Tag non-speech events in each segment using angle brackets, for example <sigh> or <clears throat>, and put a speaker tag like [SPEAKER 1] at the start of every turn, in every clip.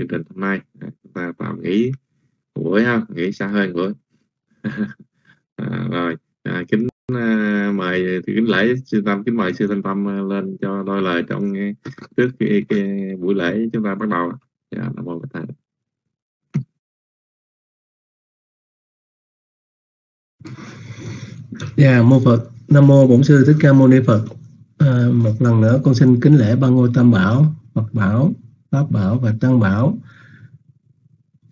[SPEAKER 1] chương trình hôm nay à, chúng ta tạm nghỉ buổi ha nghỉ xa hơn buổi <laughs> à, rồi à, kính à, mời kính lễ sư tâm kính mời sư thanh tâm à, lên cho đôi lời trong trước cái, cái buổi lễ chúng ta bắt đầu dạ nam mô bổn thầy
[SPEAKER 2] Dạ, mô Phật. Nam mô Bổn sư Thích Ca Mâu Ni Phật. À, một lần nữa con xin kính lễ ba ngôi Tam Bảo, Phật Bảo, Pháp Bảo và Tăng Bảo.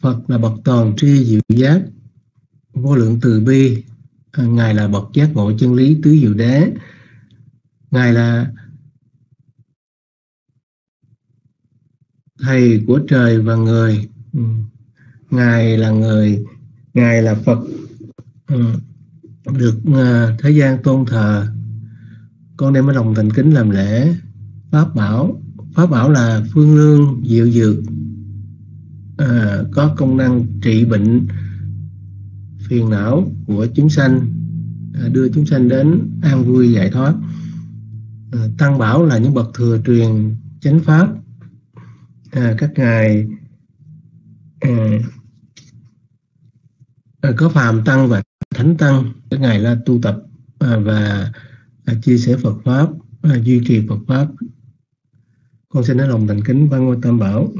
[SPEAKER 2] Phật là bậc toàn tri diệu giác, vô lượng từ bi. À, Ngài là bậc giác ngộ chân lý tứ diệu đế. Ngài là thầy của trời và người. Ừ. Ngài là người, Ngài là Phật. Ừ. Được à, thế gian tôn thờ con đem ở lòng thành kính làm lễ pháp bảo pháp bảo là phương lương diệu dược à, có công năng trị bệnh phiền não của chúng sanh à, đưa chúng sanh đến an vui giải thoát. À, tăng bảo là những bậc thừa truyền chánh pháp à, các ngài à, à có phàm tăng và thánh tăng các ngài là tu tập à, và à, chia sẻ Phật pháp à, duy trì Phật pháp con xin nói lòng thành kính văn ngôi tam bảo.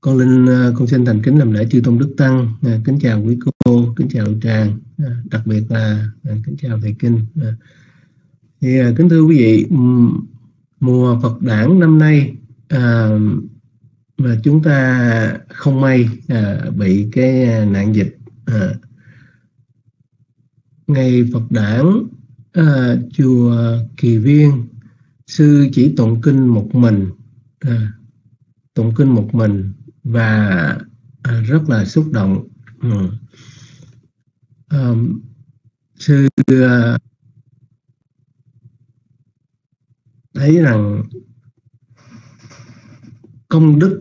[SPEAKER 2] Con linh à, con xin thành kính làm lễ chư tôn đức tăng. À, kính chào quý cô kính chào tràng à, đặc biệt là kính chào thầy kinh. Thì kính thưa quý vị mùa Phật đản năm nay à, mà chúng ta không may à, bị cái nạn dịch à, ngày Phật đản à, chùa Kỳ Viên sư chỉ tụng kinh một mình à, tụng kinh một mình và à, rất là xúc động ừ. à, sư à, thấy rằng công đức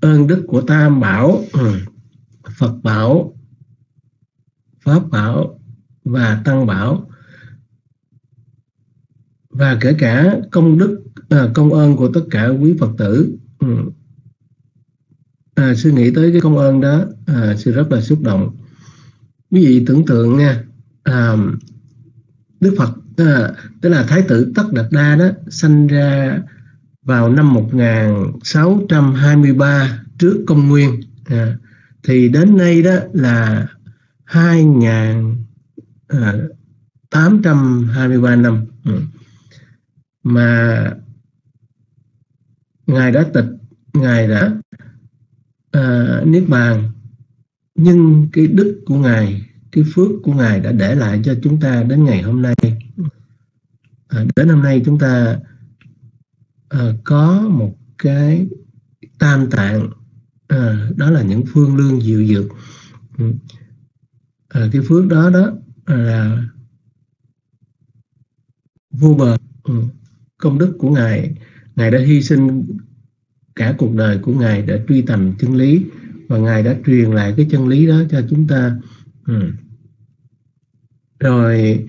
[SPEAKER 2] ơn đức của tam bảo ừ, phật bảo pháp bảo và tăng bảo và kể cả công đức à, công ơn của tất cả quý phật tử ừ. à, sư nghĩ tới cái công ơn đó à, sư rất là xúc động quý vị tưởng tượng nha à, đức phật à, tức là thái tử tất đạt đa đó sanh ra vào năm 1623 trước công nguyên à, thì đến nay đó là 2823 à, năm ừ mà ngài đã tịch ngài đã à, niết bàn. Nhưng cái đức của ngài cái phước của ngài đã để lại cho chúng ta đến ngày hôm nay. À, đến hôm nay chúng ta à, có một cái tam tạng à, đó là những phương lương diệu dược. Ừ. À, cái phước đó đó là vô bờ. Ừ công đức của ngài. Ngài đã hy sinh cả cuộc đời của ngài để truy tầm chân lý và ngài đã truyền lại cái chân lý đó cho chúng ta. Ừ. rồi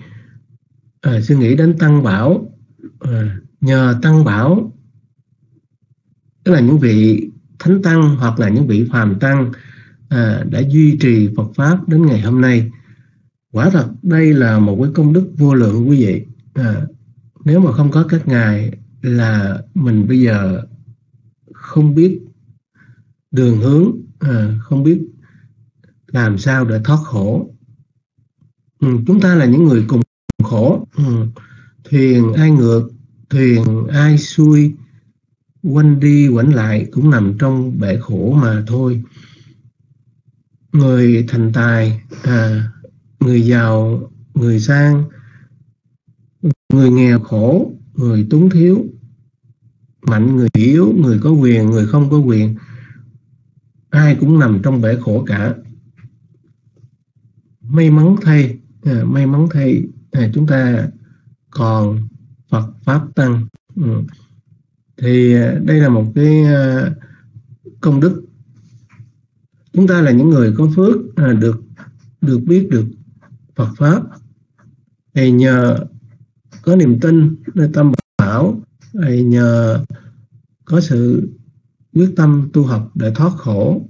[SPEAKER 2] à, suy nghĩ đến tăng bảo. À, nhờ tăng bảo tức là những vị thánh tăng hoặc là những vị phàm tăng à, đã duy trì Phật pháp đến ngày hôm nay. Quả thật đây là một cái công đức vô lượng quý vị. À, nếu mà không có các ngài là mình bây giờ không biết đường hướng à, không biết làm sao để thoát khổ. Ừ, chúng ta là những người cùng khổ. Ừ, thuyền ai ngược thuyền ai xuôi quanh đi quẩn lại cũng nằm trong bể khổ mà thôi. Người thành tài à, người giàu người sang người nghèo khổ người túng thiếu. Mạnh người yếu người có quyền người không có quyền. Ai cũng nằm trong bể khổ cả. May mắn thay à, may mắn thay à, chúng ta còn Phật pháp tăng. Ừ. Thì à, đây là một cái à, công đức. Chúng ta là những người có phước à, được được biết được Phật pháp. Thì nhờ có niềm tin nơi tâm bảo thì nhờ có sự quyết tâm tu học để thoát khổ.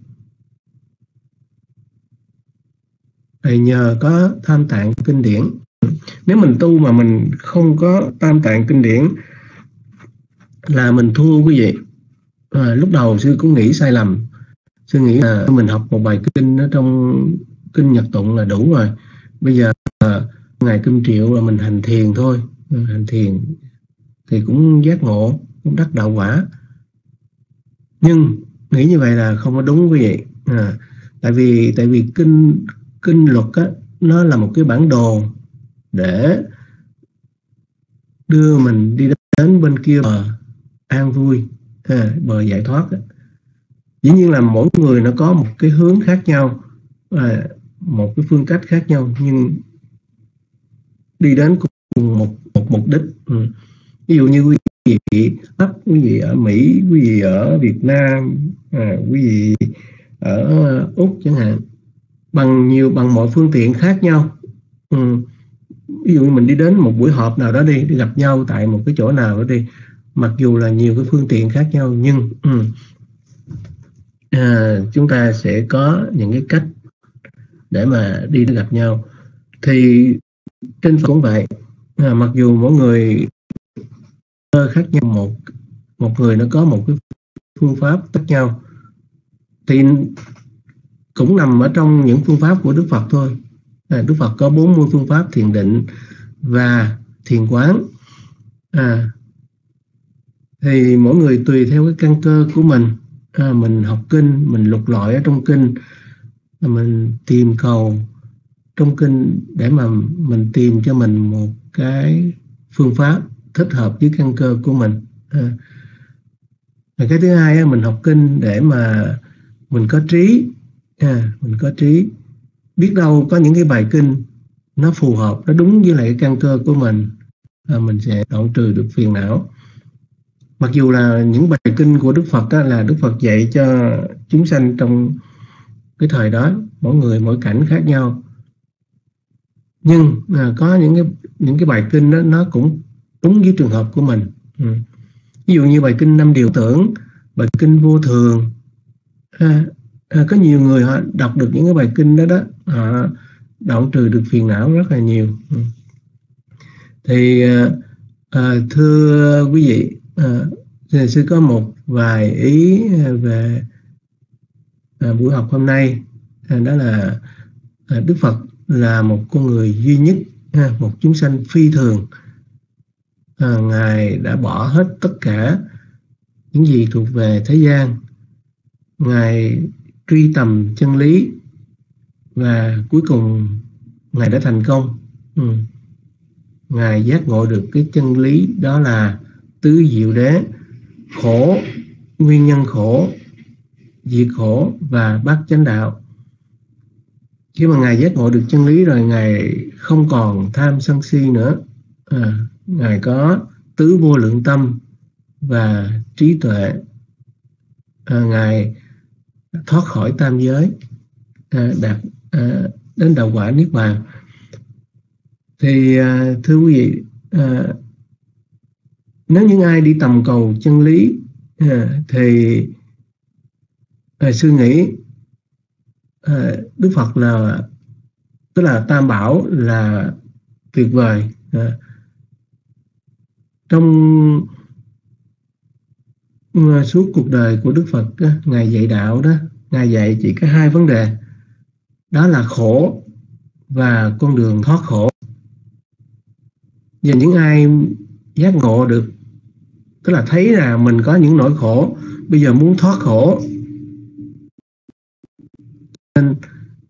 [SPEAKER 2] Thì nhờ có tham tạng kinh điển. Nếu mình tu mà mình không có tam tạng kinh điển là mình thua quý vị. À, lúc đầu sư cũng nghĩ sai lầm. Sư nghĩ là mình học một bài kinh ở trong kinh nhật tụng là đủ rồi. Bây giờ à, ngày Kim triệu là mình hành thiền thôi. Ừ. hành thiền thì cũng giác ngộ cũng đắc đạo quả. Nhưng nghĩ như vậy là không có đúng quý vị. À, tại vì tại vì kinh kinh luật á, nó là một cái bản đồ để đưa mình đi đến bên kia bờ an vui à, bờ giải thoát á. dĩ nhiên là mỗi người nó có một cái hướng khác nhau à, một cái phương cách khác nhau nhưng đi đến một một mục đích ừ. ví dụ như quý vị ấp quý vị ở Mỹ quý vị ở Việt Nam à, quý vị ở Úc chẳng hạn bằng nhiều bằng mọi phương tiện khác nhau ừ. ví dụ như mình đi đến một buổi họp nào đó đi đi gặp nhau tại một cái chỗ nào đó đi mặc dù là nhiều cái phương tiện khác nhau nhưng ừ, à, chúng ta sẽ có những cái cách để mà đi gặp nhau thì trên cũng vậy à, mặc dù mỗi người khác nhau một một người nó có một cái phương pháp khác nhau. Thì cũng nằm ở trong những phương pháp của Đức Phật thôi. À, Đức Phật có 40 phương pháp thiền định và thiền quán. À, thì mỗi người tùy theo cái căn cơ của mình. À, mình học kinh mình lục lọi ở trong kinh mình tìm cầu trong kinh để mà mình tìm cho mình một cái phương pháp thích hợp với căn cơ của mình. À. cái thứ hai mình học kinh để mà mình có trí. À, mình có trí. Biết đâu có những cái bài kinh nó phù hợp nó đúng với lại cái căn cơ của mình à, mình sẽ đoạn trừ được phiền não. Mặc dù là những bài kinh của Đức Phật đó là Đức Phật dạy cho chúng sanh trong cái thời đó mỗi người mỗi cảnh khác nhau. Nhưng à, có những cái những cái bài kinh đó nó cũng đúng với trường hợp của mình ừ. ví dụ như bài kinh năm điều tưởng bài kinh vô thường à, à, có nhiều người họ đọc được những cái bài kinh đó đó họ đoạn trừ được phiền não rất là nhiều ừ. thì à, à thưa quý vị à, sư có một vài ý về à, buổi học hôm nay à, đó là à, Đức Phật là một con người duy nhất ha, một chúng sanh phi thường. À, ngài đã bỏ hết tất cả những gì thuộc về thế gian. Ngài truy tầm chân lý và cuối cùng ngài đã thành công. Ừ. ngài giác ngộ được cái chân lý đó là tứ diệu đế khổ nguyên nhân khổ diệt khổ và bát chánh đạo khi mà ngài giác ngộ được chân lý rồi ngài không còn tham sân si nữa. À, ngài có tứ vô lượng tâm và trí tuệ. À, ngài thoát khỏi tam giới à, đạt à, đến đạo quả niết bàn. Thì à, thưa quý vị à, nếu những ai đi tầm cầu chân lý à, thì à, sư nghĩ Ờ, đức phật là, tức là tam bảo là tuyệt vời. Ờ, trong ừ, suốt cuộc đời của Đức Phật ngài dạy đạo đó, ngài dạy chỉ có hai vấn đề. Đó là khổ và con đường thoát khổ. Và những ai giác ngộ được, tức là thấy là mình có những nỗi khổ, bây giờ muốn thoát khổ nên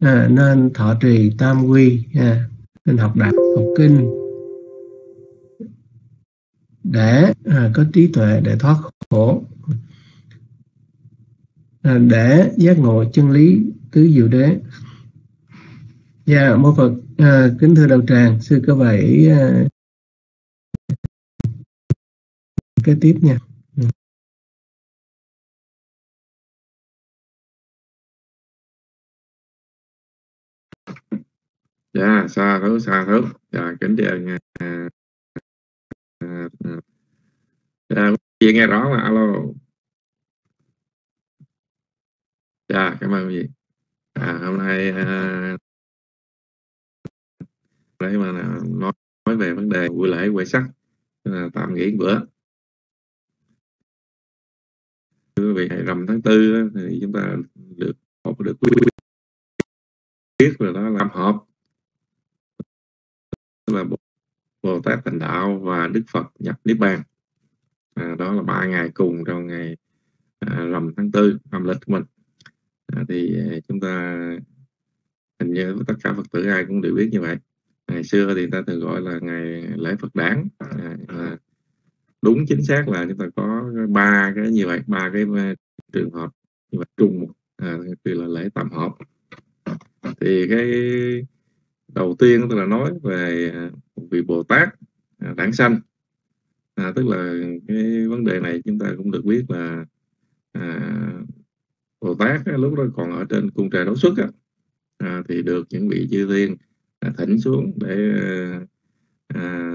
[SPEAKER 2] à, nên thọ trì tam quy à, nên học đạo học kinh. Để à, có trí tuệ để thoát khổ. À, để giác ngộ chân lý tứ diệu đế. Dạ mô phật à, kính thưa đạo tràng sư có bảy à, kế tiếp nha.
[SPEAKER 1] Dạ xa thứ xa thứ dạ kính chào nghe dạ chị nghe rõ mà alo. Dạ cảm ơn quý vị. À, hôm nay à, đấy mà nói nói về vấn đề buổi lễ quay sắc. À, tạm nghỉ bữa. Quý vị ngày rằm tháng tư thì chúng ta được học được biết là đó là họp là Bồ Tát Thành Đạo và Đức Phật nhập Niết Bàn. À, đó là ba ngày cùng trong ngày à, rằm tháng tư âm lịch của mình. À, thì à, chúng ta hình như tất cả Phật tử ai cũng đều biết như vậy. Ngày xưa thì ta thường gọi là ngày lễ Phật đản. À, à, đúng chính xác là chúng ta có ba cái như vậy ba cái à, trường hợp như vậy trùng à, thì là lễ tam hợp thì cái đầu tiên tức là nói về à, vị Bồ Tát à, đản sanh. À, tức là cái vấn đề này chúng ta cũng được biết là à, Bồ Tát lúc đó còn ở trên cung trời đấu xuất á, à, thì được những vị chư thiên à, thỉnh xuống để à,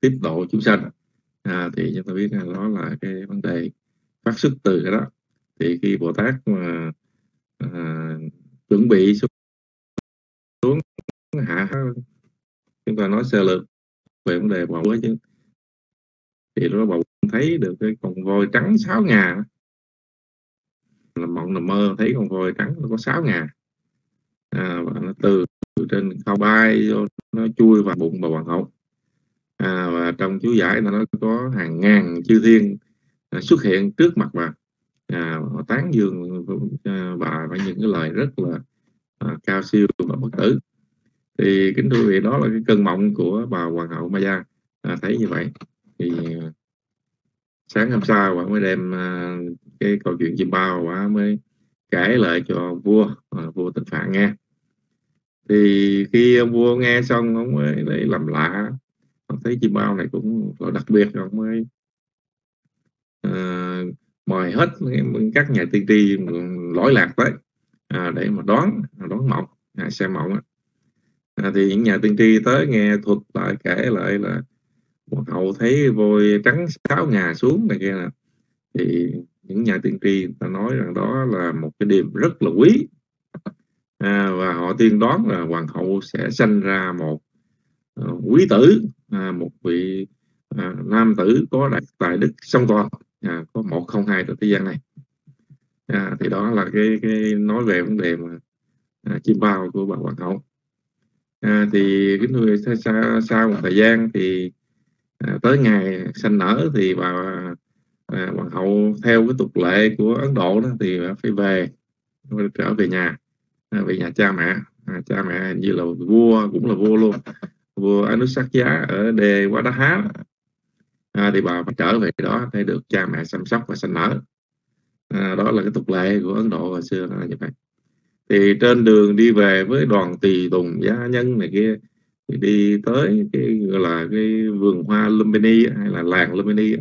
[SPEAKER 1] tiếp độ chúng sanh. À, thì chúng ta biết là đó là cái vấn đề phát xuất từ cái đó. Thì khi Bồ Tát mà à, chuẩn bị xuống hạ chúng ta nói sơ lược về vấn đề bầu chứ. Thì nó bầu thấy được cái con voi trắng sáu ngà. Là mộng là mơ thấy con voi trắng nó có sáu ngà. À, và nó từ trên cao bay vô nó chui vào bụng bà hoàng hậu. À, và trong chú giải là nó có hàng ngàn chư thiên à, xuất hiện trước mặt bà. À, tán dương à, bà với những cái lời rất là à, cao siêu và bất tử thì kính thưa quý vị đó là cái cơn mộng của bà hoàng hậu Maya à, thấy như vậy thì à, sáng hôm sau bà mới đem à, cái câu chuyện chim bao bà mới kể lại cho vua à, vua tịnh phạn nghe. Thì khi ông vua nghe xong ông mới lấy làm lạ. Ông thấy chim bao này cũng đặc biệt ông mới à, mời hết các nhà tiên tri lỗi lạc đấy à, để mà đoán đoán mộng à, xem mộng à, thì những nhà tiên tri tới nghe thuật lại kể lại là hoàng hậu thấy voi trắng sáu ngà xuống này kia nè. Thì những nhà tiên tri ta nói rằng đó là một cái điểm rất là quý. À, và họ tiên đoán là hoàng hậu sẽ sanh ra một uh, quý tử à, một vị à, nam tử có đại tài đức song toàn à, có một không hai trên thế gian này. À, thì đó là cái cái nói về vấn đề mà à, chim bao của bà hoàng hậu à, thì cái người sau, sau một thời gian thì à, tới ngày sanh nở thì bà à, hoàng hậu theo cái tục lệ của Ấn Độ đó thì phải về trở về nhà à, về nhà cha mẹ. À, cha mẹ như là vua cũng là vua luôn vua Anusakya ở đề Wadaha à, thì bà phải trở về đó để được cha mẹ chăm sóc và sanh nở. À, đó là cái tục lệ của Ấn Độ hồi xưa là như vậy thì trên đường đi về với đoàn tỳ tùng gia nhân này kia thì đi tới cái gọi là cái vườn hoa Lumini hay là làng Lumini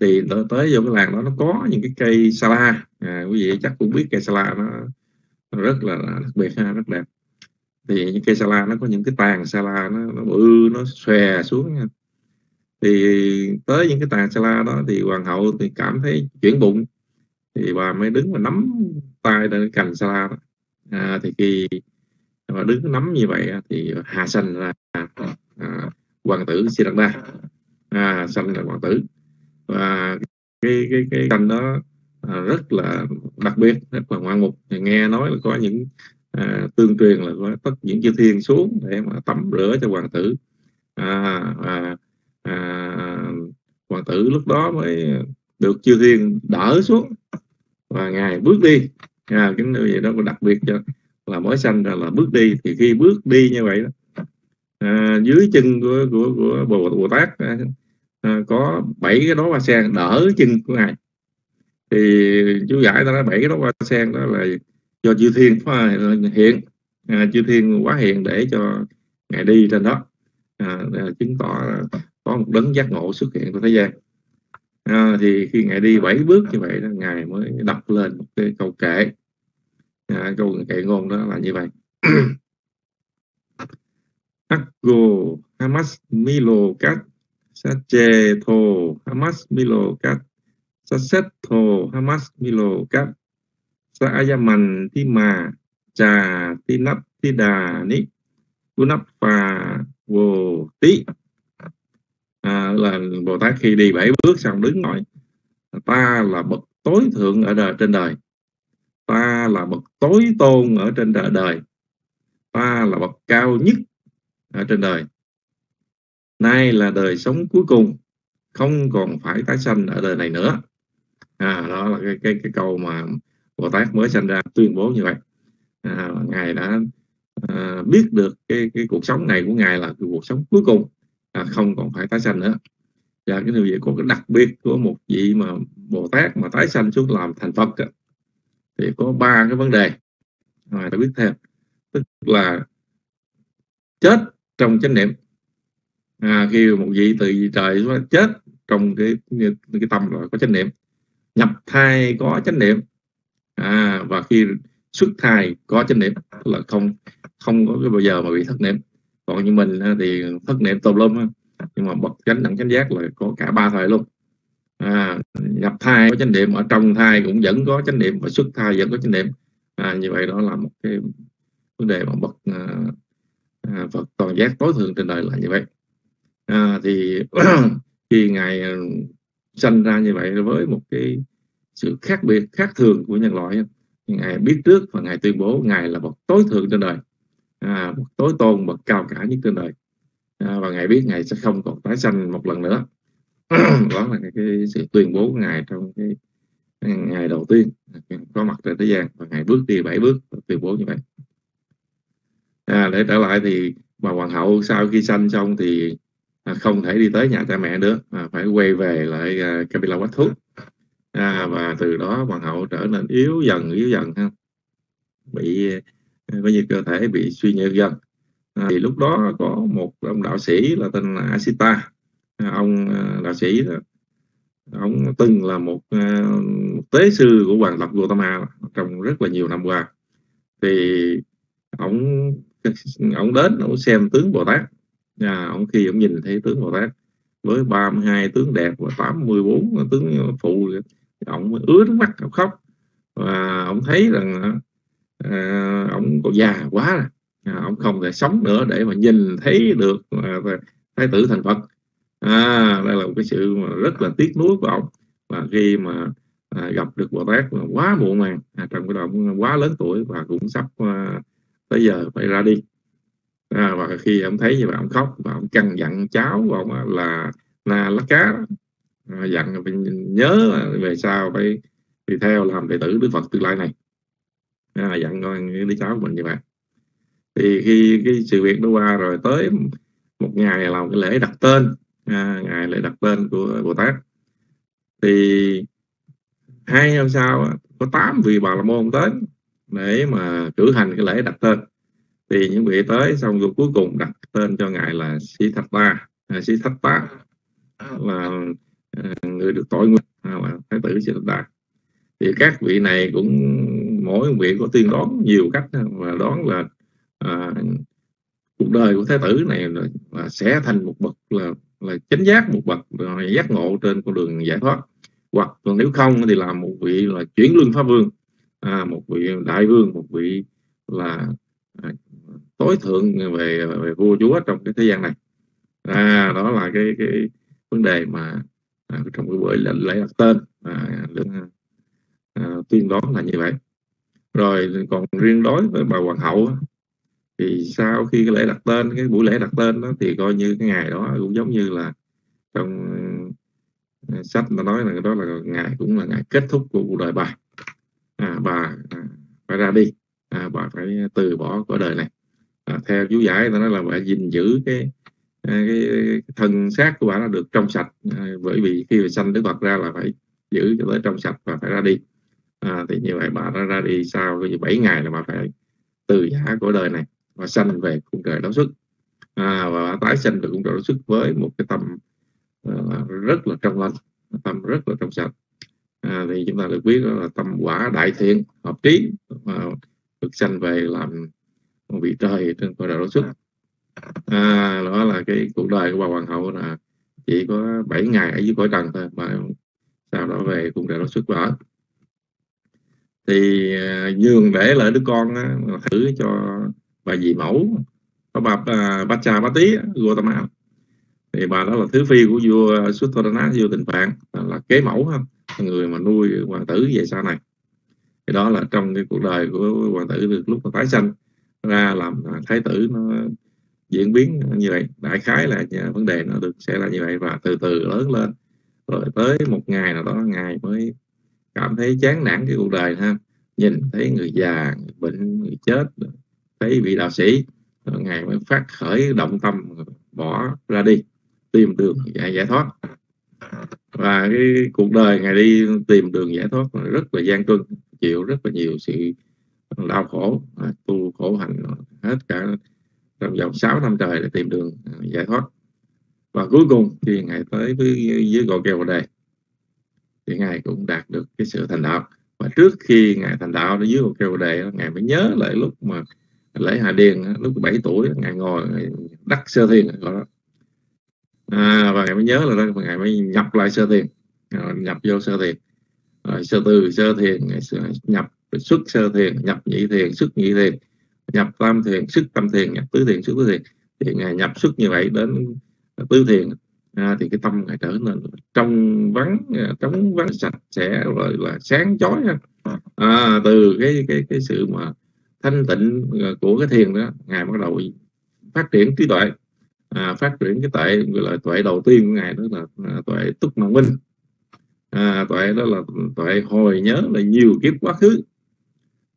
[SPEAKER 1] thì tới, tới vô cái làng đó nó có những cái cây sala à, quý vị chắc cũng biết cây sala nó, nó rất là đặc biệt ha rất đẹp. Thì những cây sala nó có những cái tàn sala nó nó bự nó xòe xuống nha. Thì tới những cái tàn sala đó thì hoàng hậu thì cảm thấy chuyển bụng thì bà mới đứng và nắm tay lên cành sala la à, thì khi bà đứng nắm như vậy thì hạ sanh ra à, hoàng tử si lăng à, sanh là hoàng tử. Và cái cái cái cành đó à, rất là đặc biệt rất là ngoan mục. Thì nghe nói là có những à, tương truyền là có tất những chư thiên xuống để mà tắm rửa cho hoàng tử. À, và à, hoàng tử lúc đó mới được chư thiên đỡ xuống và ngài bước đi. À, cái vậy đó có đặc biệt cho là mới sanh ra là bước đi. Thì khi bước đi như vậy đó à, dưới chân của của của bồ, bồ tát à, à, có bảy cái đó hoa sen đỡ chân của ngài. Thì chú giải ta nói bảy cái đó hoa sen đó là do chư thiên hiện à, chư thiên quá hiện để cho ngài đi trên đó. À, à, chứng tỏ có một đấng giác ngộ xuất hiện trong thế gian à, thì khi ngài đi bảy bước như vậy đó, ngài mới đọc lên một cái câu kệ. À, câu kệ ngôn đó là như vậy. <clears throat> Akgo Hamas Milo Kat Sache Tho Hamas Milo Kat Saset Tho Hamas Milo Kat sa ayaman thi mà trà thi nắp thi đà ní cú nắp phà vô tí à, là bồ tát khi đi bảy bước xong đứng nói ta là bậc tối thượng ở đời trên đời. Ta là bậc tối tôn ở trên đời đời. Ta là bậc cao nhất ở trên đời. Nay là đời sống cuối cùng không còn phải tái sanh ở đời này nữa. À, đó là cái, cái cái câu mà Bồ Tát mới sanh ra tuyên bố như vậy. À, ngài đã à, biết được cái cái cuộc sống này của ngài là cái cuộc sống cuối cùng à, không còn phải tái sanh nữa. Và cái điều gì có cái đặc biệt của một vị mà Bồ Tát mà tái sanh xuống làm thành Phật đó, thì có ba cái vấn đề. Mà ta biết thêm. Tức là chết trong chánh niệm. À, khi một vị từ trời chết trong cái cái tâm là có chánh niệm. Nhập thai có chánh niệm. À, và khi xuất thai có chánh niệm là không không có cái bao giờ mà bị thất niệm còn như mình ờ, thì thất niệm tùm lum nhưng mà bậc chánh đẳng chánh giác là có cả ba thời luôn. À, nhập thai có chánh niệm ở trong thai cũng vẫn có chánh niệm và xuất thai vẫn có chánh niệm. À, như vậy đó là một cái vấn đề mà bậc ờ, à, Phật toàn giác tối thượng trên đời là như vậy. À, thì <clears throat> khi ngài ờ, sanh ra như vậy với một cái sự khác biệt khác thường của nhân loại ngài biết trước và ngài tuyên bố ngài là bậc tối thượng trên đời à, bậc tối tôn bậc cao cả nhất trên đời. À, và ngài biết ngài sẽ không còn tái sanh một lần nữa. <clears throat> Đó là cái, cái sự tuyên bố của ngài trong cái ngày đầu tiên. Có mặt trên thế gian và ngài bước đi bảy bước tuyên bố như vậy. À, để trở lại thì bà hoàng hậu sau khi sanh xong thì à, không thể đi tới nhà cha mẹ nữa mà phải quay về lại à, uh, Kapila Watthuk à, và từ đó hoàng hậu trở nên yếu dần yếu dần ha. Bị coi như cơ thể bị suy nhược dần. À, thì lúc đó có một ông đạo sĩ là tên là Asita. À, ông à, đạo sĩ đó ông từng là một, uh, một tế sư của hoàng tộc Gautama trong rất là nhiều năm qua. Thì ông ông đến ông xem tướng Bồ Tát. À, ông khi ông nhìn thấy tướng Bồ Tát với 32 tướng đẹp và 84 tướng phụ ông ứa nước mắt ông khóc. Và ông thấy rằng à, à, ông còn già quá rồi à, ông không thể sống nữa để mà nhìn thấy được à, thái tử thành Phật. À, đây là một cái sự mà rất là tiếc nuối của ông. Và khi mà à, gặp được Bồ Tát là quá muộn màng à, trong cái động quá lớn tuổi và cũng sắp à, tới giờ phải ra đi. À, và khi ông thấy như vậy ông khóc và ông căn dặn cháu của ông là na lá cá à, dặn nhớ về sau phải đi theo làm đệ tử Đức Phật tương lai này à, dặn con đứa cháu của mình như vậy. Thì khi cái sự việc nó qua rồi tới một ngày làm cái lễ đặt tên à, ngày lễ đặt tên của Bồ Tát. Thì hai hôm sau có tám vị bà la môn tới để mà cử hành cái lễ đặt tên. Thì những vị tới xong rồi cuối cùng đặt tên cho ngài là sĩ thạch ta à, sĩ thạch ta là à, người được tội nguyện à, là thái tử sĩ thạch ta thì các vị này cũng mỗi vị có tiên đoán nhiều cách và đoán là à, cuộc đời của thái tử này là, là sẽ thành một bậc là là chánh giác một bậc giác ngộ trên con đường giải thoát. Hoặc còn nếu không thì là một vị là chuyển luân pháp vương. À, một vị đại vương một vị là à, tối thượng về, về vua chúa trong cái thế gian này. À, đó là cái cái vấn đề mà à, trong cái buổi lễ, đặt tên à, à, tuyên đoán là như vậy. Rồi còn riêng đối với bà hoàng hậu thì sau khi cái lễ đặt tên cái buổi lễ đặt tên đó thì coi như cái ngày đó cũng giống như là trong à, sách nó nói là đó là ngày cũng là ngày kết thúc của cuộc đời bà. À, bà à, phải ra đi. À, bà phải từ bỏ cõi đời này. À, theo chú giải nó nói là bà gìn giữ cái cái, cái thân xác của bà nó được trong sạch à, bởi vì khi mà sanh đức Phật ra là phải giữ cho tới trong sạch và phải ra đi à, thì như vậy bà đã ra đi sau cái 7 ngày là bà phải từ giả của đời này và sanh về cung trời đấu xuất. À, và tái sanh được cung trời đấu xuất với một cái tâm uh, rất là trong lành tâm rất là trong sạch. À, thì chúng ta được biết đó là tâm quả đại thiện hợp trí và được sanh về làm một vị trời trên cõi đạo đấu xuất. À, đó là cái cuộc đời của bà hoàng hậu là chỉ có 7 ngày ở dưới cõi trần thôi mà sau đó về cung trời đấu xuất và ở thì à, nhường để lại đứa con á, thử cho bà dì mẫu. Bà bà bà cha bà tí Gautama thì bà đó là thứ phi của vua Suttodana vua tình phạn là kế mẫu ha người mà nuôi hoàng tử về sau này. Thì đó là trong cái cuộc đời của hoàng tử được lúc mà tái sanh ra làm à, thái tử nó diễn biến như vậy. Đại khái là vấn đề nó được sẽ là như vậy và từ từ lớn lên. Rồi tới một ngày nào đó ngày mới cảm thấy chán nản cái cuộc đời ha. Nhìn thấy người già người bệnh người chết thấy vị đạo sĩ ngài mới phát khởi động tâm bỏ ra đi tìm đường giải, giải thoát. Và cái cuộc đời ngài đi tìm đường giải thoát rất là gian truân chịu rất là nhiều sự đau khổ à, tu khổ hạnh hết cả trong vòng 6 năm trời để tìm đường à, giải thoát. Và cuối cùng thì ngài tới với dưới gò kèo đề thì ngài cũng đạt được cái sự thành đạo. Và trước khi ngài thành đạo nó dưới gò bồ đề ngài mới nhớ lại lúc mà lễ hạ điền lúc 7 tuổi ngài ngồi ngài đắc sơ thiền gọi đó. À, và ngài mới nhớ là đó ngài mới nhập lại sơ thiền. À, nhập vô sơ thiền. Rồi sơ từ sơ thiền nhập xuất sơ thiền nhập nhị thiền xuất nhị thiền nhập tam thiền xuất tam thiền nhập tứ thiền xuất tứ thiền. Thì ngài nhập xuất như vậy đến tứ thiền à, thì cái tâm ngài trở nên trong vắng à, trống vắng sạch sẽ rồi là sáng chói à, từ cái cái cái sự mà thanh tịnh à, của cái thiền đó ngài bắt đầu phát triển trí tuệ. À, phát triển cái tuệ gọi là tuệ đầu tiên của ngài đó là à, tuệ túc mạng minh. À, tuệ đó là tuệ hồi nhớ là nhiều kiếp quá khứ.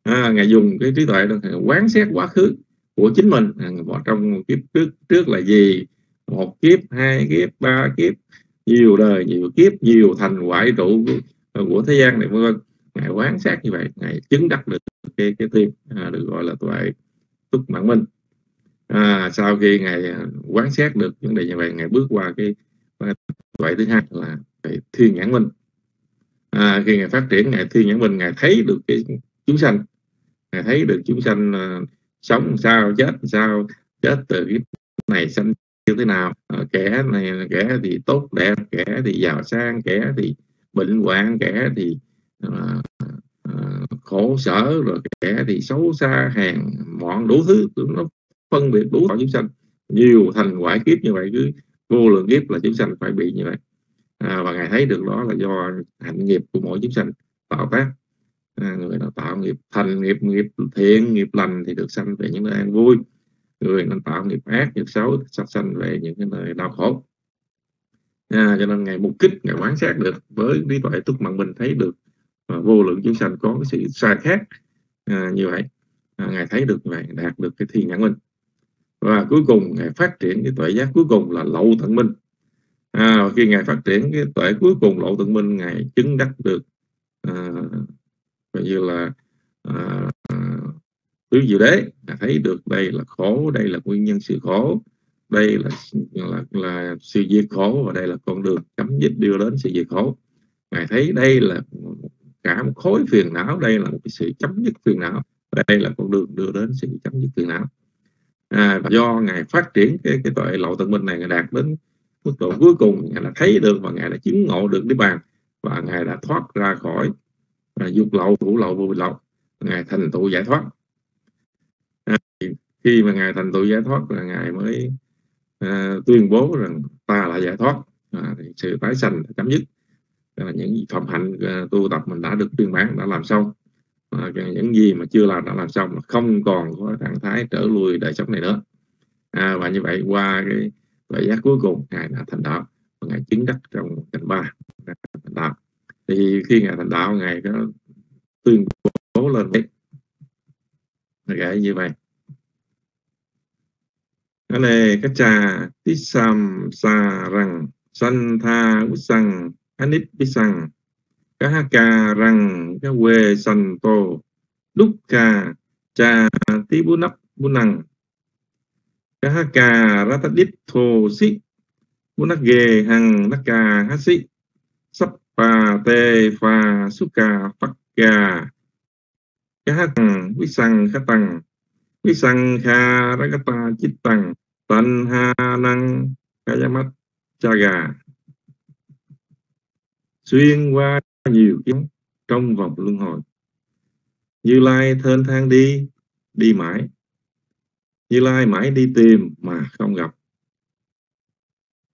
[SPEAKER 1] À, ngài dùng cái trí tuệ đó quán xét quá khứ của chính mình. À, trong kiếp trước trước là gì? Một kiếp hai kiếp ba kiếp. Nhiều đời nhiều kiếp nhiều thành ngoại trụ của, của thế gian này vân vân. Ngài quán sát như vậy ngài chứng đắc được cái cái tim à, được gọi là tuệ túc mạng minh. À, sau khi ngài quán sát được vấn đề như vậy ngài bước qua cái tuệ thứ hai là cái thiên nhãn minh. À, khi ngài phát triển ngài thiên nhãn minh ngài thấy được cái chúng sanh. Ngài thấy được chúng sanh uh, sống sao chết sao chết từ cái này sanh như thế nào? Ờ, kẻ này kẻ thì tốt đẹp kẻ thì giàu sang kẻ thì bệnh hoạn kẻ thì uh, uh, khổ sở rồi kẻ thì xấu xa hèn mọn đủ thứ. Nó phân biệt đủ loại chúng sanh. Nhiều thành quả kiếp như vậy cứ vô lượng kiếp là chúng sanh phải bị như vậy. À, và ngài thấy được đó là do hạnh nghiệp của mỗi chúng sanh tạo tác. À, người nào tạo nghiệp thành nghiệp nghiệp thiện nghiệp lành thì được sanh về những nơi an vui người nên tạo nghiệp ác nghiệp xấu sắp sanh về những cái nơi đau khổ. À, cho nên ngày mục kích ngày quán sát được với trí tuệ túc mạng mình thấy được à, vô lượng chúng sanh có cái sự sai khác. À, như vậy à, ngài thấy được vậy đạt được cái thiên nhãn minh và cuối cùng ngài phát triển cái tuệ giác cuối cùng là lậu tận minh. À, khi ngài phát triển cái tuệ cuối cùng lậu tận minh ngài chứng đắc được à, coi như là à, tứ diệu đế thấy được đây là khổ đây là nguyên nhân sự khổ đây là là, là sự diệt khổ và đây là con đường chấm dứt đưa đến sự diệt khổ. Ngài thấy đây là cả một khối phiền não đây là một cái sự chấm dứt phiền não đây là con đường đưa đến sự chấm dứt phiền não. À, và do ngài phát triển cái cái tội lậu tận minh này ngài đạt đến mức độ cuối cùng ngài đã thấy được và ngài đã chứng ngộ được niết bàn và ngài đã thoát ra khỏi à, dục lậu thủ lậu vô lậu. Ngài thành tựu giải thoát khi mà ngài thành tựu giải thoát là ngài mới à, tuyên bố rằng ta là giải thoát. À, thì sự tái sanh chấm dứt. À, những phẩm hạnh à, tu tập mình đã được tuyên bán đã làm xong. À, những gì mà chưa làm đã làm xong không còn có trạng thái trở lui đời sống này nữa. À, và như vậy qua cái lợi giác cuối cùng ngài đã thành đạo. Và ngài chứng đắc trong cảnh ba thành đạo. Thì khi ngài thành đạo ngài có tuyên bố lên đấy như vậy cái ca cái trà tisam sa răng san tha usang anip pisang kahaka răng cái quê san tô. Dukkha cha tibunap bunang kahaka ratadip thô si bunage hằng naka hasi sappa te pha sukha phakka Kahatan Visang cái sang Kha Rakata tăng tan Ha Năng Kayamat Chaga xuyên qua nhiều kiếm trong vòng luân hồi. Như lai thênh thang đi đi mãi. Như lai mãi đi tìm mà không gặp.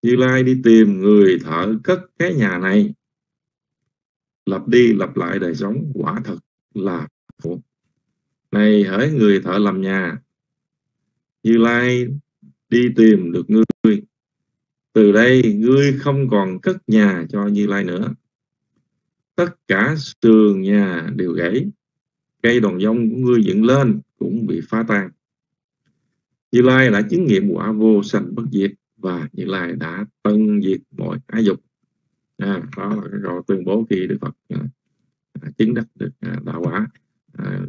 [SPEAKER 1] Như lai đi tìm người thợ cất cái nhà này. Lặp đi lặp lại đời sống quả thật là khổ này hỡi người thợ làm nhà như lai đi tìm được ngươi. Từ đây ngươi không còn cất nhà cho như lai nữa. Tất cả tường nhà đều gãy cây đòn dông của ngươi dựng lên cũng bị phá tan. Như lai đã chứng nghiệm quả vô sanh bất diệt và như lai đã tân diệt mọi ái dục. À, đó là cái câu tuyên bố khi đức phật à, chứng đắc được à, đạo quả à,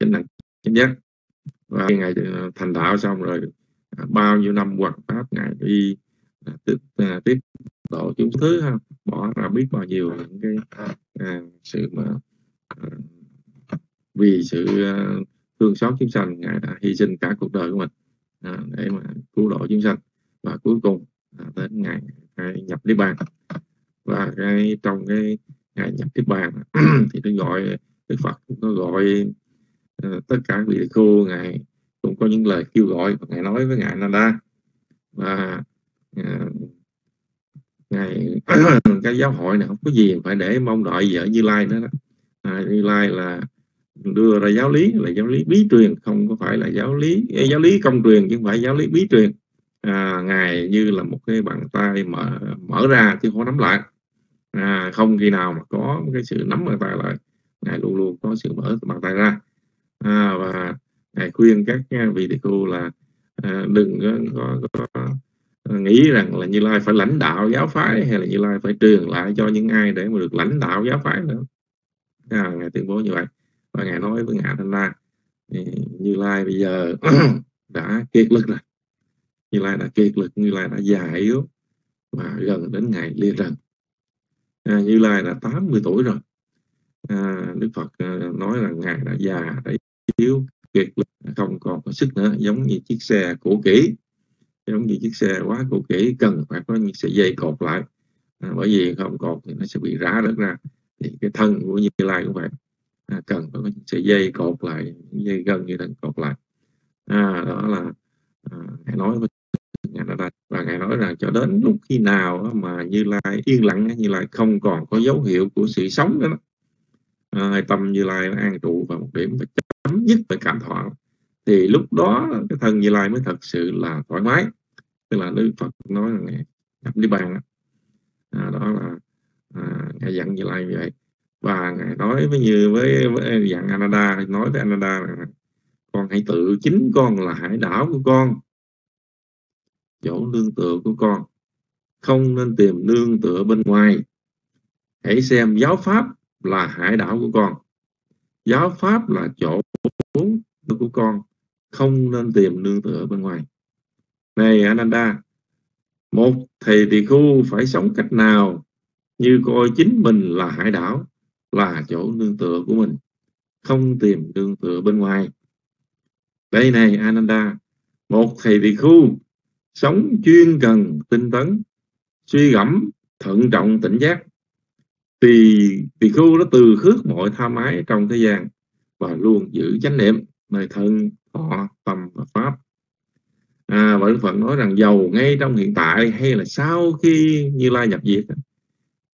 [SPEAKER 1] chánh đẳng chánh giác và ngày ờ, thành đạo xong rồi à, bao nhiêu năm hoạt pháp ngài đi à, tiếp, à, tiếp độ chúng thứ ha. Bỏ ra biết bao nhiêu những cái à, sự mà à, vì sự à, thương xót chúng sanh ngài đã hy sinh cả cuộc đời của mình à, để mà cứu độ chúng sanh. Và cuối cùng à, đến ngày, ngày nhập niết bàn. Và cái trong cái ngày nhập niết bàn <clears throat> thì tôi gọi đức phật cũng có gọi Ờ, tất cả vị cô ngài cũng có những lời kêu gọi và ngài nói với ngài Nanda và ờ, ngài <coughs> cái giáo hội này không có gì phải để mong đợi vợ Như Lai nữa đó. À, Như Lai là đưa ra giáo lý là giáo lý bí truyền không có phải là giáo lý giáo lý công truyền chứ không phải giáo lý bí truyền. À, ngài như là một cái bàn tay mở mở ra chứ không nắm lại. À, không khi nào mà có cái sự nắm bàn tay lại ngài luôn luôn có sự mở bàn tay ra à, và ngài khuyên các vị thầy cô là à, đừng có, có, có à, nghĩ rằng là như lai phải lãnh đạo giáo phái hay là như lai phải truyền lại cho những ai để mà được lãnh đạo giáo phái nữa. À, ngài tuyên bố như vậy. Và ngài nói với ngài thanh la như lai bây giờ <clears throat> đã kiệt lực rồi. Như lai đã kiệt lực như lai đã già yếu và gần đến ngày lia trần à, như lai đã 80 tuổi rồi. À, đức phật à, nói là ngài đã già đã yếu kiệt lực không còn có sức nữa giống như chiếc xe cũ kỹ. Giống như chiếc xe quá cũ kỹ cần phải có những sợi dây cột lại. À, bởi vì không cột thì nó sẽ bị rã đất ra. Thì cái thân của như lai cũng vậy. À, cần phải có những sợi dây cột lại dây gân như thân cột lại. À, đó là à, ngài nói với ngài nói đây và ngài nói rằng cho đến lúc khi nào mà như lai yên lặng như lai không còn có dấu hiệu của sự sống nữa à, tâm như lai nó an trụ vào một điểm và chấm dứt về cảm thọ thì lúc đó cái thân như lai mới thật sự là thoải mái. Tức là đức phật nói là ngài nhập niết bàn à, đó là à, ngài dặn như lai như vậy. Và ngài nói với như với, với dặn ananda nói với ananda là con hãy tự chính con là hải đảo của con chỗ nương tựa của con. Không nên tìm nương tựa bên ngoài. Hãy xem giáo pháp là hải đảo của con. Giáo pháp là chỗ của con, không nên tìm nương tựa bên ngoài. Này Ananda, một thầy tỳ khu phải sống cách nào như coi chính mình là hải đảo, là chỗ nương tựa của mình, không tìm nương tựa bên ngoài? Đây này Ananda, một thầy tỳ khu sống chuyên cần tinh tấn, suy gẫm, thận trọng, tỉnh giác thì tỳ khu nó từ khước mọi tham ái trong thế gian và luôn giữ chánh niệm nơi thân thọ tâm và pháp. À, và Đức Phật nói rằng giàu ngay trong hiện tại hay là sau khi Như Lai nhập diệt?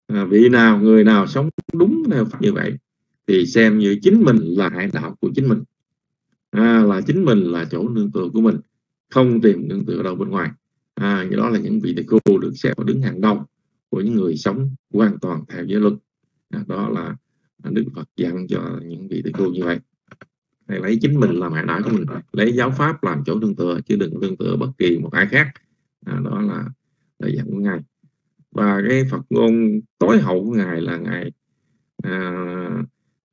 [SPEAKER 1] À, vị nào người nào sống đúng theo pháp như vậy thì xem như chính mình là hải đạo của chính mình. À, là chính mình là chỗ nương tựa của mình không tìm nương tựa đâu bên ngoài. À, như đó là những vị thầy cô được xếp vào đứng hàng đầu của những người sống hoàn toàn theo giới luật. À, đó là Đức Phật dặn cho những vị tỷ cô như vậy. Hãy lấy chính mình làm hải đạo của mình lấy giáo pháp làm chỗ nương tựa chứ đừng nương tựa bất kỳ một ai khác. À, đó là lời dặn của ngài. Và cái Phật ngôn tối hậu của ngài là ngài à,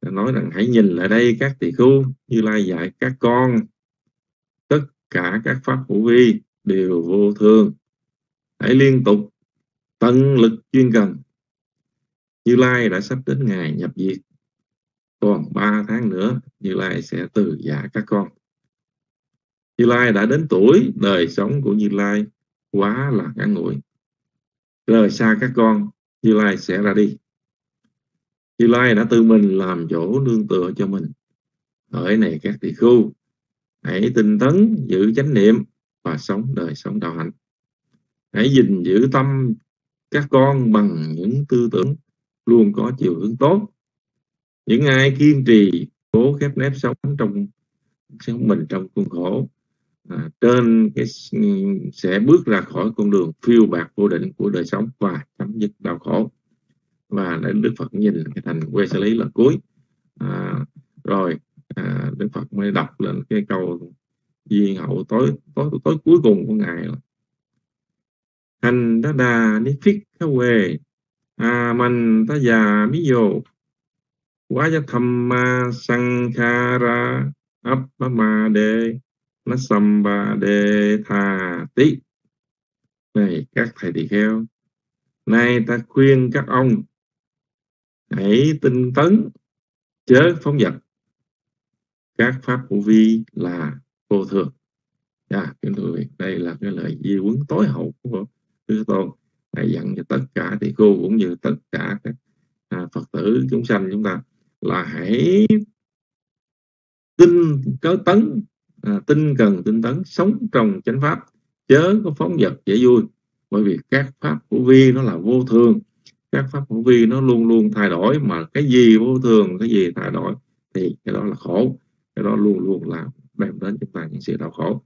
[SPEAKER 1] nói rằng hãy nhìn lại đây các tỳ khu như lai dạy các con. Tất cả các pháp hữu vi đều vô thường hãy liên tục tận lực chuyên cần. Như lai đã sắp đến ngày nhập diệt. Còn 3 tháng nữa, như lai sẽ từ giả các con. Như lai đã đến tuổi đời sống của như lai quá là ngắn ngủi. Rời xa các con, như lai sẽ ra đi. Như lai đã tự mình làm chỗ nương tựa cho mình. Hỡi này các tỳ khu hãy tinh tấn giữ chánh niệm và sống đời sống đạo hạnh. Hãy gìn giữ tâm các con bằng những tư tưởng luôn có chiều hướng tốt. Những ai kiên trì cố khép nép sống trong sống mình trong khuôn khổ à, trên cái ừ, sẽ bước ra khỏi con đường phiêu bạc vô định của đời sống và chấm dứt đau khổ. Và đến Đức Phật nhìn cái thành quê xử lý là cuối à, rồi à, Đức Phật mới đọc lên cái câu duyên hậu tối tối tối cuối cùng của ngài hành đa đà ni phích khá huệ à man ta già mi yo quá gia thầm ma sang kha ra ấp ma đề nó sầm ba đề tha tí này các thầy tỳ kheo nay ta khuyên các ông hãy tinh tấn chớ phóng dật. Các pháp hữu vi là vô thường. À, kính thưa đây là cái lời di huấn tối hậu của Đức Tôn. Ngài dặn cho tất cả thì cô cũng như tất cả các à, Phật tử chúng sanh chúng ta là hãy tinh cớ tấn à, tinh cần tinh tấn sống trong chánh pháp chớ có phóng vật dễ vui. Bởi vì các pháp của vi nó là vô thường các pháp hữu vi nó luôn luôn thay đổi mà cái gì vô thường cái gì thay đổi thì cái đó là khổ cái đó luôn luôn là đem đến chúng ta những sự đau khổ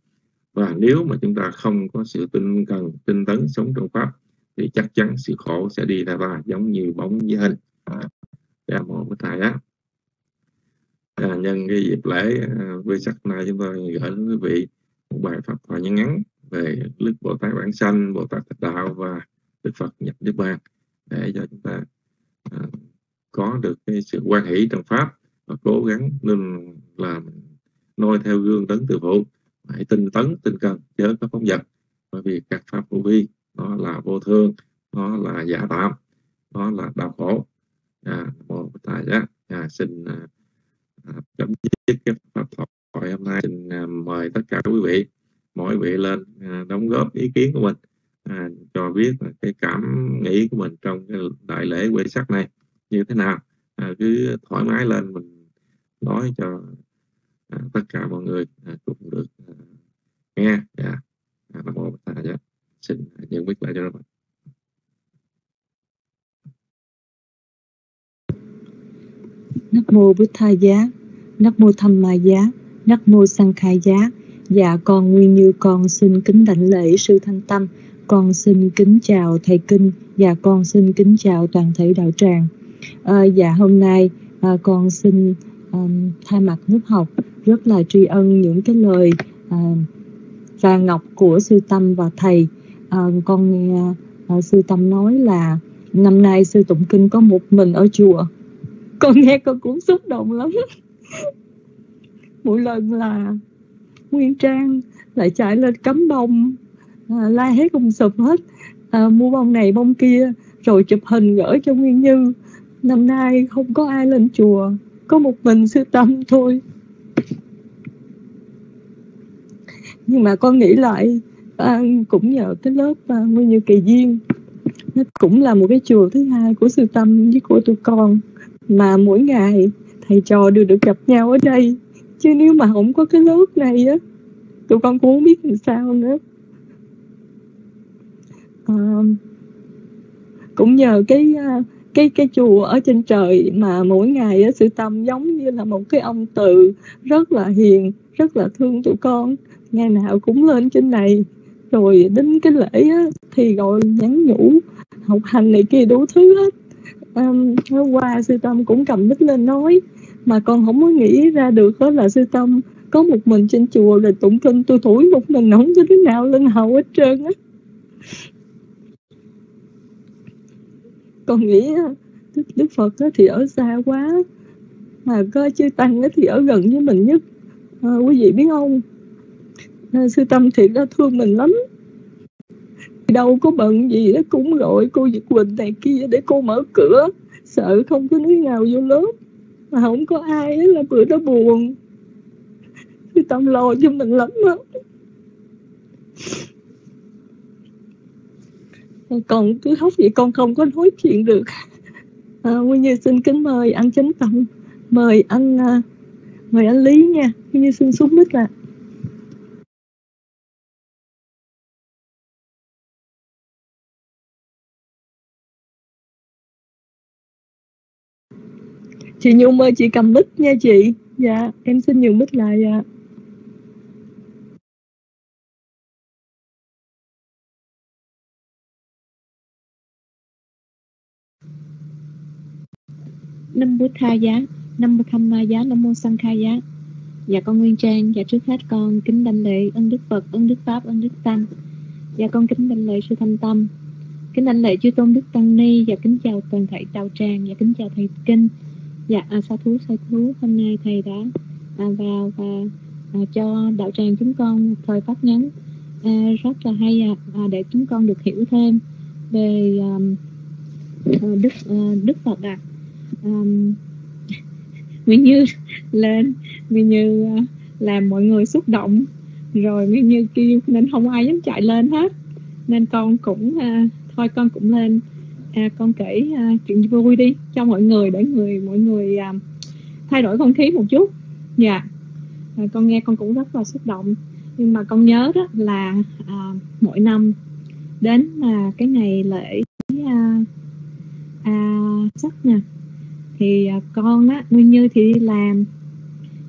[SPEAKER 1] và nếu mà chúng ta không có sự tinh cần tinh tấn sống trong pháp thì chắc chắn sự khổ sẽ đi theo ta giống như bóng với hình. À, dạ, một mô với thầy á à, nhân cái dịp lễ à, quê sắc này chúng tôi gửi đến quý vị một bài pháp thoại ngắn ngắn về đức bồ tát bản sanh bồ tát thích đạo và đức phật nhập niết bàn để cho chúng ta à, có được cái sự quan hỷ trong pháp và cố gắng nên làm noi theo gương tấn từ phụ hãy tinh tấn tinh cần chớ có phóng vật bởi vì các pháp vô vi nó là vô thương nó là giả tạm nó là đau khổ. À, một tài giác à, xin à, à, chấm dứt cái pháp thoại hôm nay. Xin à, mời tất cả quý vị mỗi vị lên à, đóng góp ý kiến của mình à, cho biết là cái cảm nghĩ của mình trong cái đại lễ quê sắc này như thế nào. À, cứ thoải mái lên mình nói cho à, tất cả mọi người à, cũng được à, nghe. Dạ. À, nam mô bạch dạ. Xin à, nhận biết lại cho các bạn.
[SPEAKER 3] Nắc mô Bích Tha Giá, Nắc mô Tham Ma Giá, Nắc mô Sang Khai Giá. Dạ con Nguyên Như con xin kính đảnh lễ sư Thanh Tâm, con xin kính chào thầy kinh. Và dạ, con xin kính chào toàn thể đạo tràng. À, dạ hôm nay à, con xin um, thay mặt nước học rất là tri ân những cái lời à, vàng ngọc của sư tâm và thầy. À, con nghe à, sư tâm nói là năm nay sư tụng kinh có một mình ở chùa. Con nghe con cũng xúc động lắm. <laughs> Mỗi lần là nguyên trang lại chạy lên cắm bông à, la hết cùng sụp hết. À, mua bông này bông kia rồi chụp hình gửi cho nguyên như. Năm nay không có ai lên chùa có một mình sư tâm thôi. Nhưng mà con nghĩ lại à, cũng nhờ cái lớp à, nguyên như kỳ duyên. Nó cũng là một cái chùa thứ hai của sư tâm với của tụi con mà mỗi ngày thầy trò đều được gặp nhau ở đây. Chứ nếu mà không có cái lớp này á tụi con cũng không biết làm sao nữa. À, cũng nhờ cái à, cái cái chùa ở trên trời mà mỗi ngày á sư tâm giống như là một cái ông từ rất là hiền rất là thương tụi con ngày nào cũng lên trên này. Rồi đến cái lễ á, thì gọi nhắn nhủ học hành này kia đủ thứ hết. Um, hôm qua sư tâm cũng cầm mic lên nói mà con không có nghĩ ra được đó là sư tâm có một mình trên chùa rồi tụng kinh tôi thủi một mình không có thế nào lên hậu hết trơn á. Con nghĩ đức, đức phật thì ở xa quá mà có chư tăng thì ở gần với mình nhất. À, quý vị biết không? Sư tâm thiệt ra thương mình lắm. Đâu có bận gì đó cũng gọi cô Việt Quỳnh này kia để cô mở cửa. Sợ không có đứa nào vô lớp. Mà không có ai là bữa đó buồn. Sư tâm lo cho mình lắm á. Còn cứ hốc vậy con không có nói chuyện được. À, Nguyên Như xin kính mời anh Chánh Tâm. Mời anh à,
[SPEAKER 4] mời anh lý nha. Như xin xuống mít là chị nhung ơi, chị cầm mic nha chị. Dạ em xin nhường mic lại dạ. Năm bút tha giá, năm bút tham ma giá năm mô sanh khai giá. Dạ con nguyên trang dạ trước hết con kính đảnh lễ ân đức phật, ân đức pháp, ân đức tăng. Dạ con kính đảnh lễ sư thanh tâm. Kính đảnh lễ chư tôn đức tăng ni và kính chào toàn thể đạo tràng và kính chào thầy kinh dạ à, sa thú sa thú hôm nay thầy đã à, vào và à, cho đạo tràng chúng con thời phát ngắn. À, rất là hay à, à, để chúng con được hiểu thêm về à, à đức à, đức phật ạ. À. <laughs> à, Như lên Nguyên Như à, làm mọi người xúc động rồi Nguyên Như kêu nên không ai dám chạy lên hết. Nên con cũng à, thôi con cũng lên à, con kể à, chuyện vui đi cho mọi người để người mọi người à, thay đổi không khí một chút. Dạ. À, con nghe con cũng rất là xúc động. Nhưng mà con nhớ đó là à, mỗi năm đến à, cái ngày lễ à, à, sắc nè thì à, con á nguyên như thì đi làm.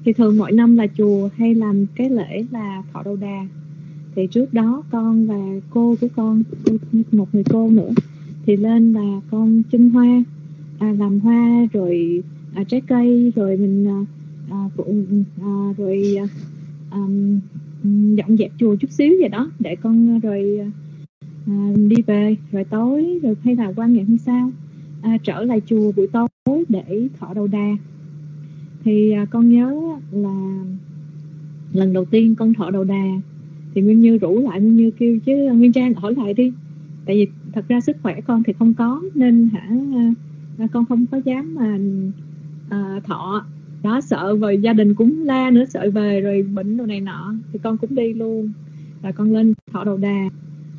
[SPEAKER 4] Thì thường mỗi năm là chùa hay làm cái lễ là thọ đầu đà. Thì trước đó con và cô của con một người cô nữa thì lên là con trưng hoa à, làm hoa rồi à, trái cây rồi mình à, à phụ, à, rồi à, dọn dẹp chùa chút xíu vậy đó để con à, rồi à, à, đi về rồi tối rồi hay là qua ngày hôm sau à, trở lại chùa buổi tối để thọ đầu đà. Thì à, con nhớ là lần đầu tiên con thọ đầu đà thì nguyên như rủ lại nguyên như kêu chứ nguyên trang ở lại đi tại vì thật ra sức khỏe con thì không có nên hả à, con không có dám mà à, thọ. Đó sợ về gia đình cũng la nữa sợ về rồi bệnh đồ này nọ thì con cũng đi luôn. Là con lên thọ đầu đà.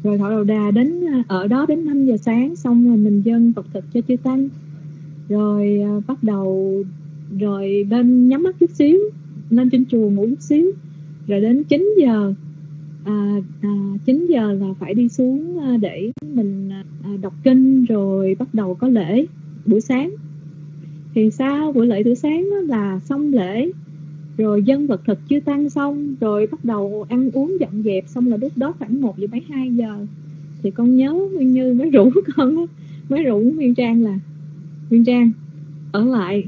[SPEAKER 4] Rồi thọ đầu đà đến à, ở đó đến 5 giờ sáng xong rồi mình dân vật thực cho chư tăng. Rồi à, bắt đầu rồi lên nhắm mắt chút xíu lên trên chùa ngủ chút xíu. Rồi đến 9 giờ à, à, 9 giờ là phải đi xuống à, để mình à, đọc kinh rồi bắt đầu có lễ buổi sáng. Thì sau buổi lễ buổi sáng là xong lễ rồi dân vật thực chưa tăng xong rồi bắt đầu ăn uống dọn dẹp xong là lúc đó khoảng một giờ mấy hai giờ. Thì con nhớ Nguyên Như mới rủ <laughs> con mới rủ Nguyên Trang là Nguyên Trang ở lại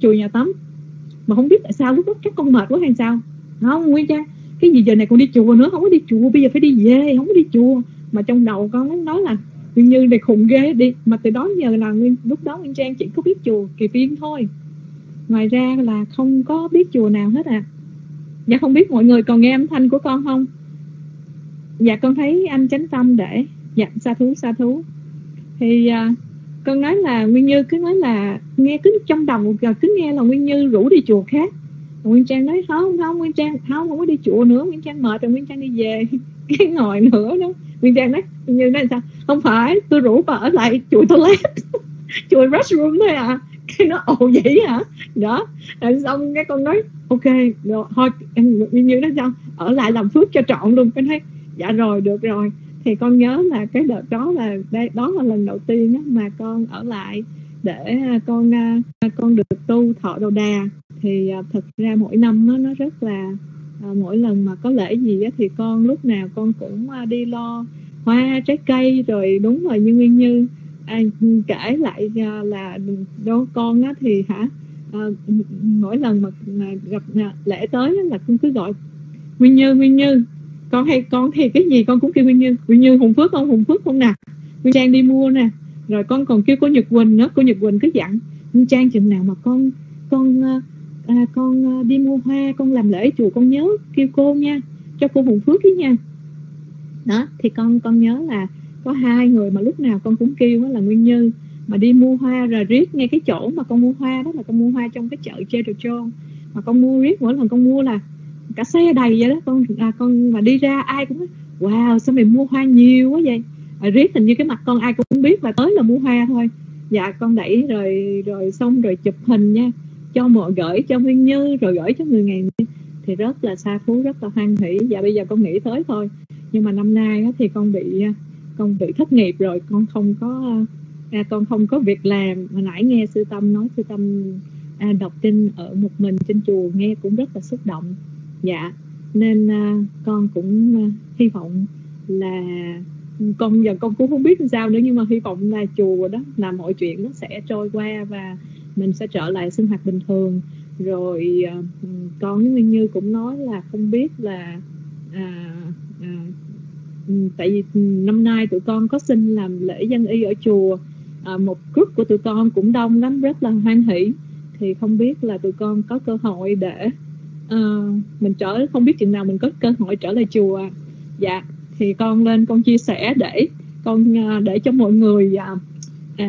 [SPEAKER 4] chùa nhà tắm. Mà không biết tại sao lúc đó các con mệt quá hay sao? Không Nguyên Trang cái gì giờ này còn đi chùa nữa? Không có đi chùa bây giờ phải đi về không có đi chùa. Mà trong đầu con nói là Nguyên Như này khùng ghê đi. Mà từ đó giờ là nguyên lúc đó Nguyên Trang chỉ có biết chùa Kỳ Tiên thôi. Ngoài ra là không có biết chùa nào hết à dạ không biết mọi người còn nghe âm thanh của con không? Dạ con thấy anh chánh tâm để. Dạ sa thú sa thú. Thì à, con nói là nguyên như cứ nói là nghe cứ trong đầu à, cứ nghe là nguyên như rủ đi chùa khác nguyên trang nói, không không, nguyên trang, không không có đi chùa nữa, nguyên trang mệt rồi, nguyên trang đi về. <laughs> Cái ngồi nữa đó. Nguyên trang nói, như nói sao? Không phải, tôi rủ bà ở lại chùa toilet. <laughs> Chùa restroom thôi à. Cái nó ồ vậy hả? Đó. Rồi xong cái con nói, ok, rồi, thôi, em như nó sao? Ở lại làm phước cho trọn luôn. Cái thấy dạ rồi, được rồi. Thì con nhớ là cái đợt đó là đây, đó là lần đầu tiên đó mà con ở lại để à, con à, con được tu thọ đầu đà thì à, thật ra mỗi năm nó rất là à, mỗi lần mà có lễ gì á, thì con lúc nào con cũng à, đi lo hoa trái cây rồi đúng rồi như nguyên như. À, kể lại là đô con á, thì hả à, mỗi lần mà, mà gặp lễ tới là con cứ gọi nguyên như nguyên như. Con hay con thì cái gì con cũng kêu nguyên như. Nguyên như hùng phước không? Hùng phước không nè. Nguyên trang đi mua nè. Rồi con còn kêu cô nhật quỳnh nữa. Cô nhật quỳnh cứ dặn nguyên trang chừng nào mà con con à, con ờ, đi mua hoa con làm lễ chùa con nhớ kêu cô nha cho cô hùng phước đi nha. Đó thì con con nhớ là có hai người mà lúc nào con cũng kêu đó là nguyên như mà đi mua hoa rồi riết ngay cái chỗ mà con mua hoa đó là con mua hoa trong cái chợ Trader Joe mà con mua riết mỗi lần con mua là cả xe đầy vậy đó con à, con mà đi ra ai cũng nói wow sao mày mua hoa nhiều quá vậy? À, riết hình như cái mặt con ai cũng biết là tới là mua hoa thôi. Dạ con đẩy rồi rồi xong rồi chụp hình nha cho mọi gửi cho Nguyên Như rồi gửi cho người ngày thì rất là xa phú rất là hoan hỷ. Và bây giờ con nghĩ tới thôi. Nhưng mà năm nay thì con bị à, con bị thất nghiệp rồi. Con không có à, con không có việc làm. Mà nãy nghe sư tâm nói sư tâm à, đọc kinh ở một mình trên chùa nghe cũng rất là xúc động. Dạ. Nên à, con cũng à, hy vọng là con giờ con cũng không biết làm sao nữa. Nhưng mà hy vọng là chùa đó là mọi chuyện nó sẽ trôi qua và mình sẽ trở lại sinh hoạt bình thường. Rồi à, con với Nguyên Như cũng nói là không biết là à, à, tại vì năm nay tụi con có xin làm lễ dân y ở chùa à, một group của tụi con cũng đông lắm rất là hoan hỷ. Thì không biết là tụi con có cơ hội để uh, mình trở không biết chừng nào mình có cơ hội trở lại chùa. Dạ thì con lên con chia sẻ để con uh, để cho mọi người uh,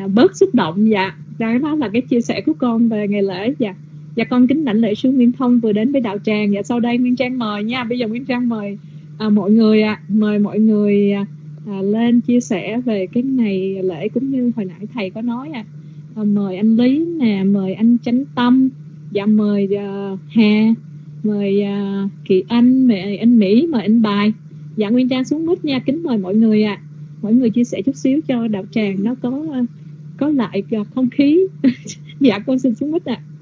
[SPEAKER 4] uh, bớt xúc động. Dạ đó là cái chia sẻ của con về ngày lễ. Dạ. Dạ con kính lãnh lễ sư Nguyên Thông vừa đến với đạo tràng. Dạ sau đây Nguyên Trang mời nha. Bây giờ Nguyên Trang mời à, mọi người ạ. À, mời mọi người à, à, lên chia sẻ về cái ngày lễ cũng như hồi nãy thầy có nói à, à mời anh Lý nè mời anh Chánh Tâm. Dạ mời à, Hà mời à, Kỳ Anh mời anh Mỹ mời anh Bài. Dạ Nguyên Trang xuống mít nha. Kính mời mọi người ạ. À. mọi người chia sẻ chút xíu cho đạo tràng nó có có lại không khí. <laughs> Dạ con xin xuống mít ạ. À.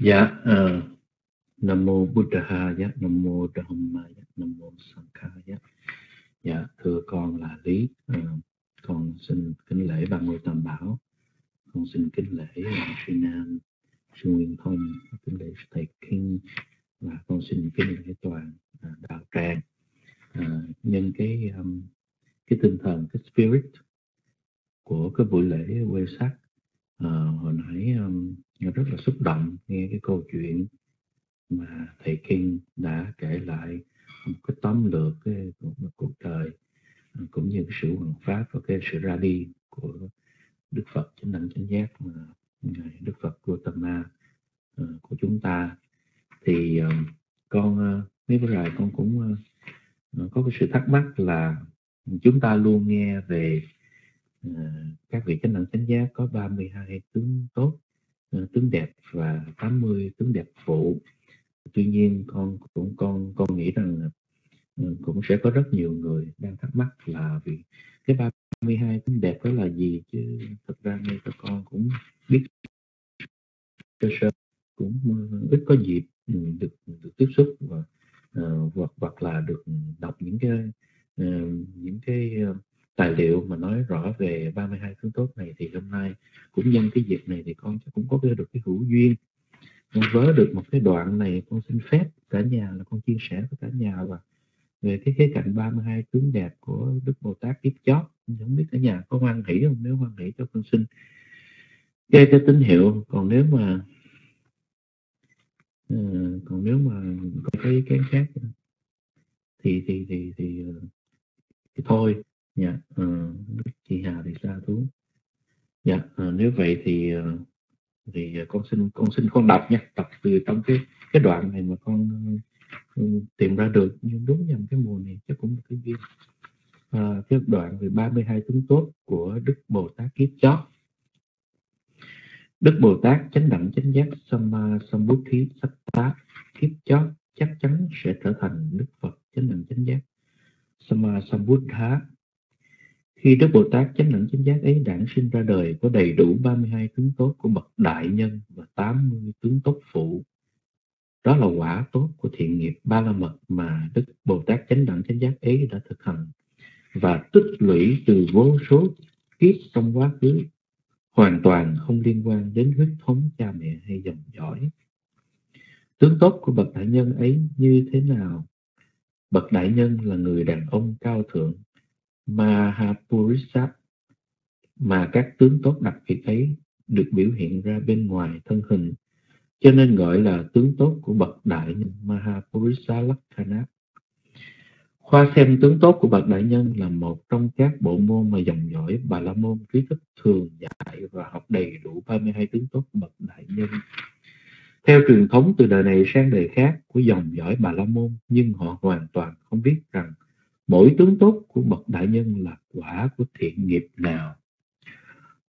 [SPEAKER 5] dạ uh, nam mô buddha dạ nam mô dhammaya dạ, nam mô sankhaya dạ. dạ. Thưa con là lý uh, con xin kính lễ ba ngôi tam bảo. Con xin kính lễ uh, sư nam sư nguyên thông kính lễ thầy kinh và con xin kính lễ toàn uh, đạo tràng uh, nhân cái um, cái tinh thần cái spirit của cái buổi lễ quê sắc uh, à, hồi nãy um, rất là xúc động nghe cái câu chuyện mà thầy Kinh đã kể lại một cái tóm lược cái cuộc đời à, cũng như cái sự hoàn pháp và cái sự ra đi của Đức Phật chánh đẳng chánh giác mà ngài Đức Phật Gautama uh, của chúng ta. Thì uh, con uh, mấy bữa rồi con cũng uh, Ờ, có cái sự thắc mắc là chúng ta luôn nghe về uh, các vị chánh đẳng chánh giác có 32 tướng tốt uh, tướng đẹp và 80 tướng đẹp phụ. Tuy nhiên con cũng con con nghĩ rằng cũng sẽ có rất nhiều người đang thắc mắc là vì cái 32 tướng đẹp đó là gì? Chứ thật ra ngay các con cũng biết sơ sơ cũng ít có dịp ừ, được được tiếp xúc và uh, hoặc hoặc là được đọc những cái uh, những cái ờ, tài liệu mà nói rõ về 32 tướng tốt này thì hôm nay cũng nhân cái dịp này thì con cũng có được cái hữu duyên. Con vớ được một cái đoạn này con xin phép cả nhà là con chia sẻ với cả nhà và về cái khía cạnh 32 tướng đẹp của Đức Bồ Tát kiếp chót. Không biết cả nhà có hoan hỷ không? Nếu hoan hỷ cho con xin gây cái tín hiệu. Còn nếu mà Ờ, còn nếu mà có cái ý kiến khác thì thì thì thì, ờ, thì thôi. Dạ uh, chị Hà thì ra thú dạ uh, nếu vậy thì uh, thì con xin con xin con đọc nha đọc từ trong cái cái đoạn này mà con tìm ra được. Nhưng đúng nhầm cái mùa này chắc cũng một cái duyên. À, cái đoạn về 32 tướng tốt của Đức Bồ Tát kiếp chót. Đức Bồ Tát chánh đẳng chánh giác Samma Sambuddhi Satta kiếp chót chắc chắn sẽ trở thành Đức Phật chánh đẳng chánh giác. Samma Sambuddha khi Đức Bồ Tát chánh đẳng chánh giác ấy đản sinh ra đời có đầy đủ 32 tướng tốt của bậc đại nhân và 80 tướng tốt phụ. Đó là quả tốt của thiện nghiệp ba la mật mà Đức Bồ Tát chánh đẳng chánh giác ấy đã thực hành. Và tích lũy từ vô số kiếp trong quá khứ hoàn toàn không liên quan đến huyết thống cha mẹ hay dòng dõi. Tướng tốt của bậc đại nhân ấy như thế nào? Bậc đại nhân là người đàn ông cao thượng Mahapurisa mà các tướng tốt đặc biệt ấy được biểu hiện ra bên ngoài thân hình, cho nên gọi là tướng tốt của bậc đại nhân Mahapurisa Lakkhana. Khoa xem tướng tốt của bậc đại nhân là một trong các bộ môn mà dòng dõi Bà La Môn trí thức thường dạy và học đầy đủ 32 tướng tốt của bậc đại nhân. Theo truyền thống từ đời này sang đời khác của dòng dõi Bà La Môn, nhưng họ hoàn toàn không biết rằng mỗi tướng tốt của bậc đại nhân là quả của thiện nghiệp nào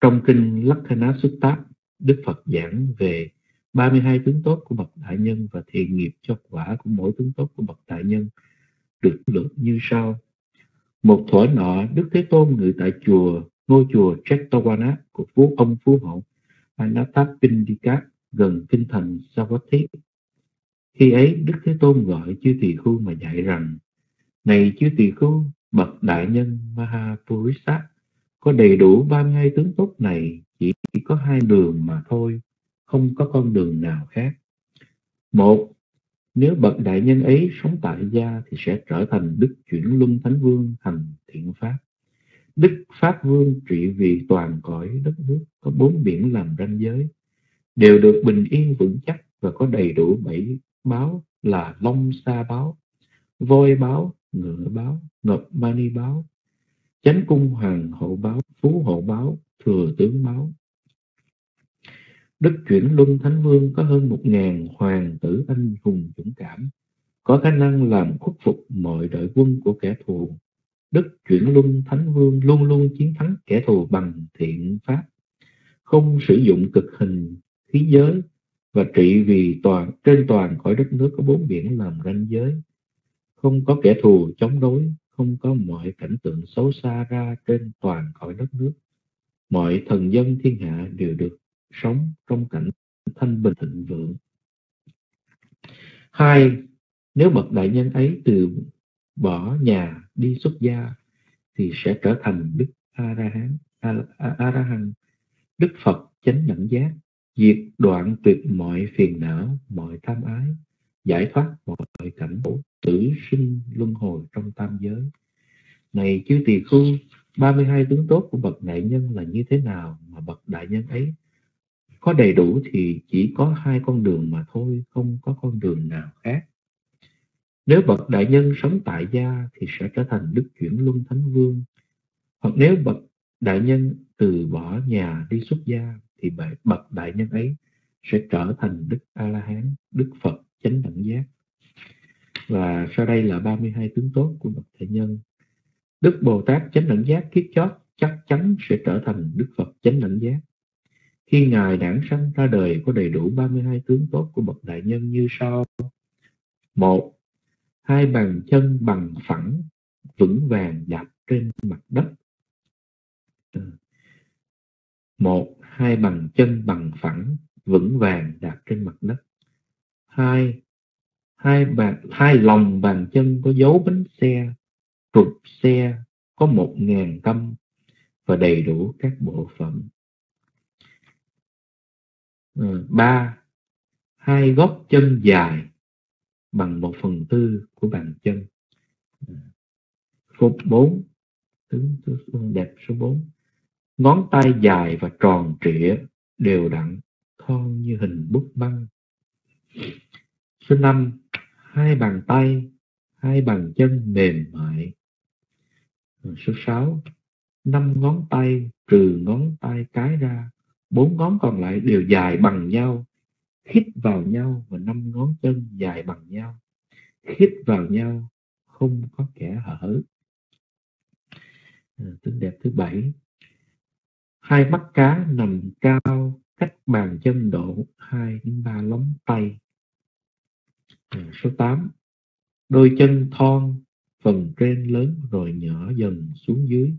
[SPEAKER 5] trong kinh Lakkhana Sutta Đức Phật giảng về 32 tướng tốt của bậc đại nhân và thiện nghiệp cho quả của mỗi tướng tốt của bậc đại nhân được lượng như sau. Một thuở nọ Đức Thế Tôn ngự tại chùa, ngôi chùa Chetawana của phú ông phú hộ Anathapindika gần kinh thành Savatthi. Khi ấy, Đức Thế Tôn gọi chư tỳ khu mà dạy rằng, này chư tỳ khu bậc đại nhân Mahapurisa có đầy đủ 32 tướng tốt này, chỉ có hai đường mà thôi, không có con đường nào khác. Một nếu bậc đại nhân ấy sống tại gia thì sẽ trở thành đức chuyển luân thánh vương thành thiện pháp. Đức pháp vương trị vì toàn cõi đất nước, có bốn biển làm ranh giới, đều được bình yên vững chắc và có đầy đủ bảy báo là long sa báo, voi báo, ngựa báo, ngọc mani báo, chánh cung hoàng hậu báo, phú hậu báo, thừa tướng báo đức chuyển luân thánh vương có hơn một ngàn hoàng tử anh hùng dũng cảm, có khả năng làm khuất phục mọi đội quân của kẻ thù. Đức chuyển luân thánh vương luôn luôn chiến thắng kẻ thù bằng thiện pháp, không sử dụng cực hình, khí giới và trị vì toàn, trên toàn khỏi đất nước có bốn biển làm ranh giới. Không có kẻ thù chống đối, không có mọi cảnh tượng xấu xa ra trên toàn khỏi đất nước. Mọi thần dân thiên hạ đều được sống trong cảnh thanh bình thịnh vượng. Hai, nếu bậc đại nhân ấy từ bỏ nhà đi xuất gia, thì sẽ trở thành đức a ra hán a ra hằng đức phật chánh đẳng giác, diệt đoạn tuyệt mọi phiền não, mọi tham ái, giải thoát mọi cảnh khổ, tử sinh luân hồi trong tam giới. Này chư tỳ khu 32 tướng tốt của bậc đại nhân là như thế nào mà bậc đại nhân ấy có đầy đủ thì chỉ có hai con đường mà thôi, không có con đường nào khác. Nếu bậc đại nhân sống tại gia thì sẽ trở thành đức chuyển luân thánh vương. Hoặc nếu bậc đại nhân từ bỏ nhà đi xuất gia thì bậc đại nhân ấy sẽ trở thành đức a la hán đức phật chánh đẳng giác. Và sau đây là 32 tướng tốt của bậc đại nhân. Đức bồ tát chánh đẳng giác kiếp chót chắc chắn sẽ trở thành đức phật chánh đẳng giác khi ngài đản sanh ra đời có đầy đủ 32 tướng tốt của bậc đại nhân như sau. Một, hai bàn chân bằng phẳng, vững vàng đạp trên mặt đất. Ừ. Một, hai bàn chân bằng phẳng, vững vàng đạp trên mặt đất. Hai hai bàn, hai lòng bàn chân có dấu bánh xe, trục xe có một ngàn tâm và đầy đủ các bộ phận ừ, ba hai gót chân dài bằng một phần tư của bàn chân. Ừ. Phục bốn tướng đẹp số 4 ngón tay dài và tròn trịa đều đặn thon như hình bút băng. Số năm hai bàn tay hai bàn chân mềm mại. Số sáu năm ngón tay trừ ngón tay cái ra bốn ngón còn lại đều dài bằng nhau hít vào nhau và năm ngón chân dài bằng nhau. Hít vào nhau không có kẻ hở. À, tính đẹp thứ bảy. Hai mắt cá nằm cao cách bàn chân độ hai đến ba lóng tay. À, số 8 đôi chân thon phần trên lớn rồi nhỏ dần xuống dưới.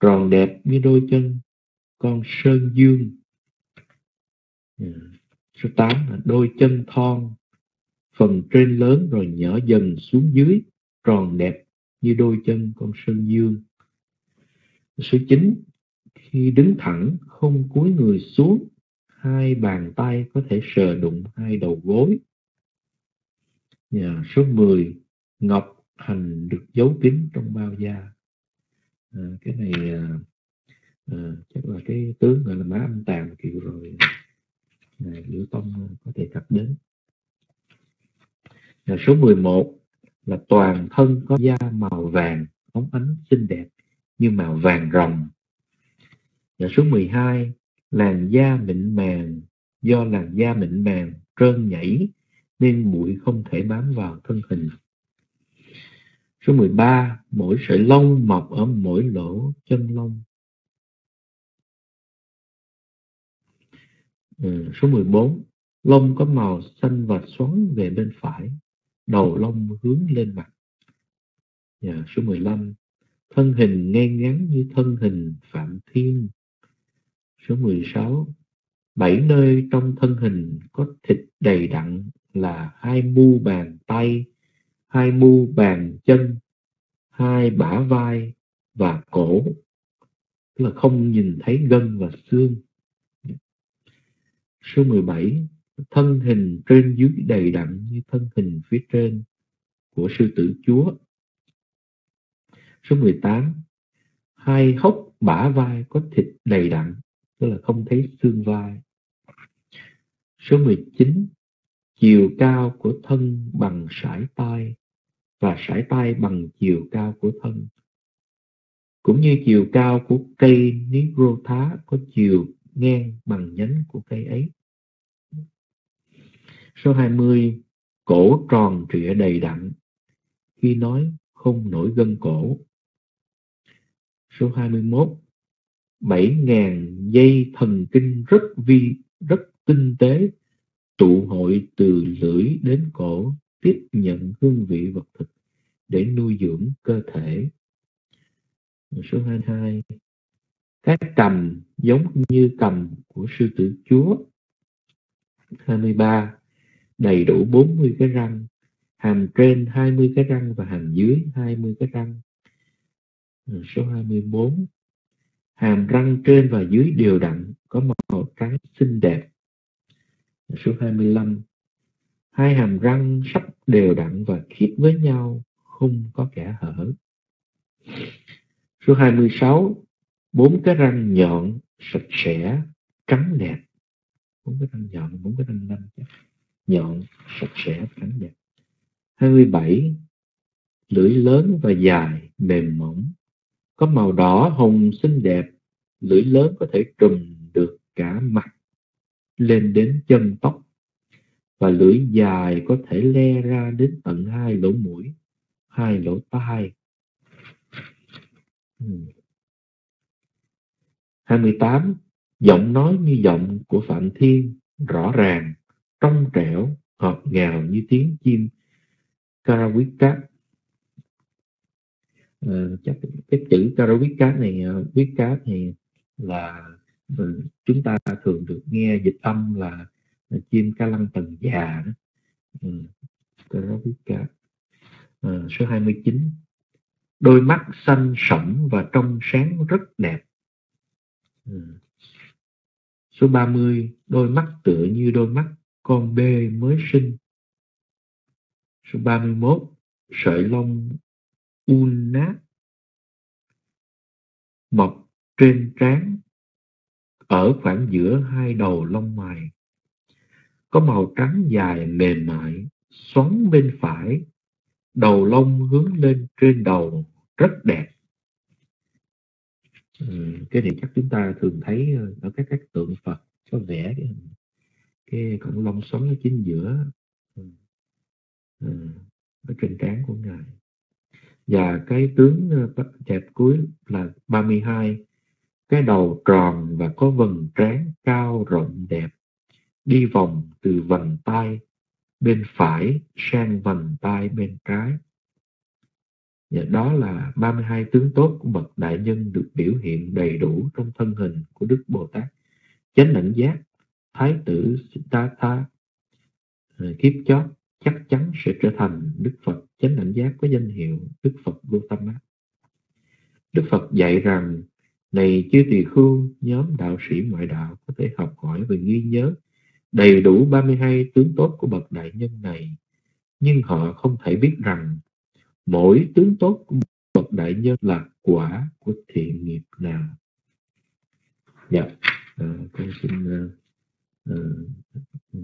[SPEAKER 5] Tròn đẹp như đôi chân con sơn dương. Ừ, số 8 là đôi chân thon phần trên lớn rồi nhỏ dần xuống dưới tròn đẹp như đôi chân con sơn dương. Số 9 khi đứng thẳng không cúi người xuống hai bàn tay có thể sờ đụng hai đầu gối. Số 10 ngọc hành được giấu kín trong bao da. À, cái này à, à, chắc là cái tướng gọi là má âm tàn kiểu rồi. À, liễu tông có thể cập đến. À, số 11 là toàn thân có da màu vàng óng ánh xinh đẹp như màu vàng rồng. Và số 12 làn da mịn màng. Do làn da mịn màng trơn nhảy nên bụi không thể bám vào thân hình. Số 13, mỗi sợi lông mọc ở mỗi lỗ chân lông. Ừ, số 14, lông có màu xanh và xoắn về bên phải, đầu lông hướng lên mặt. Yeah, số 15, thân hình ngang ngắn như thân hình Phạm Thiên. Số 16, bảy nơi trong thân hình có thịt đầy đặn là hai mu bàn tay, hai mu bàn chân, hai bả vai và cổ, tức là không nhìn thấy gân và xương. Số 17, thân hình trên dưới đầy đặn như thân hình phía trên của sư tử chúa. Số 18, hai hốc bả vai có thịt đầy đặn, tức là không thấy xương vai. Số 19, chiều cao của thân bằng sải tay và sải tay bằng chiều cao của thân. Cũng như chiều cao của cây Nigrotha có chiều ngang bằng nhánh của cây ấy. Số 20, cổ tròn trịa đầy đặn, khi nói không nổi gân cổ. Số 21, 7.000 dây thần kinh rất vi rất tinh tế tụ hội từ lưỡi đến cổ tiếp nhận hương vị vật thực để nuôi dưỡng cơ thể. Số 22 Các cầm giống như cầm của sư tử chúa. 23 Đầy đủ 40 cái răng, hàm trên 20 cái răng và hàm dưới 20 cái răng. Số 24 Hàm răng trên và dưới đều đặn, có màu trắng xinh đẹp. Số 25 Hai hàm răng sắp đều đặn và khít với nhau, không có kẻ hở. Số 26 Bốn cái răng nhọn, sạch sẽ, trắng đẹp. Bốn cái răng nhọn, bốn cái răng nanh nhọn, sạch sẽ, thẳng đẹp. 27 Lưỡi lớn và dài, mềm mỏng, có màu đỏ hồng xinh đẹp, lưỡi lớn có thể trùm được cả mặt lên đến chân tóc và lưỡi dài có thể le ra đến tận hai lỗ mũi, hai lỗ tai. Hmm. 28. Giọng nói như giọng của Phạm Thiên, rõ ràng, trong trẻo, ngọt ngào như tiếng chim Karawika uh, ờ, chắc cái chữ Karawika này Wikat cá này là ừ, chúng ta thường được nghe dịch âm là, là chim ca lăng tầng già đó. Ừ. Karawikat uh, ờ, số 29 đôi mắt xanh sẫm và trong sáng rất đẹp ừ. số 30 đôi mắt tựa như đôi mắt con bê mới sinh. Số 31 sợi lông un nát mọc trên trán ở khoảng giữa hai đầu lông mày. Có màu trắng dài mềm mại xoắn bên phải đầu lông hướng lên trên đầu rất đẹp. Ừ, cái này chắc chúng ta thường thấy ờ, ở các các tượng Phật có vẽ cái, cái cọng lông xoắn ở chính giữa ừ, ừ, ở trên trán của ngài. Và cái tướng ờ, đẹp cuối là 32 cái đầu tròn và có vầng trán cao rộng đẹp đi vòng từ vành tay bên phải sang vành tay bên trái. Và đó là 32 tướng tốt của bậc đại nhân được biểu hiện đầy đủ trong thân hình của Đức Bồ Tát. Chánh đẳng giác thái tử Siddhartha kiếp chót chắc chắn sẽ trở thành Đức Phật chánh đẳng giác có danh hiệu Đức Phật Gautama. Đức Phật dạy rằng này chư tỳ khưu nhóm đạo sĩ ngoại đạo có thể học hỏi và ghi nhớ đầy đủ 32 tướng tốt của bậc đại nhân này nhưng họ không thể biết rằng mỗi tướng tốt của bậc đại nhân là quả của thiện nghiệp nào dạ à, con xin uh, Ờ, ừ, ừ.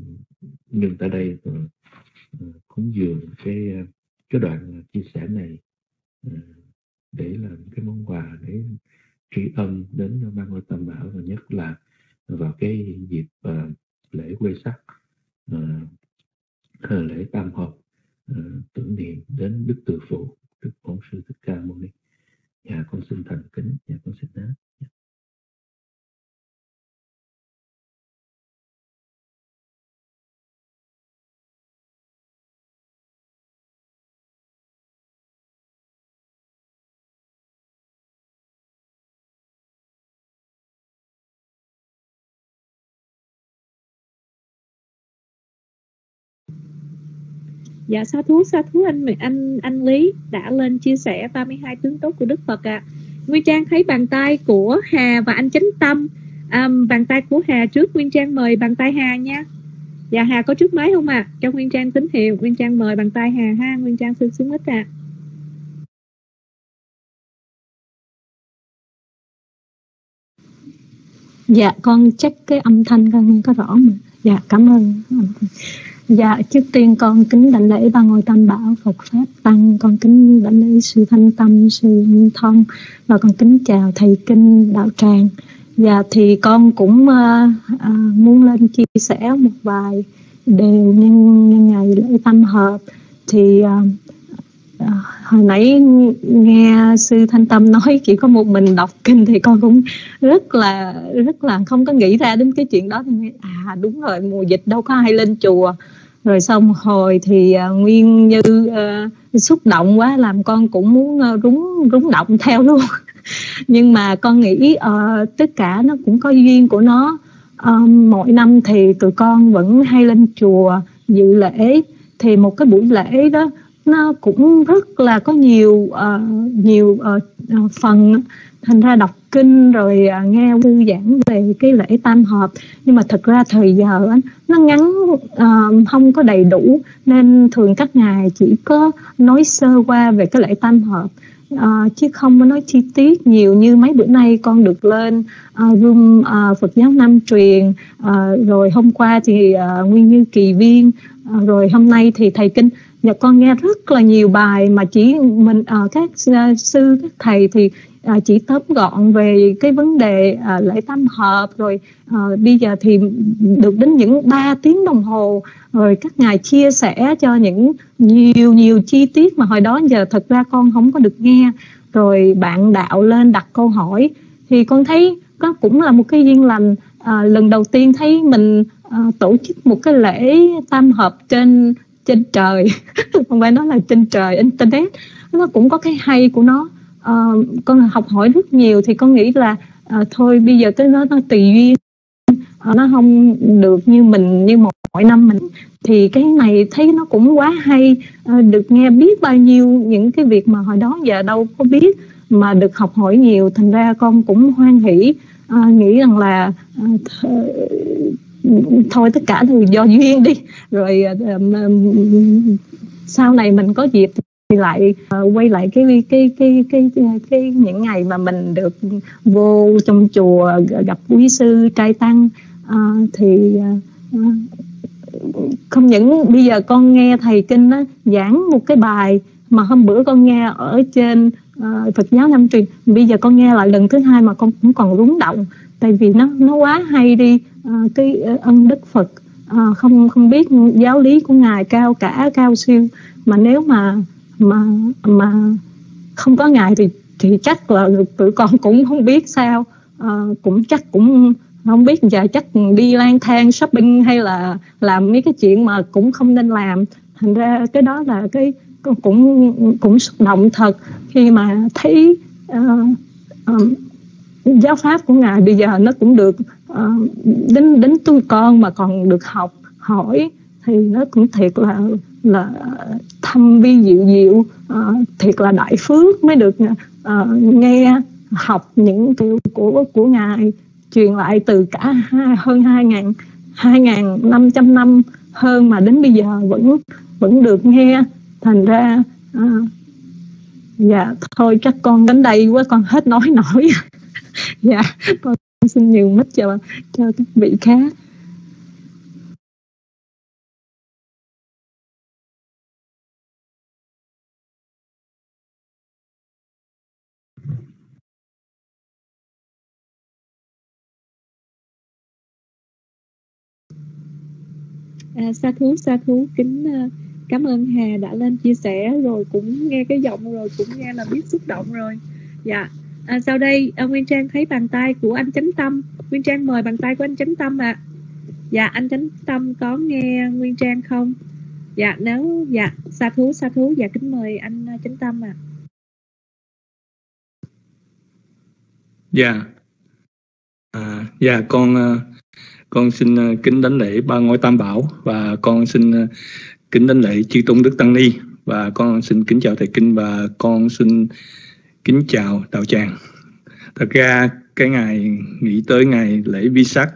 [SPEAKER 5] ngừng tại đây cũng cúng dường cái cái đoạn chia sẻ này để làm cái món quà để tri ân đến ban ngôi tam bảo và nhất là vào cái dịp lễ quê sắc lễ tam hợp tưởng niệm đến đức từ phụ, đức bổn xin thành kính, nhà con xin hết.
[SPEAKER 3] Dạ sa thú sa thú anh anh anh Lý đã lên chia sẻ 32 tướng tốt của Đức Phật ạ. À. Nguyên Trang thấy bàn tay của Hà và anh Chánh Tâm. Um, bàn tay của Hà trước Nguyên Trang mời bàn tay Hà nha. Dạ Hà có trước máy không ạ? À? Cho Nguyên Trang tín hiệu. Nguyên Trang mời bàn tay Hà ha. Nguyên Trang xin xuống ít ạ. À. Dạ con check cái âm thanh con có rõ mà. Dạ cảm ơn. Dạ, trước tiên con kính đảnh lễ ba ngôi tam bảo Phật Pháp Tăng, con kính đảnh lễ sư Thanh Tâm, sư Minh Thông. Và con kính chào thầy kinh đạo tràng. Dạ thì con cũng uh, uh, muốn lên chia sẻ một vài điều nhân, nhân ngày lễ tam hợp. Thì uh, uh, hồi nãy nghe sư Thanh Tâm nói chỉ có một mình đọc kinh thì con cũng rất là rất là không có nghĩ ra đến cái chuyện đó. Thì à đúng rồi mùa dịch đâu có ai lên chùa rồi xong hồi thì uh, nguyên như uh, xúc động quá làm con cũng muốn uh, rúng rúng động theo luôn. <laughs> Nhưng mà con nghĩ uh, tất cả nó cũng có duyên của nó. Ờ, uh, mỗi năm thì tụi con vẫn hay lên chùa dự lễ. Thì một cái buổi lễ đó nó cũng rất là có nhiều uh, nhiều uh, phần thành ra đọc kinh rồi à, nghe thư giảng về cái lễ tam hợp. Nhưng mà thật ra thời giờ nó ngắn à, không có đầy đủ. Nên thường các ngài chỉ có nói sơ qua về cái lễ tam hợp. À, chứ không có nói chi tiết nhiều như mấy bữa nay con được lên uh, room uh, Phật giáo Nam truyền. Uh, rồi hôm qua thì uh, Nguyên Như Kỳ Viên. Uh, rồi hôm nay thì thầy kinh. Và con nghe rất là nhiều bài mà chỉ mình uh, các uh, sư các thầy thì à, chỉ tóm gọn về cái vấn đề à, lễ tam hợp rồi à, bây giờ thì được đến những 3 tiếng đồng hồ rồi các ngài chia sẻ cho những nhiều nhiều chi tiết mà hồi đó giờ thật ra con không có được nghe. Rồi bạn đạo lên đặt câu hỏi thì con thấy có cũng là một cái duyên lành. À, lần đầu tiên thấy mình à, tổ chức một cái lễ tam hợp trên trên trời. <laughs> Không phải nói là trên trời internet. Nó cũng có cái hay của nó uh, con học hỏi rất nhiều thì con nghĩ là uh, thôi bây giờ cái nó nó tùy duyên. Uh, nó không được như mình như một mỗi năm mình. Thì cái này thấy nó cũng quá hay. Uh, được nghe biết bao nhiêu những cái việc mà hồi đó giờ đâu có biết mà được học hỏi nhiều. Thành ra con cũng hoan hỷ. Uh, nghĩ rằng là uh, th- thôi tất cả đều do duyên đi. Rồi uh, sau này mình có dịp thì lại uh, quay lại cái cái, cái cái cái cái những ngày mà mình được vô trong chùa gặp quý sư trai tăng uh, thì uh, không những bây giờ con nghe thầy kinh á, giảng một cái bài mà hôm bữa con nghe ở trên uh, Phật giáo Nam truyền bây giờ con nghe lại lần thứ hai mà con cũng còn rúng động. Tại vì nó nó quá hay đi uh, cái ân đức Phật uh, không không biết giáo lý của ngài cao cả cao siêu. Mà nếu mà mà mà không có ngài thì thì chắc là tụi con cũng không biết sao. À, cũng chắc cũng không biết giờ chắc đi lang thang shopping hay là làm mấy cái chuyện mà cũng không nên làm. Thành ra cái đó là cái cũng cũng xúc động thật khi mà thấy uh, uh, giáo pháp của ngài bây giờ nó cũng được uh, đến đến tôi con mà còn được học hỏi thì nó cũng thiệt là là thâm vi diệu diệu. Uh, thiệt là đại phước mới được uh, nghe học những kiểu của của ngài. Truyền lại từ cả hai, hơn hai ngàn hai ngàn năm trăm năm hơn mà đến bây giờ vẫn vẫn được nghe. Thành ra uh, dạ thôi chắc con đến đây quá con hết nói nổi. <laughs> Dạ con xin nhiều mít cho cho các vị khác. À, sa thú sa thú kính uh, cảm ơn Hà đã lên chia sẻ rồi cũng nghe cái giọng rồi cũng nghe là biết xúc động rồi. Dạ.
[SPEAKER 4] À, sau đây à, Nguyên Trang thấy bàn tay của anh Chánh Tâm. Nguyên Trang mời bàn tay của anh Chánh Tâm ạ. À. dạ anh Chánh Tâm có nghe Nguyên Trang không? Dạ nếu dạ sa thú sa thú dạ kính mời anh à, Chánh Tâm ạ. À.
[SPEAKER 6] dạ. À, dạ con à, con xin ờ, kính đánh lễ ba ngôi tam bảo và con xin ờ, kính đánh lễ chư tôn đức tăng ni và con xin kính chào thầy kinh và con xin kính chào đạo tràng. Thật ra cái ngày nghĩ tới ngày lễ vi sắc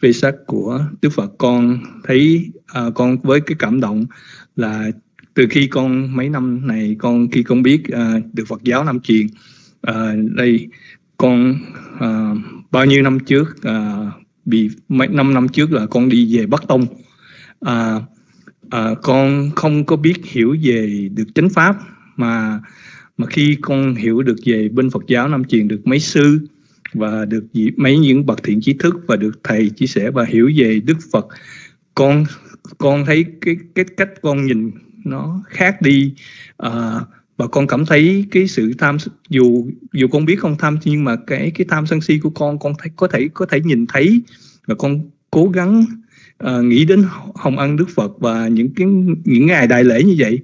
[SPEAKER 6] vi sắc của đức phật con thấy à, con với cái cảm động là từ khi con mấy năm này con khi con biết à, được phật giáo nam truyền à, đây con à, bao nhiêu năm trước à, bị mấy năm năm trước là con đi về bắc tông. À, à, con không có biết hiểu về được chánh pháp mà mà khi con hiểu được về bên Phật giáo Nam truyền được mấy sư và được mấy những bậc thiện trí thức và được thầy chia sẻ và hiểu về Đức Phật con con thấy cái cái cách con nhìn nó khác đi. À, và con cảm thấy cái sự tham dù dù con biết không tham nhưng mà cái cái tham sân si của con con thấy có thể có thể nhìn thấy. Và con cố gắng uh, nghĩ đến hồng ân đức phật và những cái những ngày đại lễ như vậy.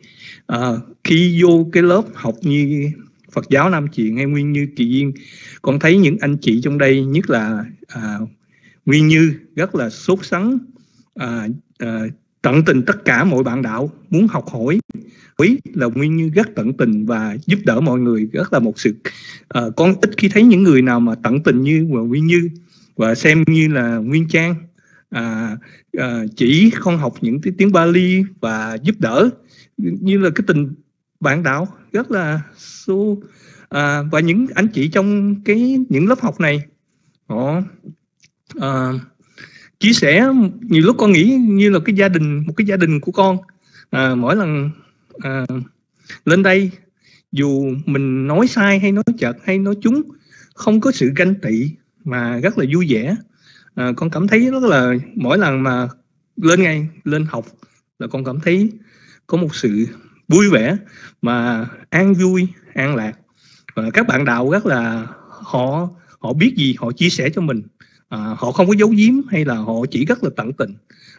[SPEAKER 6] Uh, khi vô cái lớp học như phật giáo nam truyền hay nguyên như kỳ duyên con thấy những anh chị trong đây nhất là uh, nguyên như rất là sốt sắng uh, uh, tận tình tất cả mọi bạn đạo muốn học hỏi quý là nguyên như rất tận tình và giúp đỡ mọi người. Rất là một sự uh, con ít khi thấy những người nào mà tận tình như và nguyên như và xem như là nguyên trang. À, à, chỉ con học những cái tiếng Bali và giúp đỡ như là cái tình bạn đạo. Rất là su à, và những anh chị trong cái những lớp học này họ à, chia sẻ nhiều lúc con nghĩ như là cái gia đình một cái gia đình của con. À, mỗi lần à, lên đây dù mình nói sai hay nói chật hay nói trúng không có sự ganh tị mà rất là vui vẻ. À, con cảm thấy rất là mỗi lần mà lên ngay lên học là con cảm thấy có một sự vui vẻ mà an vui an lạc. Và các bạn đạo rất là họ họ biết gì họ chia sẻ cho mình. À, họ không có giấu giếm hay là họ chỉ rất là tận tình.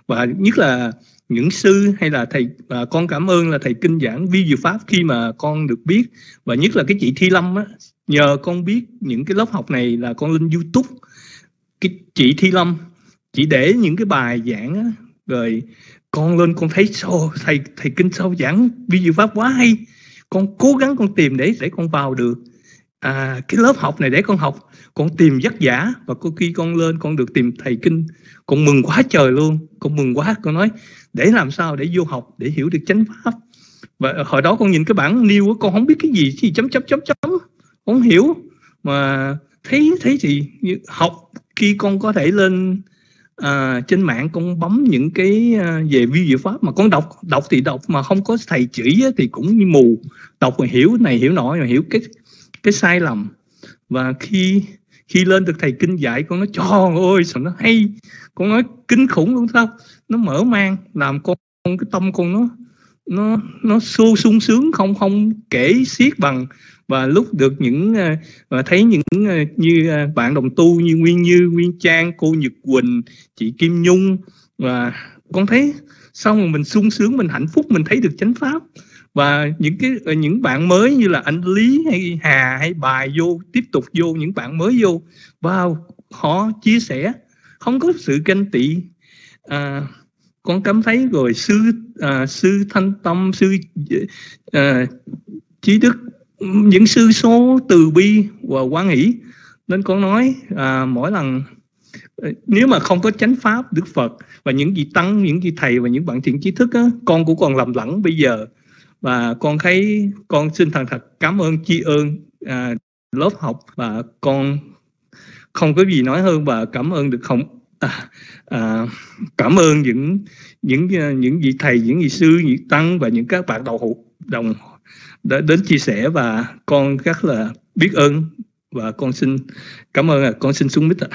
[SPEAKER 6] Và nhất là những sư hay là thầy à, con cảm ơn là thầy kinh giảng vi diệu pháp khi mà con được biết. Và nhất là cái chị thi lâm á nhờ con biết những cái lớp học này là con lên youtube. Cái chị Thi Lâm chỉ để những cái bài giảng á, rồi con lên con thấy sao thầy thầy kinh sâu giảng vi diệu pháp quá hay. Con cố gắng con tìm để để con vào được. À, cái lớp học này để con học con tìm dắt giả và có khi con lên con được tìm thầy kinh con mừng quá trời luôn. Con mừng quá con nói để làm sao để vô học để hiểu được chánh pháp. Và hồi đó con nhìn cái bản niêu con không biết cái gì chỉ chấm chấm chấm chấm không hiểu. Mà thấy thấy thì học khi con có thể lên à, trên mạng con bấm những cái à, về vi diệu pháp. Mà con đọc đọc thì đọc mà không có thầy chỉ á, thì cũng như mù. Đọc mà hiểu này hiểu nọ mà hiểu cái cái sai lầm. Và khi khi lên được thầy kinh dạy con nói trời ơi sao nó hay. Con nói kinh khủng luôn sao? Nó mở mang làm con cái tâm con nó nó nó xô sung sướng không không kể xiết bằng. Và lúc được những ờ, và thấy những ờ, như ờ, bạn đồng tu như Nguyên Như, Nguyên Trang, cô Nhật Quỳnh, chị Kim Nhung và con thấy xong rồi mình sung sướng mình hạnh phúc mình thấy được chánh pháp. Và những cái những bạn mới như là anh Lý hay Hà hay bài vô tiếp tục vô những bạn mới vô vào họ chia sẻ. Không có sự ganh tị à, con cảm thấy rồi sư à, sư thanh tâm sư à, trí đức những sư số từ bi và quan hỷ nên con nói à, mỗi lần à, nếu mà không có chánh pháp đức phật và những vị tăng những vị thầy và những bạn thiện trí thức á, con cũng còn lầm lẫn bây giờ. Và con thấy con xin thành thật cảm ơn tri ơn à, lớp học và con không có gì nói hơn và cảm ơn được không à, <laughs> à, cảm ơn những những ờ, những vị thầy những vị sư những tăng và những các bạn đầu đồng đã đến chia sẻ và con rất là biết ơn và con xin cảm ơn con xin xuống mít ạ.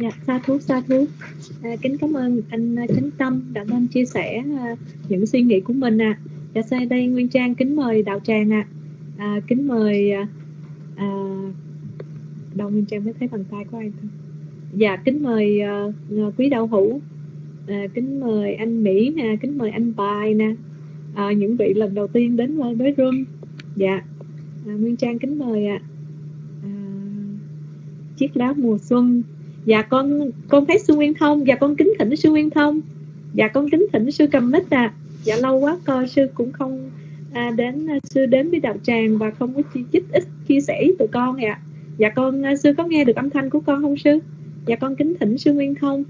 [SPEAKER 4] Dạ, sa thú sa thú à, kính cảm ơn anh à, Chánh Tâm đã lên chia sẻ à, những suy nghĩ của mình ạ. À. Dạ, sau đây Nguyên Trang kính mời đạo tràng ạ. À. À, kính mời à, à Đạo Nguyên Trang mới thấy bàn tay của anh thôi. Dạ, kính mời à, à, quý đạo hữu, à, kính mời anh Mỹ nè, kính mời anh Bài nè, à, những vị lần đầu tiên đến với room. Dạ, à, Nguyên Trang kính mời ạ. À. À, chiếc lá mùa xuân dạ con con thấy sư nguyên thông dạ con kính thỉnh sư nguyên thông dạ con kính thỉnh sư cầm mít à dạ lâu quá coi sư cũng không à, đến à, sư đến với đạo tràng và không có chi chích ít chia sẻ tụi con ạ dạ con à, sư có nghe được âm thanh của con không sư dạ con kính thỉnh sư nguyên thông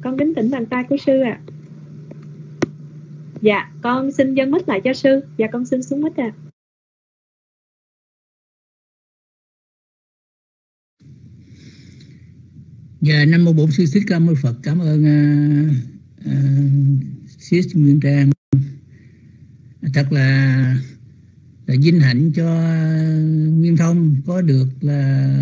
[SPEAKER 4] con kính thỉnh bàn tay của sư ạ à. dạ con xin dân mít lại cho sư dạ con xin xuống mít ạ à.
[SPEAKER 7] Dạ, Nam Mô Bổn Sư Thích Ca Mâu Phật. Cảm ơn uh, uh, Sis Nguyên Trang. Thật là, là vinh hạnh cho Nguyên Thông có được là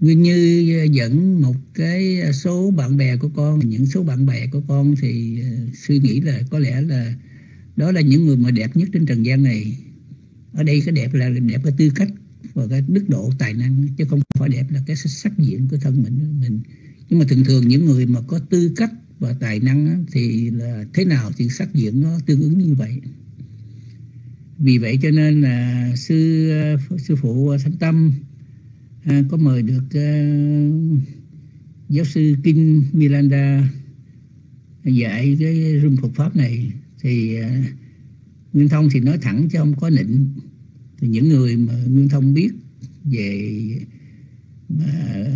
[SPEAKER 7] Nguyên Như dẫn một cái số bạn bè của con. Những số bạn bè của con thì uh, suy nghĩ là có lẽ là đó là những người mà đẹp nhất trên trần gian này. Ở đây cái đẹp là đẹp cái tư cách và cái đức độ tài năng chứ không phải đẹp là cái sắc diện của thân mình mình. Nhưng mà thường thường những người mà có tư cách và tài năng thì là thế nào thì sắc diện nó tương ứng như vậy. Vì vậy cho nên là sư ờ, sư phụ thánh tâm à, có mời được ờ, giáo sư kinh Milanda dạy cái rung Phật pháp này. Thì Nguyên Thông thì nói thẳng chứ không có nịnh thì những người mà Nguyên Thông biết về mà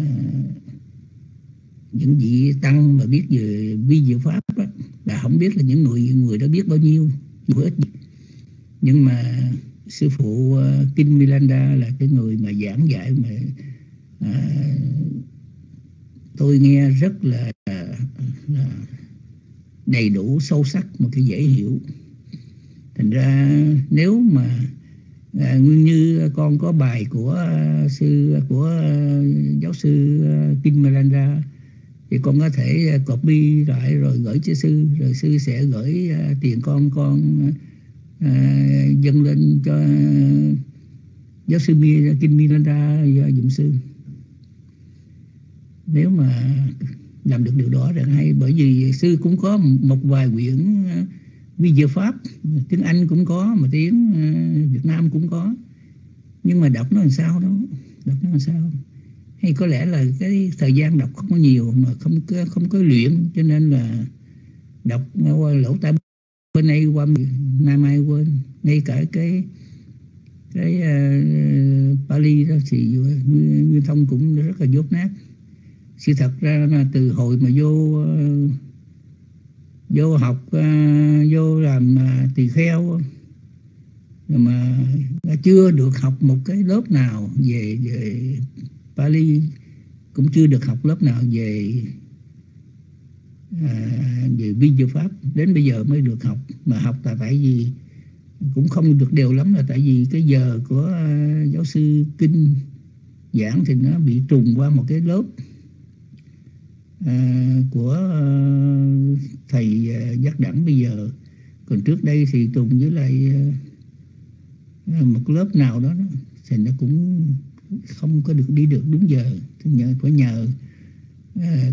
[SPEAKER 7] những vị tăng mà biết về vi diệu pháp đó, là không biết là những người người đó biết bao nhiêu người ít nhưng mà sư phụ uh, Kinh Milanda là cái người mà giảng dạy mà à, tôi nghe rất là, là đầy đủ sâu sắc một cái dễ hiểu. Thành ra nếu mà à, nguyên như con có bài của à, sư của à, giáo sư à, Kim Melanda thì con có thể copy lại rồi gửi cho sư rồi sư sẽ gửi tiền con con dâng lên cho giáo sư Kim Melanda dụng sư. Nếu mà làm được điều đó là hay bởi vì sư cũng có một vài quyển uh, vi diệu pháp tiếng Anh cũng có mà tiếng ờ, Việt Nam cũng có. Nhưng mà đọc nó làm sao đó đọc nó làm sao. Hay có lẽ là cái thời gian đọc không có nhiều mà không có không có luyện cho nên là đọc ờ, qua lỗ tai bên đây qua nam ai quên. Ngay cả cái cái uh, Pali đó thì Nguyên Thông cũng rất là dốt nát sự thật ra là từ hồi mà vô uh, vô học uh, vô làm uh, tỳ kheo. Mà chưa được học một cái lớp nào về về Pali cũng chưa được học lớp nào về à, về vi dư pháp. Đến bây giờ mới được học. Mà học là tại vì cũng không được đều lắm là tại vì cái giờ của uh, giáo sư kinh giảng thì nó bị trùng qua một cái lớp À, của thầy đẳng bây giờ. Còn trước đây thì cùng với lại ờ, ờ, một lớp nào đó, thì nó cũng không có được đi được đúng giờ. Nhờ phải nhờ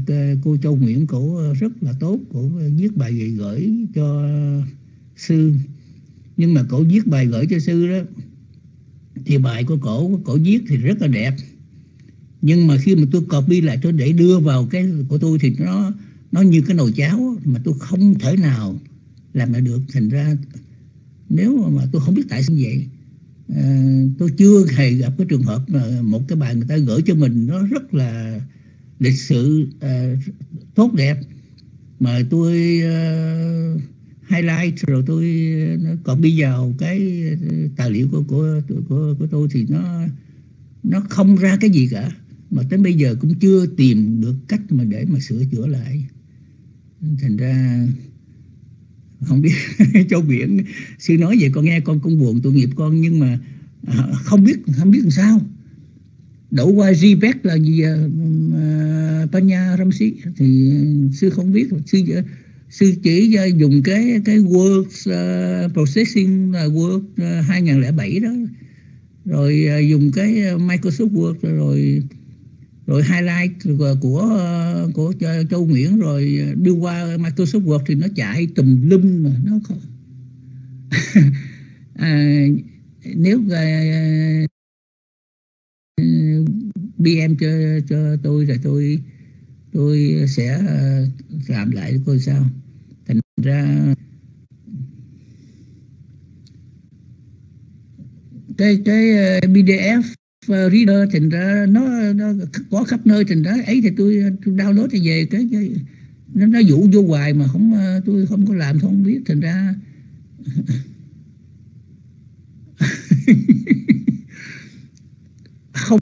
[SPEAKER 7] ờ, cô Châu Nguyễn cổ rất là tốt cổ viết bài gửi, gửi cho sư. Nhưng mà cổ viết bài gửi cho sư đó thì bài của cổ cổ viết thì rất là đẹp. Nhưng mà khi mà tôi copy lại tôi để đưa vào cái của tôi thì nó nó như cái nồi cháo mà tôi không thể nào làm lại được. Thành ra nếu mà tôi không biết tại sao vậy à, tôi chưa hề gặp cái trường hợp mà một cái bài người ta gửi cho mình nó rất là lịch sự à, tốt đẹp. Mà tôi uh, highlight rồi tôi nó bây vào cái tài liệu của của của, của tôi thì nó nó không ra cái gì cả. Mà tới bây giờ cũng chưa tìm được cách mà để mà sửa chữa lại thành ra không biết <laughs> châu biển. Sư nói vậy con nghe con cũng buồn tội nghiệp con nhưng mà à, không biết không biết làm sao. Đổ qua Ribet là gì uh, Panya Ramsi thì sư không biết. Sư sư chỉ dùng cái cái Word uh, à, processing là Word uh, 2007 đó. Rồi uh, dùng cái à, Microsoft Word rồi rồi highlight của của, của ờ, Châu Nguyễn rồi đưa qua Microsoft Word thì nó chạy tùm lum mà nó không. <laughs> À, nếu ờ, ờ, uh, BM cho cho tôi rồi tôi tôi sẽ làm lại coi sao. Thành ra cái cái PDF reader thành ra nó, nó có khắp nơi thành ra ấy thì tôi, tôi download thì về cái, cái nó nó dụ vô hoài mà không ờ, tôi không có làm không biết thành ra <laughs> không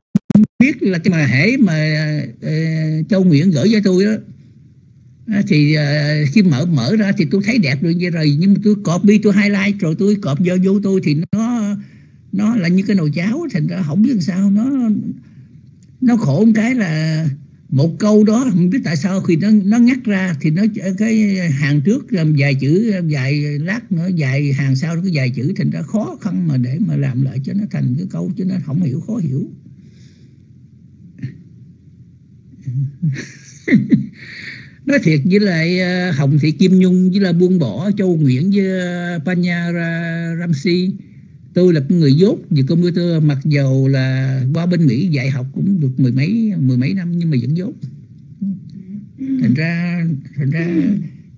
[SPEAKER 7] biết là cái mà hễ mà uh, Châu Nguyễn gửi cho tôi đó thì uh, khi mở mở ra thì tôi thấy đẹp được như rồi nhưng mà tôi copy tôi highlight rồi tôi copy vô vô tôi thì nó nó là như cái nồi cháo thành ra không biết làm sao. Nó nó khổ một cái là một câu đó không biết tại sao khi nó nó ngắt ra thì nó cái hàng trước làm vài chữ vài lát nữa vài hàng sau nó vài chữ thành ra khó khăn mà để mà làm lại cho nó thành cái câu cho nó không hiểu khó hiểu. <laughs> Nói thiệt với lại ờ, hồng thị kim nhung với là buông bỏ châu nguyễn với ờ, panya ramsey tôi là người dốt về computer mặc dầu là qua bên mỹ dạy học cũng được mười mấy mười mấy năm nhưng mà vẫn dốt. Thành ra thành ra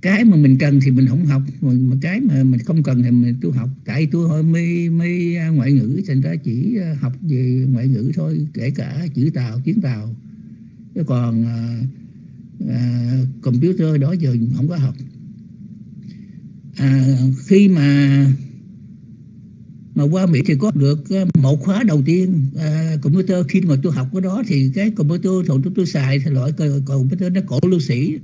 [SPEAKER 7] cái mà mình cần thì mình không học mà cái mà mình không cần thì mình tôi học. Tại tôi hơi mê mê ngoại ngữ thành ra chỉ ờ, học về ngoại ngữ thôi kể cả chữ tàu tiếng tàu. Chứ còn à, à, computer đó giờ không có học. À, khi mà mà qua Mỹ thì có được ờ, một khóa đầu tiên à, computer. Khi mà tôi học cái đó thì cái computer thường tôi, tôi xài thì loại computer nó cổ lưu sĩ.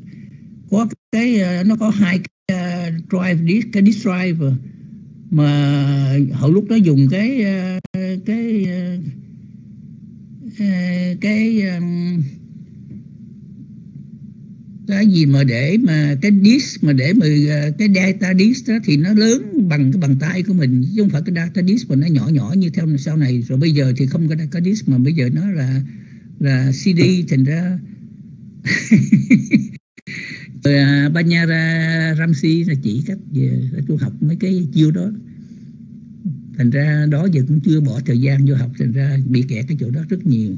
[SPEAKER 7] Có cái ờ, nó có hai cái drive disk cái disk drive. Mà hồi lúc đó dùng cái cái cái, cái cái gì mà để mà cái disk mà để mà ờ, cái data disk đó thì nó lớn bằng cái bàn tay của mình chứ không phải cái data disk mà nó nhỏ nhỏ như theo sau này. Rồi bây giờ thì không có cái disk mà bây giờ nó là là CD thành ra <laughs> rồi à, Banyara Ramsey là chỉ cách về tôi học mấy cái chiêu đó. Thành ra đó giờ cũng chưa bỏ thời gian vô học thành ra bị kẹt cái chỗ đó rất nhiều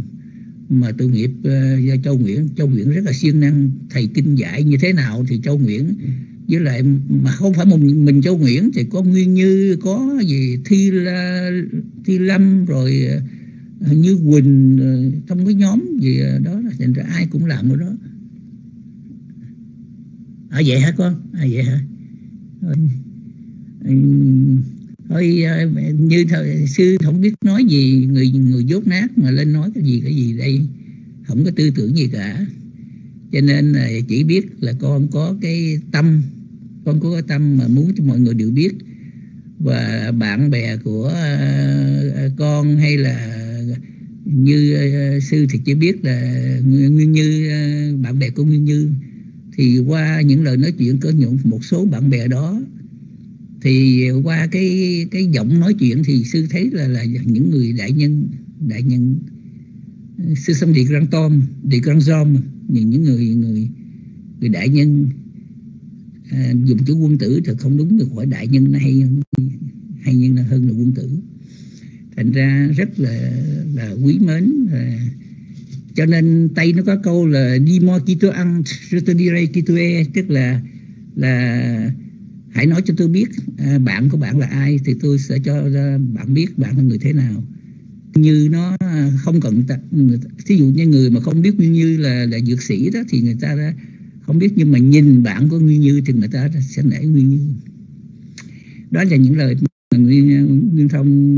[SPEAKER 7] mà tội nghiệp uh, ờ, Châu Nguyễn Châu Nguyễn rất là siêng năng thầy kinh dạy như thế nào thì Châu Nguyễn với lại mà không phải một mình Châu Nguyễn thì có Nguyên Như có gì Thi La, Thi Lâm rồi ờ, như Quỳnh ờ, trong cái nhóm gì đó thành ra ai cũng làm ở đó. À vậy hả con? À vậy hả? Ừ, thôi ờ, như thời sư không biết nói gì, người người dốt nát mà lên nói cái gì cái gì đây? Không có tư tưởng gì cả. Cho nên là chỉ biết là con có cái tâm, con có cái tâm mà muốn cho mọi người đều biết. Và bạn bè của ờ, con hay là như ờ, sư thì chỉ biết là nguyên như bạn bè của nguyên như. Thì qua những lời nói chuyện có những một số bạn bè đó thì qua cái cái giọng nói chuyện thì sư thấy là là những người đại nhân đại nhân sư xâm địa grand tom địa grand zom những những người người người đại nhân à, dùng chữ quân tử thì không đúng được hỏi đại nhân nó hay hay nhân hơn là quân tử. Thành ra rất là là quý mến à, cho nên tây nó có câu là đi mo kito ăn tôi đi ray kito e tức là là hãy nói cho tôi biết à, bạn của bạn là ai thì tôi sẽ cho à, bạn biết bạn là người thế nào. Như nó à, không cần ta, thí dụ như người mà không biết nguyên như là là dược sĩ đó thì người ta đã không biết nhưng mà nhìn bạn của nguyên như thì người ta sẽ nể nguyên như. Đó là những lời mà nguyên nguyên thông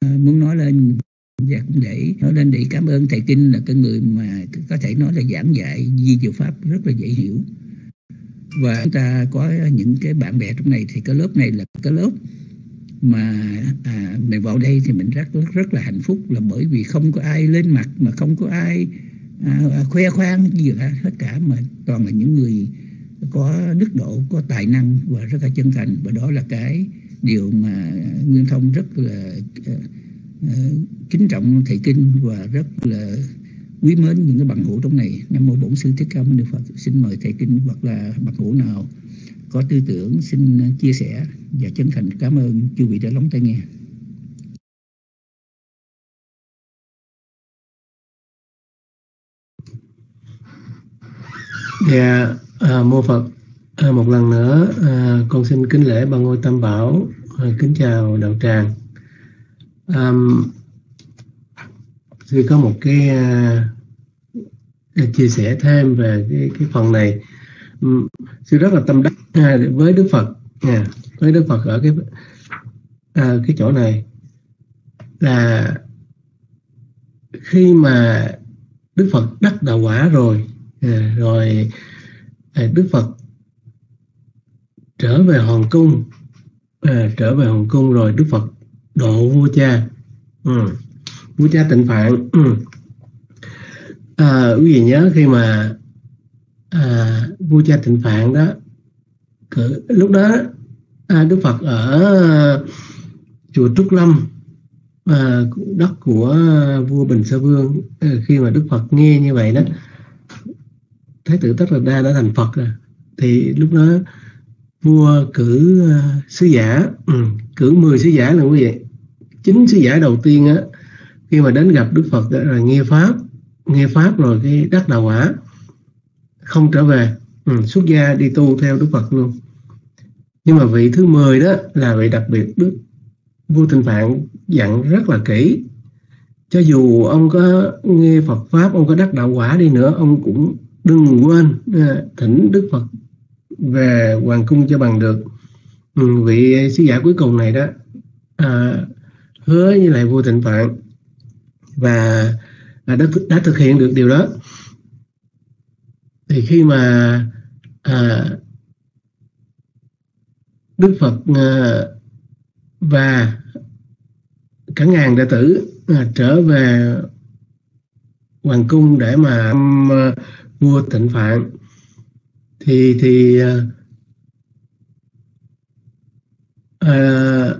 [SPEAKER 7] muốn nói lên và cũng để nói lên để cảm ơn thầy kinh là cái người mà có thể nói là giảng dạy di diệu pháp rất là dễ hiểu và chúng ta có những cái bạn bè trong này thì cái lớp này là cái lớp mà à, mình vào đây thì mình rất rất là hạnh phúc là bởi vì không có ai lên mặt mà không có ai à, khoe khoang gì cả tất cả mà toàn là những người có đức độ có tài năng và rất là chân thành. Và đó là cái điều mà nguyên thông rất là uh, kính trọng thầy kinh và rất là quý mến những cái bằng hữu trong này nam mô bổn sư thích ca mâu ni phật xin mời thầy kinh hoặc là bằng hữu nào có tư tưởng xin ờ, chia sẻ và chân thành cảm ơn chư vị đã lắng tai nghe
[SPEAKER 2] Dạ, à, mô Phật. À, một lần nữa, à, con xin kính lễ ba ngôi Tam Bảo, à, kính chào đạo tràng. À, sư có một cái uh, chia sẻ thêm về cái, cái phần này. Um, sư rất là tâm đắc à, với Đức Phật, à, với Đức Phật ở cái à, cái chỗ này là khi mà Đức Phật đắc đạo quả rồi à, rồi Đức Phật trở về hoàng cung trở về hoàng cung rồi Đức Phật độ vua cha vua cha tịnh phạn. À, quý vị nhớ khi mà à, vua cha tịnh phạn đó cử, lúc đó à, Đức Phật ở chùa Trúc Lâm à, đất của vua Bình Sa Vương. À, khi mà Đức Phật nghe như vậy đó Thái tử Tất Đạt Đa đã thành Phật rồi. Thì lúc đó vua cử uh, sứ giả ừ, cử 10 sứ giả là quý vị. Chính sứ giả đầu tiên á khi mà đến gặp Đức Phật rồi nghe pháp nghe pháp rồi cái đắc đạo quả không trở về. Ừ, xuất gia đi tu theo Đức Phật luôn. Nhưng mà vị thứ 10 đó là vị đặc biệt Đức vua Tinh Phạn dặn rất là kỹ. Cho dù ông có nghe Phật pháp ông có đắc đạo quả đi nữa ông cũng đừng quên à, thỉnh Đức Phật về hoàng cung cho bằng được. Ừ, vị sứ giả cuối cùng này đó à, hứa với lại vua Tịnh Phạn và à, đã, đã thực hiện được điều đó. Thì khi mà à, Đức Phật à, và cả ngàn đệ tử à, trở về hoàng cung để mà à, vua Tịnh Phạn thì thì à, à,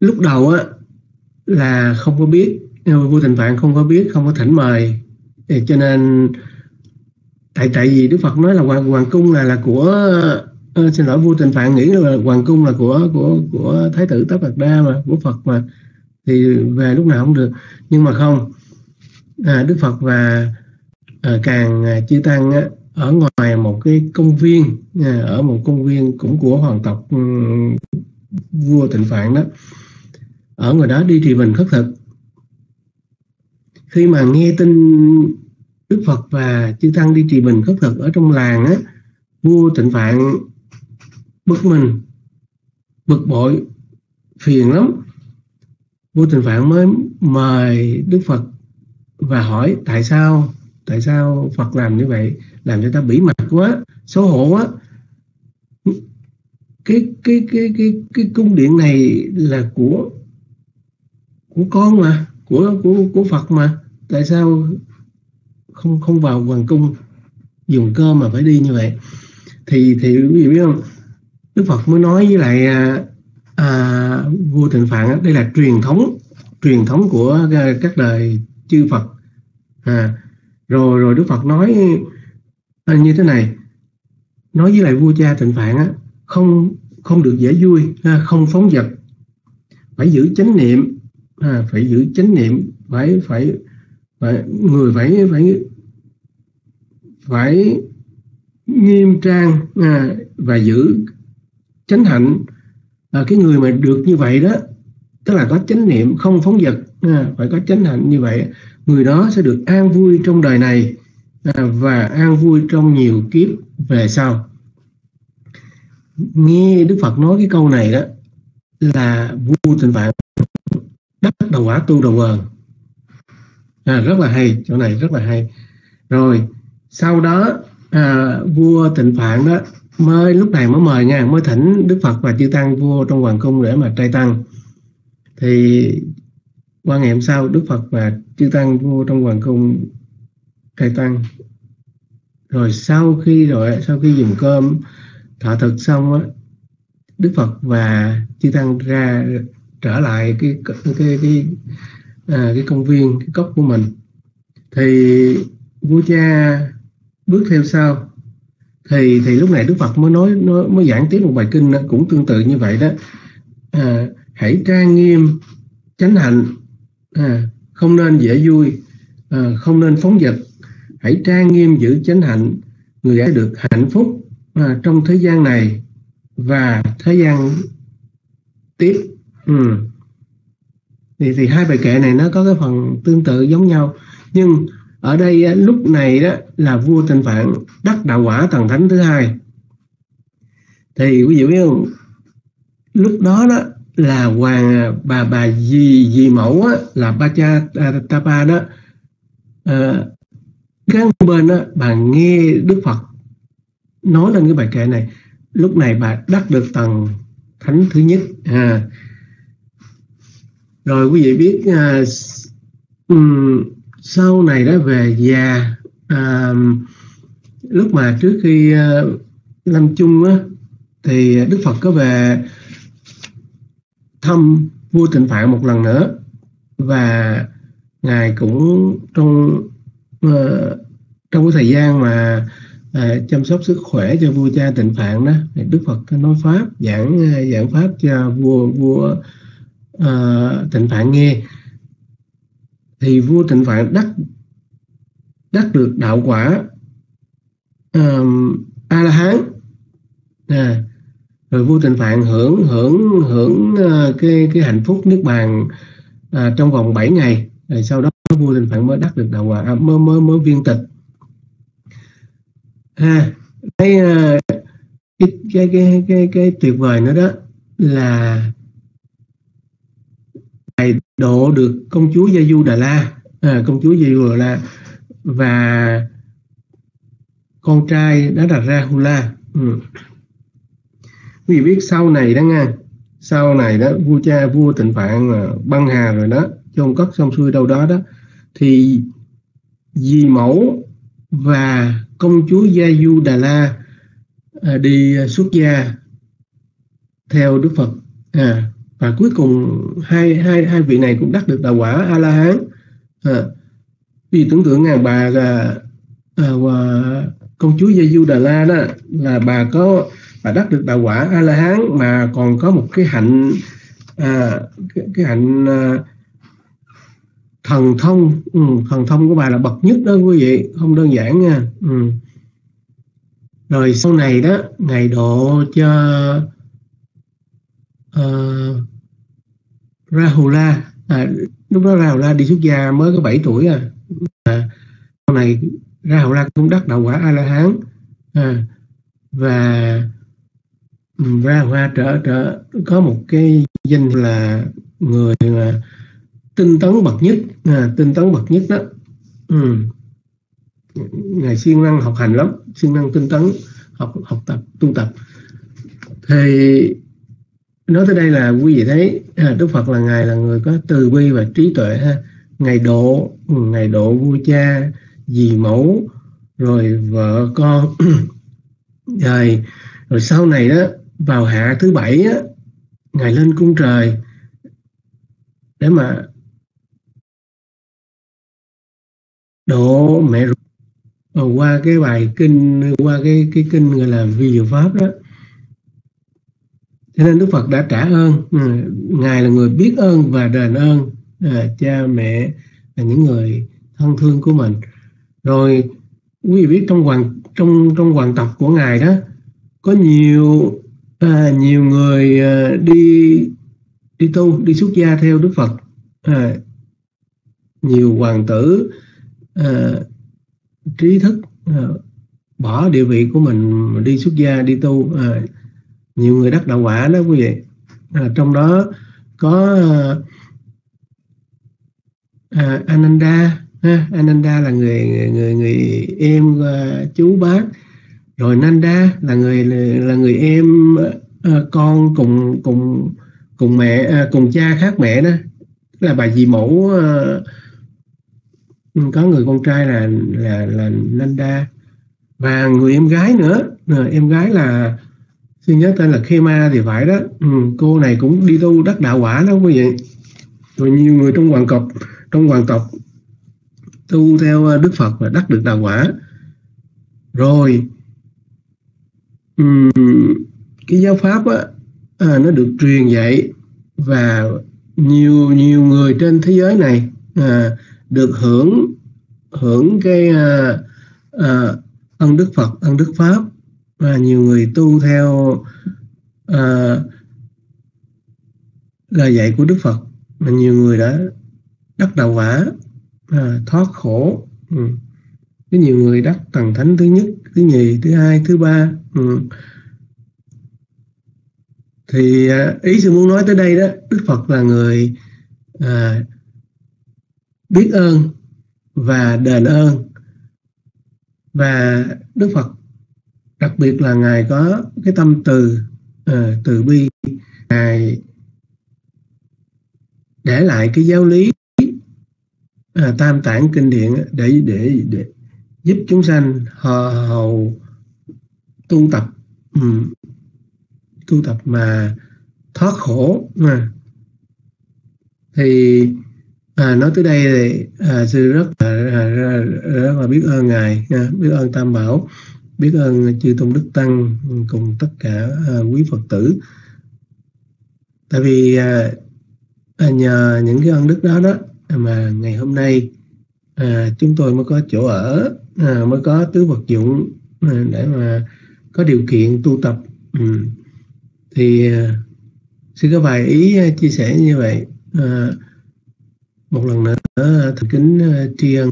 [SPEAKER 2] lúc đầu á là không có biết vua Tịnh Phạn không có biết không có thỉnh mời. Thì cho nên tại tại vì Đức Phật nói là hoàng hoàng cung là là của uh, xin lỗi vua Tịnh Phạn nghĩ là hoàng cung là của của của thái tử Tất Đạt Đa mà của Phật mà. Thì về lúc nào cũng được. Nhưng mà không à, Đức Phật và à, càng à, chư tăng á, ở ngoài một cái công viên à, ở một công viên cũng của hoàng tộc um, vua tịnh phạn đó ở ngoài đó đi trì bình khất thực khi mà nghe tin đức phật và chư tăng đi trì bình khất thực ở trong làng á, vua tịnh phạn bực mình, bực bội, phiền lắm. Vua tịnh phạn mới mời đức phật và hỏi, tại sao tại sao Phật làm như vậy? Làm cho ta bỉ mặt quá, xấu hổ quá. Cái cái cái cái cái cung điện này là của của con mà, của của của Phật mà tại sao không không vào hoàng cung dùng cơm mà phải đi như vậy? Thì thì quý vị biết không? Đức Phật mới nói với lại à, à, vua Thịnh Phạn đây là truyền thống truyền thống của à, các đời chư Phật. À, rồi rồi Đức Phật nói à, như thế này. Nói với lại vua cha tịnh phạn á không không được dễ vui à, không phóng vật phải giữ chánh niệm à, phải giữ chánh niệm phải phải phải người phải phải phải nghiêm trang à, và giữ chánh hạnh. À, cái người mà được như vậy đó tức là có chánh niệm không phóng vật à, phải có chánh hạnh như vậy người đó sẽ được an vui trong đời này à, và an vui trong nhiều kiếp về sau. Nghe Đức Phật nói cái câu này đó là vua tình vạn đắc đầu quả tu đầu vờn à, rất là hay chỗ này rất là hay. Rồi sau đó à, vua tịnh phạn đó mới lúc này mới mời nha mới thỉnh đức phật và chư tăng vua trong hoàng cung để mà trai tăng. Thì qua ngày hôm sau Đức Phật và chư tăng vua trong hoàng cung trai tăng. Rồi sau khi rồi sau khi dùng cơm thọ thực xong á Đức Phật và chư tăng ra trở lại cái cái cái cái, à, cái công viên cái cốc của mình. Thì vua cha bước theo sau. Thì thì lúc này Đức Phật mới nói, mới mới giảng tiếp một bài kinh cũng tương tự như vậy đó. À, hãy trang nghiêm chánh hạnh à, không nên dễ vui à, không nên phóng dật hãy trang nghiêm giữ chánh hạnh người ấy được hạnh phúc à, trong thế gian này và thế gian tiếp. Ừ thì thì hai bài kệ này nó có cái phần tương tự giống nhau. Nhưng ở đây lúc này đó là vua tịnh phạn đắc đạo quả thần thánh thứ hai. Thì quý vị biết không? Lúc đó đó là hoàng à, bà bà dì dì mẫu á, là ba cha à, tapa đó à, bên đó bà nghe đức phật nói lên cái bài kệ này. Lúc này bà đắc được tầng thánh thứ nhất. À rồi quý vị biết à, um, sau này đó về già à, lúc mà trước khi à, lâm chung á, thì đức phật có về thăm vua tịnh phạn một lần nữa. Và ngài cũng trong uh, trong cái thời gian mà uh, chăm sóc sức khỏe cho vua cha tịnh phạn đó thì đức phật nói pháp giảng à, giảng pháp cho vua vua uh, tịnh phạn nghe thì vua tịnh phạn đắc đắc được đạo quả um, a la hán à, rồi vua tịnh phạn hưởng hưởng hưởng uh, cái cái hạnh phúc nước bàn uh, trong vòng 7 ngày. Rồi sau đó vua tịnh phạn mới đắc được đạo quả à, mới mới mới viên tịch. Ha cái, uh, cái cái cái cái cái tuyệt vời nữa đó là ngài độ được công chúa Gia Du Đà La à, công chúa Gia Du Đà La và con trai đó là Rahula ừ. Quý vị biết sau này đó nha sau này đó vua cha vua tịnh phạn à, băng hà rồi đó chôn cất xong xuôi đâu đó đó thì dì mẫu và công chúa Gia Du Đà La à, đi à, xuất gia theo Đức Phật. À, và cuối cùng hai hai hai vị này cũng đắc được đạo quả A La Hán à, vì tưởng tượng ngàn bà là à, và công chúa Gia Du Đà La đó là bà có bà đắc được đạo quả a la hán mà còn có một cái hạnh à, cái, cái hạnh à, thần thông. Ừ, thần thông của bà là bậc nhất đó quý vị. Không đơn giản nha. Ừ. rồi sau này đó ngày độ cho uh, Rahula à, lúc đó Rahula đi xuất gia mới có 7 tuổi à, à sau này Rahula cũng đắc đạo quả a la hán à, và ừ, ra hoa trở trở có một cái danh là người là tinh tấn bậc nhất à, tinh tấn bậc nhất đó. Ừ. ngài siêng năng học hành lắm siêng năng tinh tấn học học tập tu tập. Thì nói tới đây là quý vị thấy à, Đức Phật là ngài là người có từ bi và trí tuệ ha. Ngài độ ngài độ vua cha dì mẫu rồi vợ con. <clears throat> Rồi rồi sau này đó vào hạ thứ bảy á, ngài lên cung trời. Để mà độ mẹ ruột. Qua cái bài kinh qua cái cái kinh gọi là vi diệu pháp đó cho nên Đức Phật đã trả ơn. Ừ, ngài là người biết ơn và đền ơn à, cha mẹ là những người thân thương của mình. Rồi quý vị biết trong hoàng trong trong hoàng tộc của ngài đó có nhiều à, nhiều người à, đi đi tu đi xuất gia theo Đức Phật. À, nhiều hoàng tử à, trí thức à, bỏ địa vị của mình đi xuất gia đi tu à, nhiều người đắc đạo quả đó quý vị. À, trong đó có à, Ananda ha, Ananda là người người người em uh, chú bác. Rồi Nanda là người là người em uh, con cùng cùng cùng mẹ uh, cùng cha khác mẹ đó. Là bà dì mẫu uh, có người con trai là là là Nanda. Và người em gái nữa. À, em gái là xin nhớ tên là Khema thì phải đó. Ừ, cô này cũng đi tu đắc đạo quả đó quý vị. Rồi nhiều người trong hoàng tộc trong hoàng tộc tu theo ờ, Đức Phật và đắc được đạo quả. Rồi um, cái giáo pháp á, à, nó được truyền dạy và nhiều nhiều người trên thế giới này à, được hưởng hưởng cái à, à, ân đức Phật ân đức pháp và nhiều người tu theo à, lời dạy của Đức Phật mà nhiều người đã đắc đạo quả à, thoát khổ ừ. có nhiều người đắc tầng thánh thứ nhất thứ nhì thứ hai thứ ba ừ. thì à, ý sư muốn nói tới đây đó Đức Phật là người à, biết ơn và đền ơn và Đức Phật đặc biệt là ngài có cái tâm từ uh, từ bi. Ngài để lại cái giáo lý uh, tam tạng kinh điển để để để giúp chúng sanh hò hầu tu tập um, tu tập mà thoát khổ mà thì à, nói tới đây thì à, sư rất là à, rất là biết ơn ngài à, biết ơn tam bảo biết ơn chư tôn đức tăng cùng tất cả à, quý phật tử. Tại vì à, à, nhờ những cái ân đức đó đó mà ngày hôm nay à, chúng tôi mới có chỗ ở à, mới có tứ vật dụng à, để mà có điều kiện tu tập. Ừ. thì à, xin có vài ý chia sẻ như vậy. À, một lần nữa thật kính tri ân.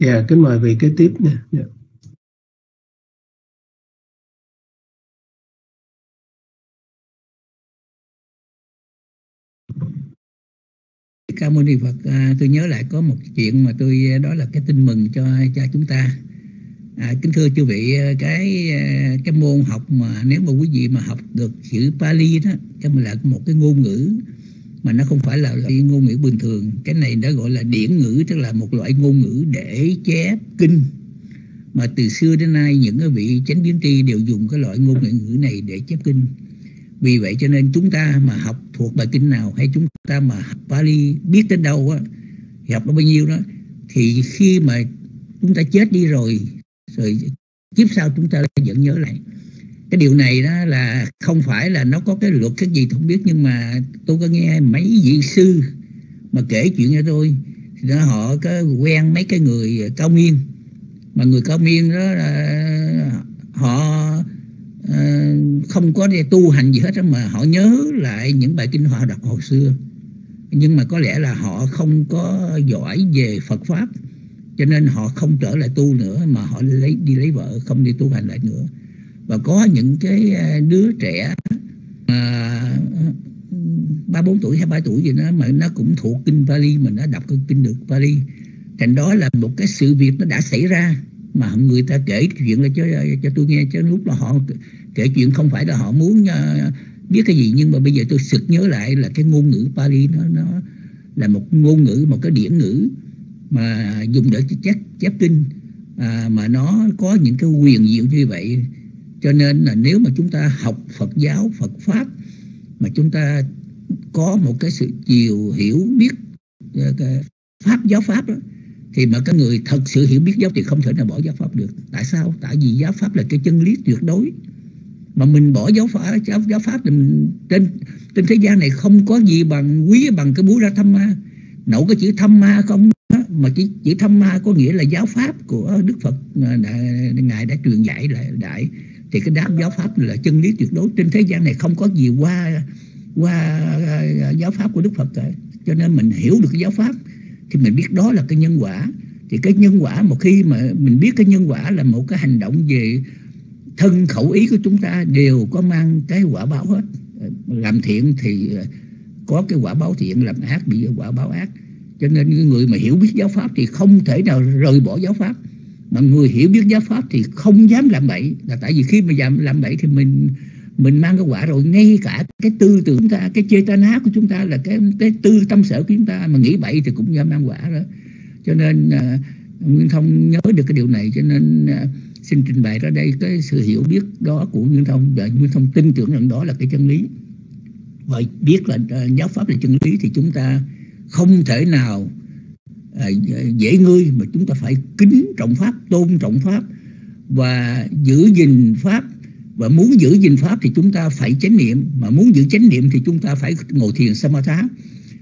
[SPEAKER 2] Và kính mời vị kế tiếp nha. Yeah.
[SPEAKER 7] Cảm ơn Phật. À, tôi nhớ lại có một chuyện mà tôi à, đó là cái tin mừng cho cho chúng ta. À, kính thưa chư vị, à, cái à, cái môn học mà nếu mà quý vị mà học được chữ Pali đó, cái mà là một cái ngôn ngữ mà nó không phải là loại ngôn ngữ bình thường. Cái này đã gọi là điển ngữ, tức là một loại ngôn ngữ để chép kinh. Mà từ xưa đến nay những cái vị chánh biến tri đều dùng cái loại ngôn ngữ này để chép kinh vì vậy cho nên chúng ta mà học thuộc bài kinh nào hay chúng ta mà học Pali biết đến đâu á học nó bao nhiêu đó, thì khi mà chúng ta chết đi rồi rồi kiếp sau chúng ta vẫn nhớ lại. Cái điều này đó là không phải là nó có cái luật cái gì không biết, nhưng mà tôi có nghe mấy vị sư mà kể chuyện cho tôi, thì đó họ có quen mấy cái người cao miên. Mà người cao miên đó là họ Ờ, không có để tu hành gì hết mà họ nhớ lại những bài kinh họ đọc hồi xưa. Nhưng mà có lẽ là họ không có giỏi về Phật pháp, cho nên họ không trở lại tu nữa, mà họ lấy, đi lấy vợ, không đi tu hành lại nữa. Và có những cái ờ, đứa trẻ ba bốn tuổi hay ba tuổi gì đó, mà nó cũng thuộc kinh Pali, mà nó đọc kinh được Pali. Thành đó là một cái sự việc nó đã xảy ra, mà người ta kể chuyện là cho cho tôi nghe cho lúc là họ kể chuyện không phải là họ muốn uh, biết cái gì nhưng mà bây giờ tôi sực nhớ lại là cái ngôn ngữ Pali nó nó là một ngôn ngữ một cái điển ngữ mà dùng để chép chép kinh à, mà nó có những cái quyền diệu như vậy. Cho nên là nếu mà chúng ta học Phật giáo Phật pháp mà chúng ta có một cái sự chiều hiểu biết à, cái pháp giáo pháp đó thì mà cái người thật sự hiểu biết giáo thì không thể nào bỏ giáo pháp được. Tại sao? Tại vì giáo pháp là cái chân lý tuyệt đối mà mình bỏ giáo pháp giáo, giáo pháp thì mình, trên trên thế gian này không có gì bằng quý bằng cái búa ra thăm ma. Nổ cái chữ thăm ma không mà chỉ chữ thăm ma có nghĩa là giáo pháp của Đức Phật ngài đã truyền dạy lại đại. Thì cái đáp giáo pháp là chân lý tuyệt đối. Trên thế gian này không có gì qua qua à, à, giáo pháp của Đức Phật cả. cho nên mình hiểu được cái giáo pháp thì mình biết đó là cái nhân quả. Thì cái nhân quả một khi mà mình biết cái nhân quả là một cái hành động về thân khẩu ý của chúng ta đều có mang cái quả báo hết. Làm thiện thì ờ, có cái quả báo thiện làm ác bị quả báo ác. Cho nên người mà hiểu biết giáo pháp thì không thể nào rời bỏ giáo pháp. Mà người hiểu biết giáo pháp thì không dám làm bậy. Là tại vì khi mà làm làm bậy thì mình mình mang cái quả rồi. Ngay cả cái tư tưởng ta cái chetana của chúng ta là cái cái tư tâm sở của chúng ta mà nghĩ bậy thì cũng dám mang quả đó. Cho nên ờ, uh, Nguyên Thông nhớ được cái điều này. Cho nên uh, xin trình bày ra đây cái sự hiểu biết đó của Nguyên Thông. Và Nguyên Thông tin tưởng rằng đó là cái chân lý. Và biết là à, giáo pháp là chân lý thì chúng ta không thể nào à, dễ ngươi mà chúng ta phải kính trọng pháp tôn trọng pháp và giữ gìn pháp. Và muốn giữ gìn pháp thì chúng ta phải chánh niệm. Mà muốn giữ chánh niệm thì chúng ta phải ngồi thiền samatha.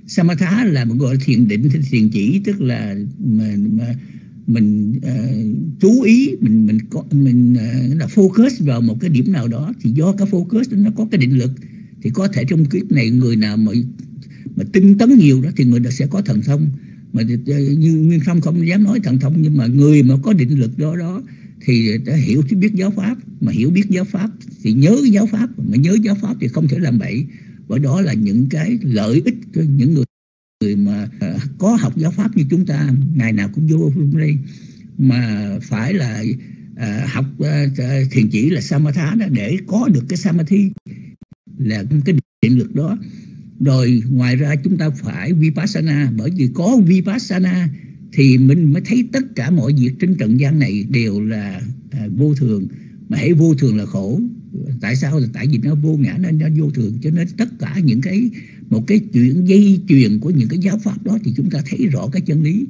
[SPEAKER 7] Samatha là một gọi là thiền định thiền chỉ tức là mà, mà mình uh, chú ý mình mình có mình uh, là focus vào một cái điểm nào đó thì do cái focus nó có cái định lực thì có thể trong kiếp này người nào mà mà tinh tấn nhiều đó thì người đó sẽ có thần thông. Mà ờ, như nguyên thông không dám nói thần thông nhưng mà người mà có định lực đó đó thì đã hiểu biết giáo pháp. Mà hiểu biết giáo pháp thì nhớ giáo pháp mà nhớ giáo pháp thì không thể làm bậy. Và đó là những cái lợi ích cho những người người mà à, có học giáo pháp như chúng ta ngày nào cũng vô đây mà phải là à, học à, à, thiền chỉ là samatha đó để có được cái samadhi là cái định lực đó. Rồi ngoài ra chúng ta phải vipassana bởi vì có vipassana thì mình mới thấy tất cả mọi việc trên trần gian này đều là à, vô thường. Mà hãy vô thường là khổ. Tại sao? Là tại vì nó vô ngã nên nó vô thường cho nên tất cả những cái một cái chuyện dây truyền của những cái giáo pháp đó thì chúng ta thấy rõ cái chân lý.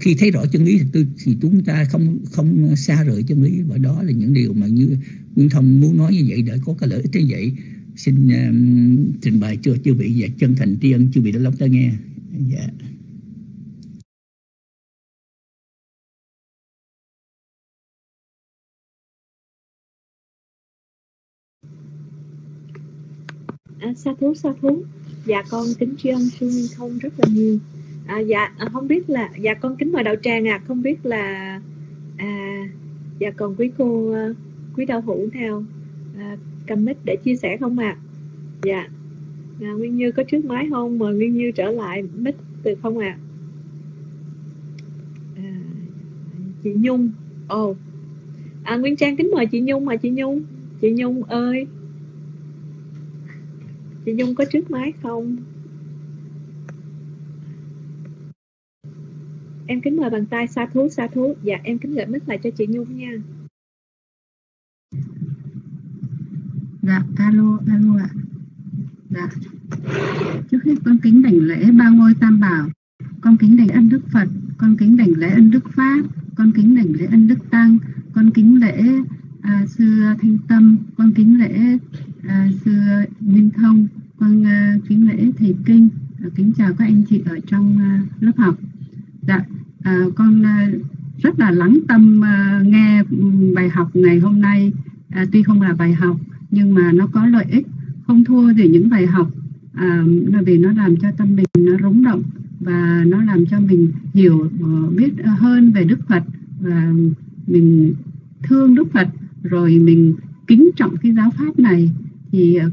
[SPEAKER 7] Khi thấy rõ chân lý thì, thì chúng ta không không xa rời chân lý. Và đó là những điều mà như Nguyên Thông muốn nói như vậy để có cái lợi ích như vậy. Xin um, trình bày cho chưa bị và chân thành tri ân chưa bị đã lắng ta nghe. Dạ. Yeah.
[SPEAKER 4] à, sa thú sa thú dạ con kính tri ân sư nguyên thông rất là nhiều. À, dạ à, không biết là dạ con kính mời đạo tràng à không biết là à dạ còn quý cô à, quý đạo hữu nào à, cầm mic để chia sẻ không ạ? À? dạ. À, nguyên như có trước máy không? Mời nguyên như trở lại mic từ không ạ? À? à, chị nhung. Ồ. Oh. à nguyên trang kính mời chị nhung mà chị nhung. Chị nhung ơi chị Nhung có trước máy không? Em kính mời bàn tay xa thú xa thú. Dạ em kính gửi mic lại cho chị Nhung nha.
[SPEAKER 8] Dạ alo alo ạ. Dạ. Trước hết con kính đảnh lễ ba ngôi tam bảo. Con kính đảnh ân đức phật. Con kính đảnh lễ ân đức pháp. Con kính đảnh lễ ân đức tăng. Con kính lễ à, sư thanh tâm. Con kính lễ à, sư Minh Thông con à, kính lễ thầy kinh. À, kính chào các anh chị ở trong à, lớp học. Dạ à, con à, rất là lắng tâm à, nghe ừ, bài học ngày hôm nay. À, tuy không là bài học nhưng mà nó có lợi ích. Không thua gì những bài học à, là vì nó làm cho tâm mình nó rúng động và nó làm cho mình hiểu ờ, biết hơn về Đức Phật và mình thương Đức Phật. Rồi mình kính trọng cái giáo pháp này thì ờ,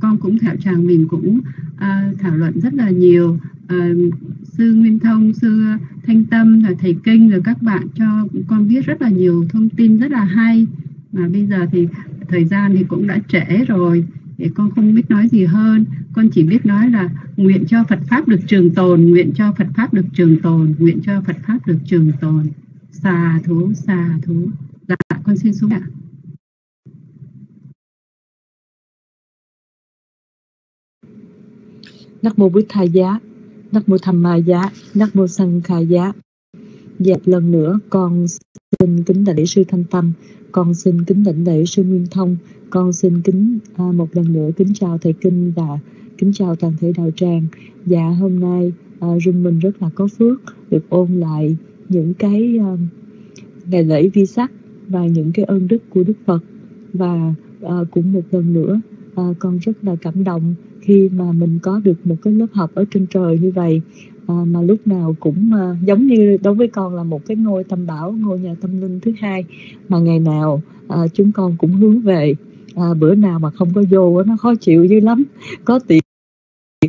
[SPEAKER 8] con cũng thảo chàng mình cũng uh, thảo luận rất là nhiều. Uh, sư Nguyên Thông, sư Thanh Tâm là thầy kinh rồi các bạn cho con biết rất là nhiều thông tin rất là hay. Mà bây giờ thì thời gian thì cũng đã trễ rồi thì con không biết nói gì hơn. Con chỉ biết nói là nguyện cho Phật pháp được trường tồn nguyện cho Phật pháp được trường tồn nguyện cho Phật pháp được trường tồn. Xà thú xà thú. Dạ con xin xuống ạ.
[SPEAKER 4] Nắc mô bích Thầy Giá, Nắc mô Tham Ma Giá, Nắc mô Sanh Khai Giá. dẹp lần nữa con xin kính đại sư Thanh Tâm, con xin kính đảnh đại sư Nguyên Thông, con xin kính à, một lần nữa kính chào thầy Kinh và kính chào toàn thể đạo tràng. Dạ hôm nay à, rung mình rất là có phước được ôn lại những cái à, ngày lễ vi sắc và những cái ơn đức của Đức Phật và à, cũng một lần nữa à, con rất là cảm động khi mà mình có được một cái lớp học ở trên trời như vậy à, mà lúc nào cũng à, giống như đối với con là một cái ngôi tâm bảo ngôi nhà tâm linh thứ hai mà ngày nào à, chúng con cũng hướng về à, bữa nào mà không có vô nó khó chịu dữ lắm. Có tiền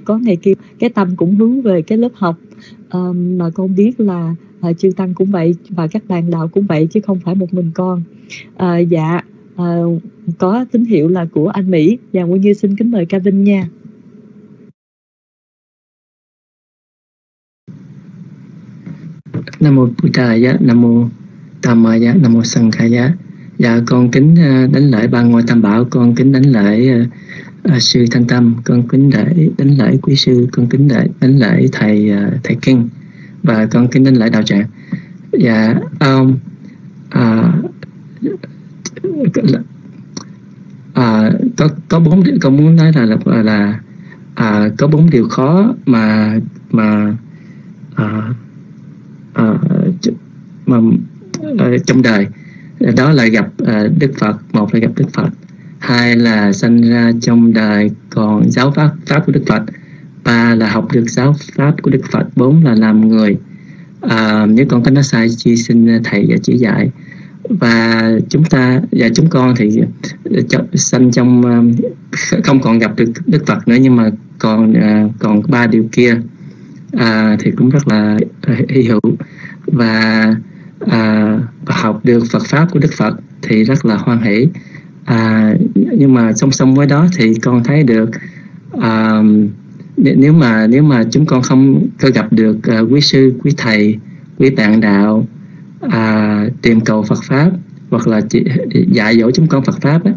[SPEAKER 4] có ngày kia cái tâm cũng hướng về cái lớp học. À, mà con biết là à, chư tăng cũng vậy và các bạn đạo cũng vậy chứ không phải một mình con. À, dạ à, có tín hiệu là của anh Mỹ. Dạ, và Nguyên Như xin kính mời Kevin nha.
[SPEAKER 9] Nam mô Buddhaya, Nam mô tamaya Nam mô Sankhaya. Dạ con kính à, đánh lễ ba ngôi tam bảo, con kính đánh lễ uh, sư Thanh Tâm, con kính lễ đánh lễ quý sư, con kính lễ đánh lễ thầy uh, thầy Kinh và con kính đánh lễ đạo tràng. Dạ um, uh, à, có có bốn con muốn nói là là, là à, có bốn điều khó mà mà à, Ờ, mà uh, trong đời. Đó là gặp uh, Đức Phật một là gặp Đức Phật hai là sinh ra trong đời còn giáo pháp pháp của Đức Phật ba là học được giáo pháp của Đức Phật bốn là làm người. À, nếu con có nói sai chi xin thầy chỉ dạy. Và chúng ta và chúng con thì sanh trong không còn gặp được Đức Phật nữa nhưng mà còn còn ba điều kia à, thì cũng rất là hy hữu. Và à, học được Phật pháp của Đức Phật thì rất là hoan hỷ. À, nhưng mà song song với đó thì con thấy được à, nếu mà nếu mà chúng con không có gặp được uh, quý sư quý thầy quý bạn đạo à, tìm cầu Phật pháp hoặc là chỉ, dạy dỗ chúng con Phật pháp á,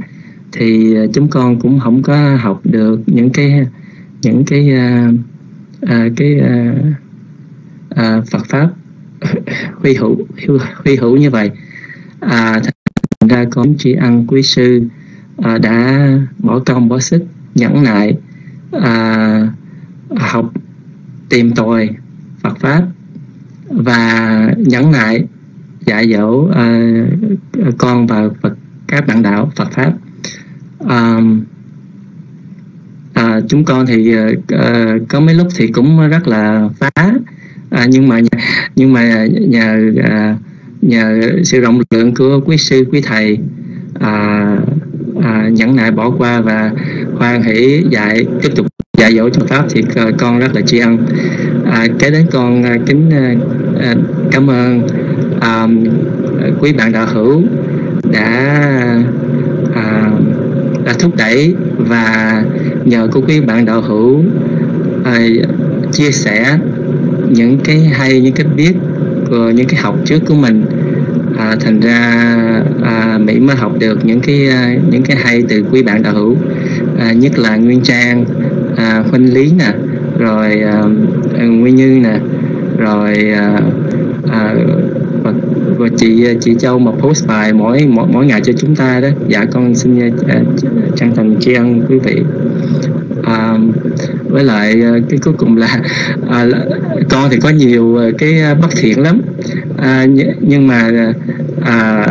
[SPEAKER 9] thì à, chúng con cũng không có học được những cái những cái uh, à, cái à, à, Phật pháp. <laughs> Huy hữu huy hữu như vậy. À, thành ra con tri ăn quý sư à, đã bỏ công bỏ sức nhẫn nại à, học tìm tòi Phật pháp và nhẫn nại dạy dỗ à, con và và các bạn đạo Phật pháp. À, chúng con thì uh, có mấy lúc thì cũng rất là phá. À, nhưng mà nhưng mà nhờ ờ, nhờ sự rộng lượng của quý sư quý thầy à, à, nhẫn nại bỏ qua và hoan hỷ dạy tiếp tục dạy dỗ cho pháp thì con rất là tri ân. À, kế đến con kính à, cảm ơn à, quý bạn đạo hữu đã à, là thúc đẩy và nhờ cô quý bạn đạo hữu à, chia sẻ những cái hay những cái biết của những cái học trước của mình. À, thành ra à, mỹ mới học được những cái à, những cái hay từ quý bạn đạo hữu à, nhất là nguyên trang à, huynh lý nè rồi à, nguyên như nè rồi à, à, và, và chị à, chị châu mà post bài mỗi mỗi mỗi ngày cho chúng ta đó. Dạ con xin uh, chân thành tri ân quý vị. À, với lại cái cuối cùng là à, con thì có nhiều cái bất thiện lắm. À, nhưng mà à,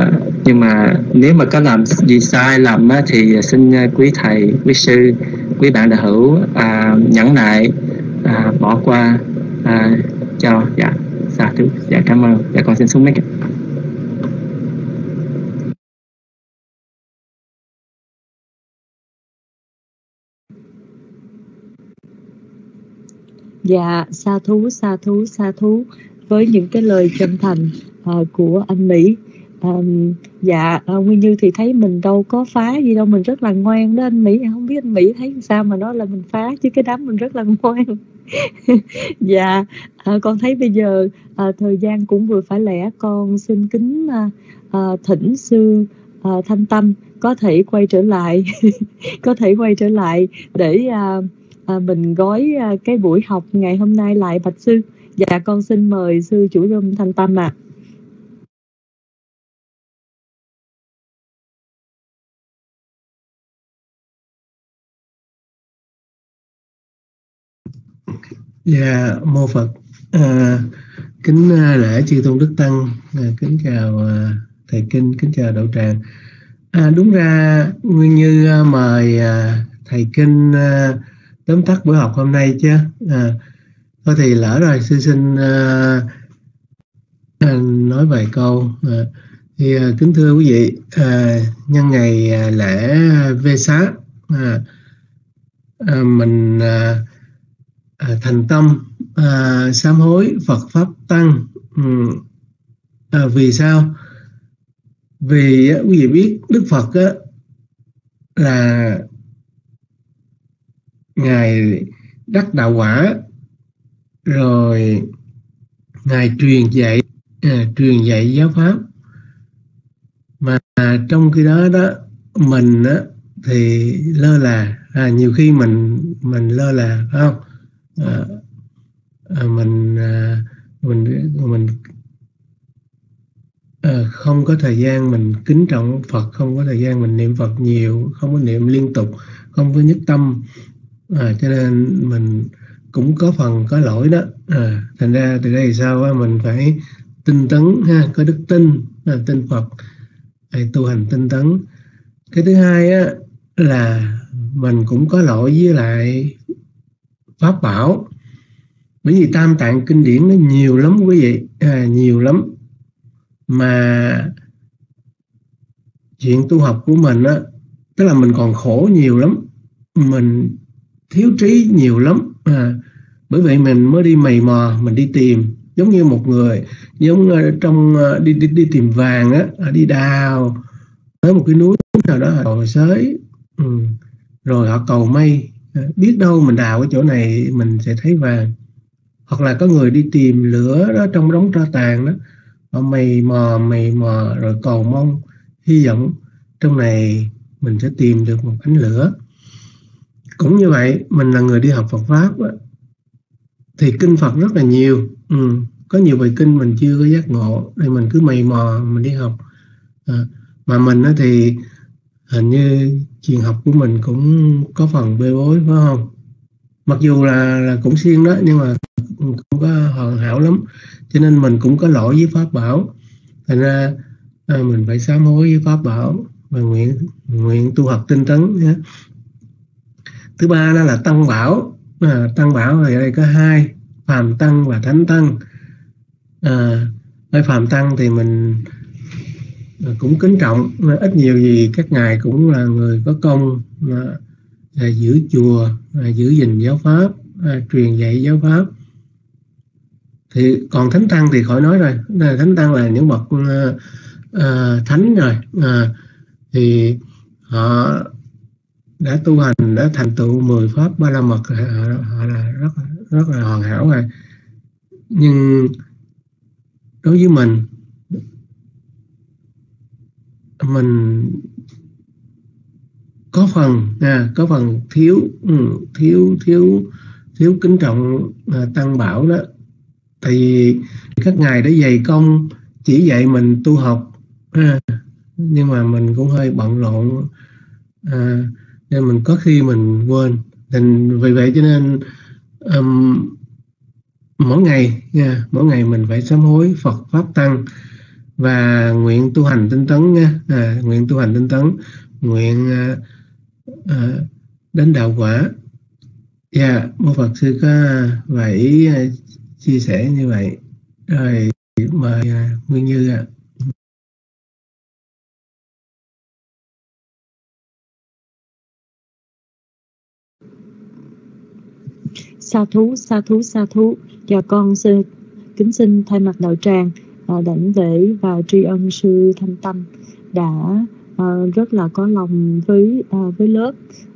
[SPEAKER 9] nhưng mà nếu mà có làm gì sai lầm á, thì xin quý thầy quý sư quý bạn đạo hữu à, nhẫn nại à, bỏ qua à, cho dạ. Dạ, xa thứ dạ cảm ơn. Dạ con xin xuống mic
[SPEAKER 4] Dạ, sa thú, sa thú, sa thú. Với những cái lời chân thành uh, của anh Mỹ. Um, dạ, ờ, Nguyên Như thì thấy mình đâu có phá gì đâu, mình rất là ngoan đó anh Mỹ. Không biết anh Mỹ thấy sao mà nói là mình phá chứ cái đám mình rất là <laughs> ngoan. dạ, à, con thấy bây giờ à, thời gian cũng vừa phải lẽ, con xin kính à, à, thỉnh sư à, Thanh Tâm có thể quay trở lại, <laughs> có thể quay trở lại để à, à, mình gói à, cái buổi học ngày hôm nay lại bạch sư dạ con xin mời sư chủ rông thanh tâm ạ à.
[SPEAKER 2] Dạ, mô Phật. À, kính à, lễ chư tôn đức tăng, à, kính chào à, thầy kinh, kính chào đạo tràng. À, đúng ra nguyên như à, mời à, thầy kinh à, tóm tắt buổi học hôm nay chứ à, thôi thì lỡ rồi sư xin à, à, nói vài câu à, thì à, kính thưa quý vị à, nhân ngày à, lễ vê Sá, à, à, mình à, à, thành tâm à, sám hối Phật pháp tăng. Ừ, à, vì sao? Vì quý vị biết Đức Phật á, là ngài đắc đạo quả rồi ngài truyền dạy à, truyền dạy giáo pháp. Mà trong khi đó đó mình á, thì lơ là. À, nhiều khi mình mình lơ là phải không? À, à, mình à, mình mình à, không có thời gian mình kính trọng Phật không có thời gian mình niệm Phật nhiều không có niệm liên tục không có nhất tâm. À, cho nên mình cũng có phần có lỗi đó. À, thành ra từ đây sao á, mình phải tinh tấn ha có đức tin à, tin Phật hay tu hành tinh tấn. Cái thứ hai á, là mình cũng có lỗi với lại pháp bảo. Bởi vì tam tạng kinh điển nó nhiều lắm quý vị. À, nhiều lắm. Mà chuyện tu học của mình á tức là mình còn khổ nhiều lắm. Mình thiếu trí nhiều lắm. À, bởi vậy mình mới đi mày mò mình đi tìm. Giống như một người giống ờ, trong ờ, đi đi, đi tìm vàng á à, đi đào tới một cái núi nào đó à, rồi sới ừ. rồi họ cầu mây. Ờ, biết đâu mình đào ở chỗ này mình sẽ thấy vàng. Hoặc là có người đi tìm lửa đó trong đống tro tàn đó. Họ mày mò mày mò rồi cầu mong hy vọng trong này mình sẽ tìm được một ánh lửa. Cũng như vậy mình là người đi học Phật pháp đó, thì kinh Phật rất là nhiều. Ừ. có nhiều bài kinh mình chưa có giác ngộ thì mình cứ mày mò mình đi học. À, mà mình thì hình như chuyện học của mình cũng có phần bê bối phải không? Mặc dù là, là cũng siêng đó nhưng mà cũng có hoàn hảo lắm. Cho nên mình cũng có lỗi với pháp bảo. Thành ra à, mình phải sám hối với pháp bảo và nguyện nguyện tu học tinh tấn nhé. Thứ ba đó là tăng bảo. À, tăng bảo ở đây có hai phàm tăng và thánh tăng. À, với phàm tăng thì mình Ờ, cũng kính trọng ít nhiều gì các ngài cũng là người có công à, giữ chùa à, giữ gìn giáo pháp à, truyền dạy giáo pháp. Thì còn thánh tăng thì khỏi nói rồi thánh tăng là những bậc à, à, thánh rồi à, thì họ đã tu hành đã thành tựu 10 pháp ba la mật họ, họ là rất rất là hoàn hảo rồi. Nhưng đối với mình mình có phần à, có phần thiếu ừ, thiếu thiếu thiếu kính trọng à, tăng bảo đó. Tại vì các ngài đã dày công chỉ dạy mình tu học à, nhưng mà mình cũng hơi bận rộn à, nên mình có khi mình quên. Thành vì vậy cho nên um, mỗi ngày nha mỗi ngày mình phải sám hối Phật pháp tăng và nguyện tu hành tinh tấn nha. À, nguyện tu hành tinh tấn. Nguyện à, à, đến đạo quả. Dạ yeah, mô Phật sư có vậy à, chia sẻ như vậy. Rồi mời à, Nguyên Như ạ. À.
[SPEAKER 10] sa thú sa thú sa thú. Cho con sư kính xin thay mặt đạo tràng đảnh lễ và tri ân sư thanh tâm đã ờ, rất là có lòng với ờ, với lớp.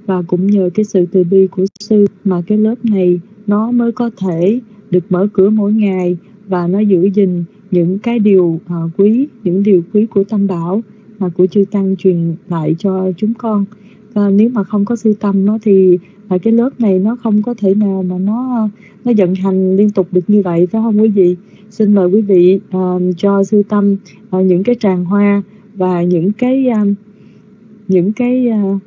[SPEAKER 10] Và cũng nhờ cái sự từ bi của sư mà cái lớp này nó mới có thể được mở cửa mỗi ngày và nó giữ gìn những cái điều uh, quý những điều quý của tâm bảo mà của chư tăng truyền lại cho chúng con. À, nếu mà không có sư tâm nó thì là cái lớp này nó không có thể nào mà nó nó vận hành liên tục được như vậy phải không quý vị? Xin mời quý vị um, cho sư tâm uh, những cái tràng hoa và những cái um, những cái uh,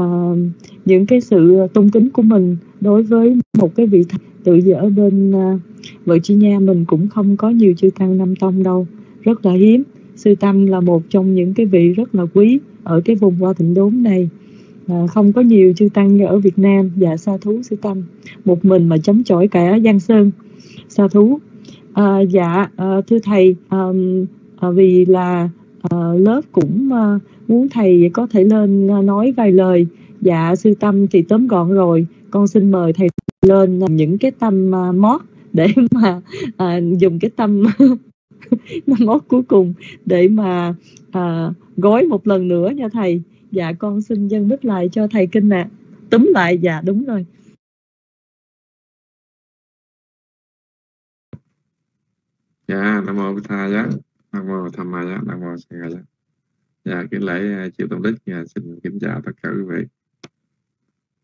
[SPEAKER 10] uh, những cái sự tôn kính của mình đối với một cái vị tự giờ ở bên uh, nha mình cũng không có nhiều chư tăng năm tông đâu. Rất là hiếm. Sư tâm là một trong những cái vị rất là quý ở cái vùng hoa thịnh đốn này. À, không có nhiều chư tăng như ở Việt Nam. Và sa thú sư tâm. Một mình mà chống chọi cả Giang Sơn sa thú. À, dạ à, thưa thầy à, à, vì là à, lớp cũng à, muốn thầy có thể lên à, nói vài lời. Dạ sư tâm thì tóm gọn rồi. Con xin mời thầy lên à, những cái tâm à, mót để <laughs> mà à, dùng cái tâm <laughs> năm mốt cuối cùng để mà à, gói một lần nữa nha thầy. Dạ con xin dân bích lại cho thầy kinh nè túm lại dạ đúng rồi.
[SPEAKER 1] Dạ nam mô bích tha giá nam mô tham ma giá nam mô sa giá dạ kính lễ à, chư tôn đức dạ, xin kính chào tất cả quý vị.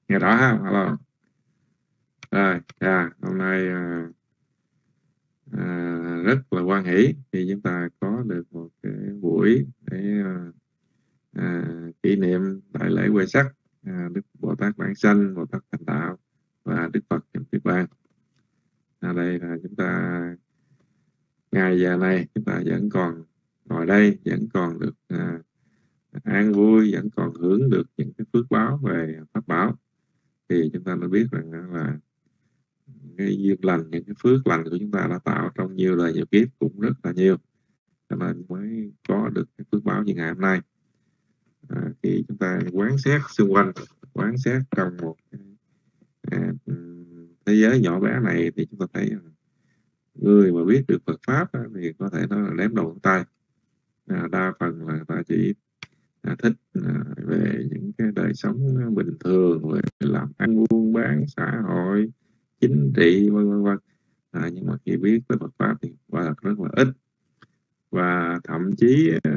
[SPEAKER 1] Nghe rõ ha? Alo. Rồi dạ hôm nay à, à, rất là quan hỷ khi chúng ta có được một cái buổi để à, à, kỷ niệm đại lễ quê sắc à, đức bồ tát bản sanh bồ tát thành đạo và đức phật trong kiếp ban. À, đây là chúng ta ngày giờ này chúng ta vẫn còn ngồi đây vẫn còn được à, an vui vẫn còn hưởng được những cái phước báo về pháp bảo. Thì chúng ta mới biết rằng là cái duyên lành những cái phước lành của chúng ta đã tạo trong nhiều đời nhiều kiếp cũng rất là nhiều cho nên mới có được cái phước báo như ngày hôm nay. À, khi chúng ta quán xét xung quanh quán xét trong một à, thế giới nhỏ bé này thì chúng ta thấy người mà biết được Phật pháp thì có thể nói là đếm đầu tay. À, đa phần là ta chỉ à, thích à, về những cái đời sống bình thường về làm ăn buôn bán xã hội chính trị vân vân vân. À, nhưng mà khi biết tới Phật pháp thì quả thật rất là ít. Và thậm chí ờ,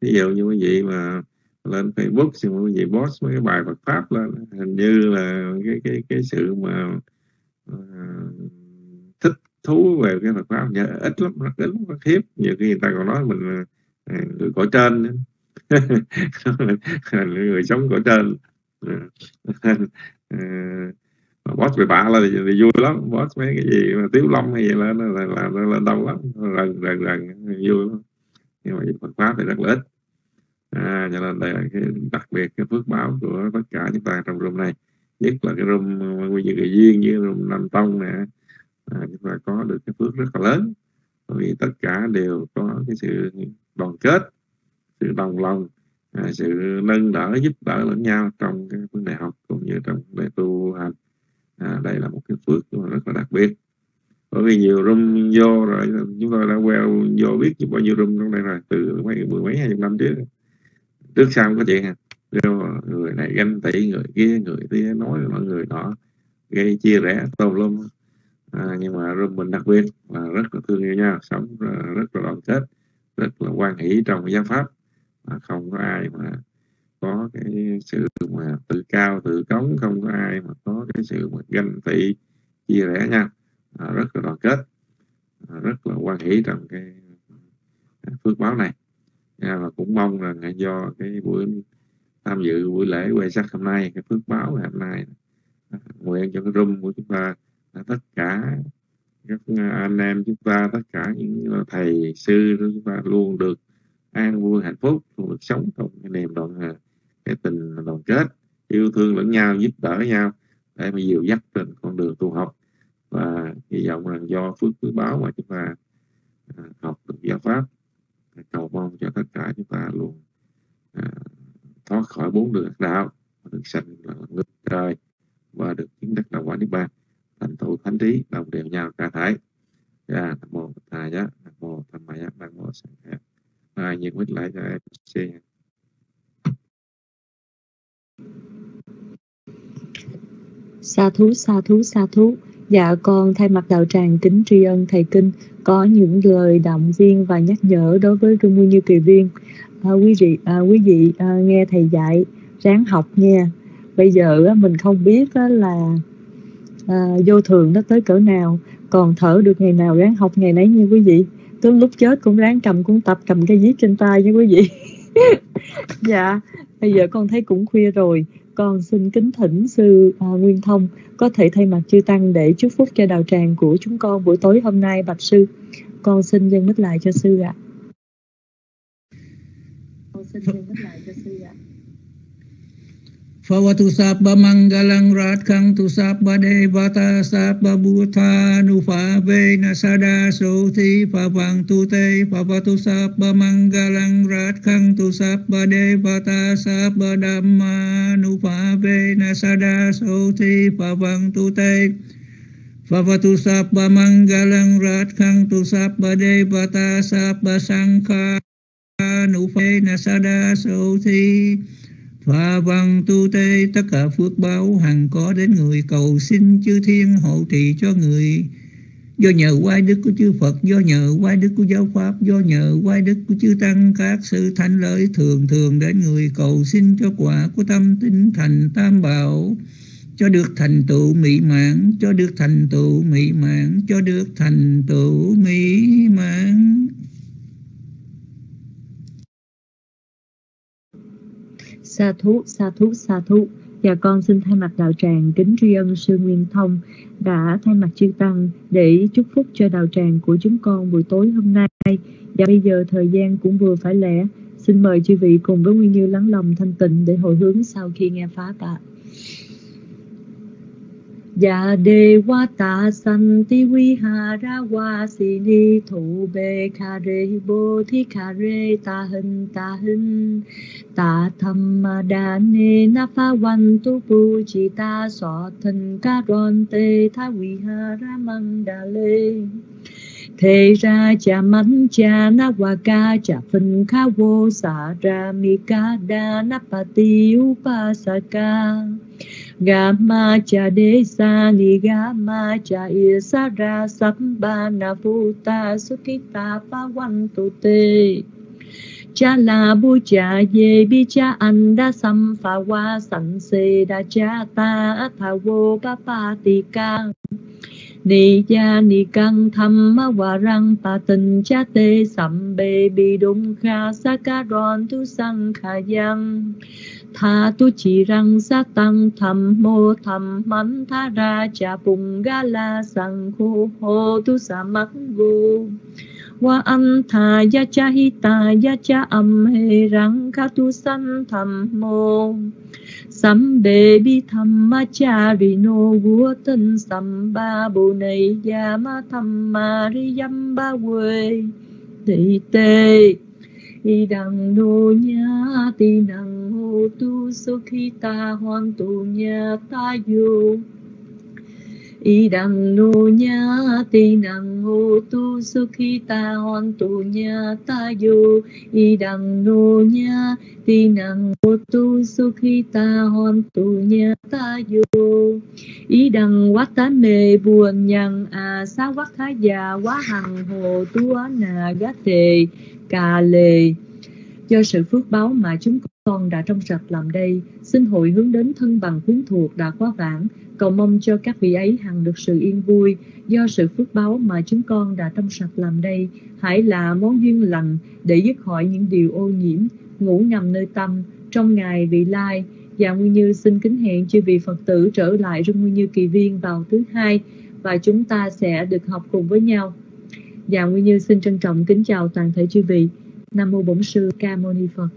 [SPEAKER 1] ví dụ như quý vị mà lên Facebook xem quý vị post mấy cái bài Phật pháp lên hình như là cái cái cái sự mà uh, thú về cái Phật pháp. Nhờ ít lắm rất ít lắm rất hiếp. Nhiều khi người ta còn nói mình à, người cõi trên <laughs> người sống cõi trên. À, <laughs> à, Boss về bạ là thì, vui lắm. Boss mấy cái gì mà tiếu long hay gì là là, là, là, là đông lắm. Lần lần lần vui lắm. Nhưng mà Phật pháp thì rất là ít. À, cho nên đây là cái đặc biệt cái phước báo của tất cả chúng ta trong room này. Nhất là cái room nguyên như duyên như room nam tông nè à, chúng ta có được cái phước rất là lớn. Bởi vì tất cả đều có cái sự đoàn kết sự đồng lòng à, sự nâng đỡ giúp đỡ lẫn nhau trong cái vấn đề học cũng như trong vấn đề tu hành. À, đây là một cái phước rất là đặc biệt. Bởi vì nhiều room vô rồi chúng tôi đã queo vô biết bao nhiêu room trong đây rồi từ mấy mười mấy hai chục năm trước. Trước sau có chuyện à. Người này ganh tị người kia người kia nói mọi người đó gây chia rẽ tôm lum à, nhưng mà room mình đặc biệt là rất là thương yêu nhau sống rất là đoàn kết rất là quan hỷ trong giáo pháp. À, không có ai mà có cái sự mà tự cao tự cống không có ai mà có cái sự mà ganh tị chia rẽ nhau, à, rất là đoàn kết à, rất là quan hỷ trong cái à, phước báo này. À, và cũng mong rằng do cái buổi tham dự buổi lễ quay sắc hôm nay cái phước báo ngày hôm nay à, nguyện cho cái room của chúng ta tất cả các à, anh em chúng ta tất cả những à, thầy sư chúng ta luôn được an vui hạnh phúc luôn được sống trong cái niềm đoàn à, cái tình đoàn kết yêu thương lẫn nhau giúp đỡ nhau. Để mà dìu dắt trên con đường tu học. Và hy vọng rằng do phước phước báo mà chúng ta học được giáo pháp cầu mong cho tất cả chúng ta luôn à, thoát khỏi bốn đường đạo được sanh là người trời và được chứng đắc đạo quả niết bàn thành tựu thánh trí đồng đều nhau cả thể dạ nam mô thà giá nam mô tham ma giá nam mô sanh hạ ai nhiệt huyết lại cho em
[SPEAKER 10] Sa thú, sa thú, sa thú. Dạ con thay mặt đạo tràng kính tri ân thầy kinh có những lời động viên và nhắc nhở đối với Trung Nguyên Như Kỳ Viên. À, quý vị à, quý vị à, nghe thầy dạy ráng học nha. Bây giờ á, mình không biết á, là à, vô thường nó tới cỡ nào, còn thở được ngày nào ráng học ngày nấy nha quý vị. Tới lúc chết cũng ráng cầm cuốn tập cầm cái viết trên tay nha quý vị. <laughs> dạ, bây giờ con thấy cũng khuya rồi con xin kính thỉnh sư à, Nguyên Thông có thể thay mặt chư tăng để chúc phúc cho đạo tràng của chúng con buổi tối hôm nay bạch sư. Con xin dâng mít lại cho sư ạ. Con xin dâng mít lại cho sư ạ.
[SPEAKER 7] Phawatu sabba mangalang ratkang tu sabba devata sabba bhuta nufa ve nasada soti phawang tu te phawatu sabba mangalang ratkang tu sabba devata sabba dhamma nufa ve nasada soti phawang tu te. Bhavatu sabba mangalang ratkhang tu sabba devata sabba sankha nụ phê na sada sô thi và văn tu tê, tất cả phước báo, hằng có đến người, cầu xin chư thiên hộ trì cho người. Do nhờ quay đức của chư Phật, do nhờ quay đức của giáo pháp, do nhờ quay đức của chư tăng, các sự thanh lợi thường thường đến người, cầu xin cho quả của tâm tinh thành tam bảo. Cho được thành tựu mỹ mãn, cho được thành tựu mỹ mãn, cho được thành tựu mỹ mãn.
[SPEAKER 10] Sa thú sa thú sa thú. Và con xin thay mặt đạo tràng kính tri ân sư Nguyên Thông đã thay mặt chư tăng để chúc phúc cho đạo tràng của chúng con buổi tối hôm nay. Và bây giờ thời gian cũng vừa phải lẽ. Xin mời chư vị cùng với Nguyên Như lắng lòng thanh tịnh để hồi hướng sau khi nghe phá vi dạ ha Devata Santi Vihara Vasini Thủ Bê Kare Bồ Thi Kare Ta Hình Ta Hình Ta Tham Đà Nê Na Pha Văn Tu Pu Chi Ta So Thân Ca Ron Tê Tha Vihara đa Lê. Thế ra cha mắn cha na wa ca cha phân kha vô sa ra mi ca đa na pa ti upa sa ca. Gama cha de sa ni gama cha isa ra samba na puta sukita pa văn tu te cha la bu cha ye bi cha anda sam pha wa san se da cha ta tha wo pa pa ti ca ni cha ni căng ma wa răng pa tình cha tê sam bê bi đúng kha sa ca ron tu sang kha yang tha tu chỉ răng sa tăng tham mô tham mắn tha ra cha bùng ga la sang khu hô tu sa mắc vô wa an tha ya cha hi ta ya cha âm he răng kha tu san tham mô. Sam bê bi tham ma cha rino vua tân sam ba bồ này ya ma tham ma ri yam ba quê. Tị tê, y đằng đô nhá ti năng hô tu sô khi ta hoàn tu nhà ta yo nhá ta tu nhà ta yo y đằng nô nha ti năng hô tu su khi ta hoan tu nha ta vô. Y đằng quá ta mê buồn nhằng à sa quá thái già, quá hằng hồ tu nà gá tề, cà lề. Do sự phước báo mà chúng con đã trong sạch làm đây, xin hội hướng đến thân bằng quyến thuộc đã quá vãng cầu mong cho các vị ấy hằng được sự yên vui do sự phước báo mà chúng con đã tâm sạch làm đây. Hãy là món duyên lành để dứt khỏi những điều ô nhiễm, ngủ ngầm nơi tâm trong ngày vị lai. Và nguyên như xin kính hẹn chư vị phật tử trở lại trong nguyên như kỳ viên vào thứ hai và chúng ta sẽ được học cùng với nhau. Và nguyên như xin trân trọng kính chào toàn thể chư vị. Nam mô bổn sư ca mâu ni phật.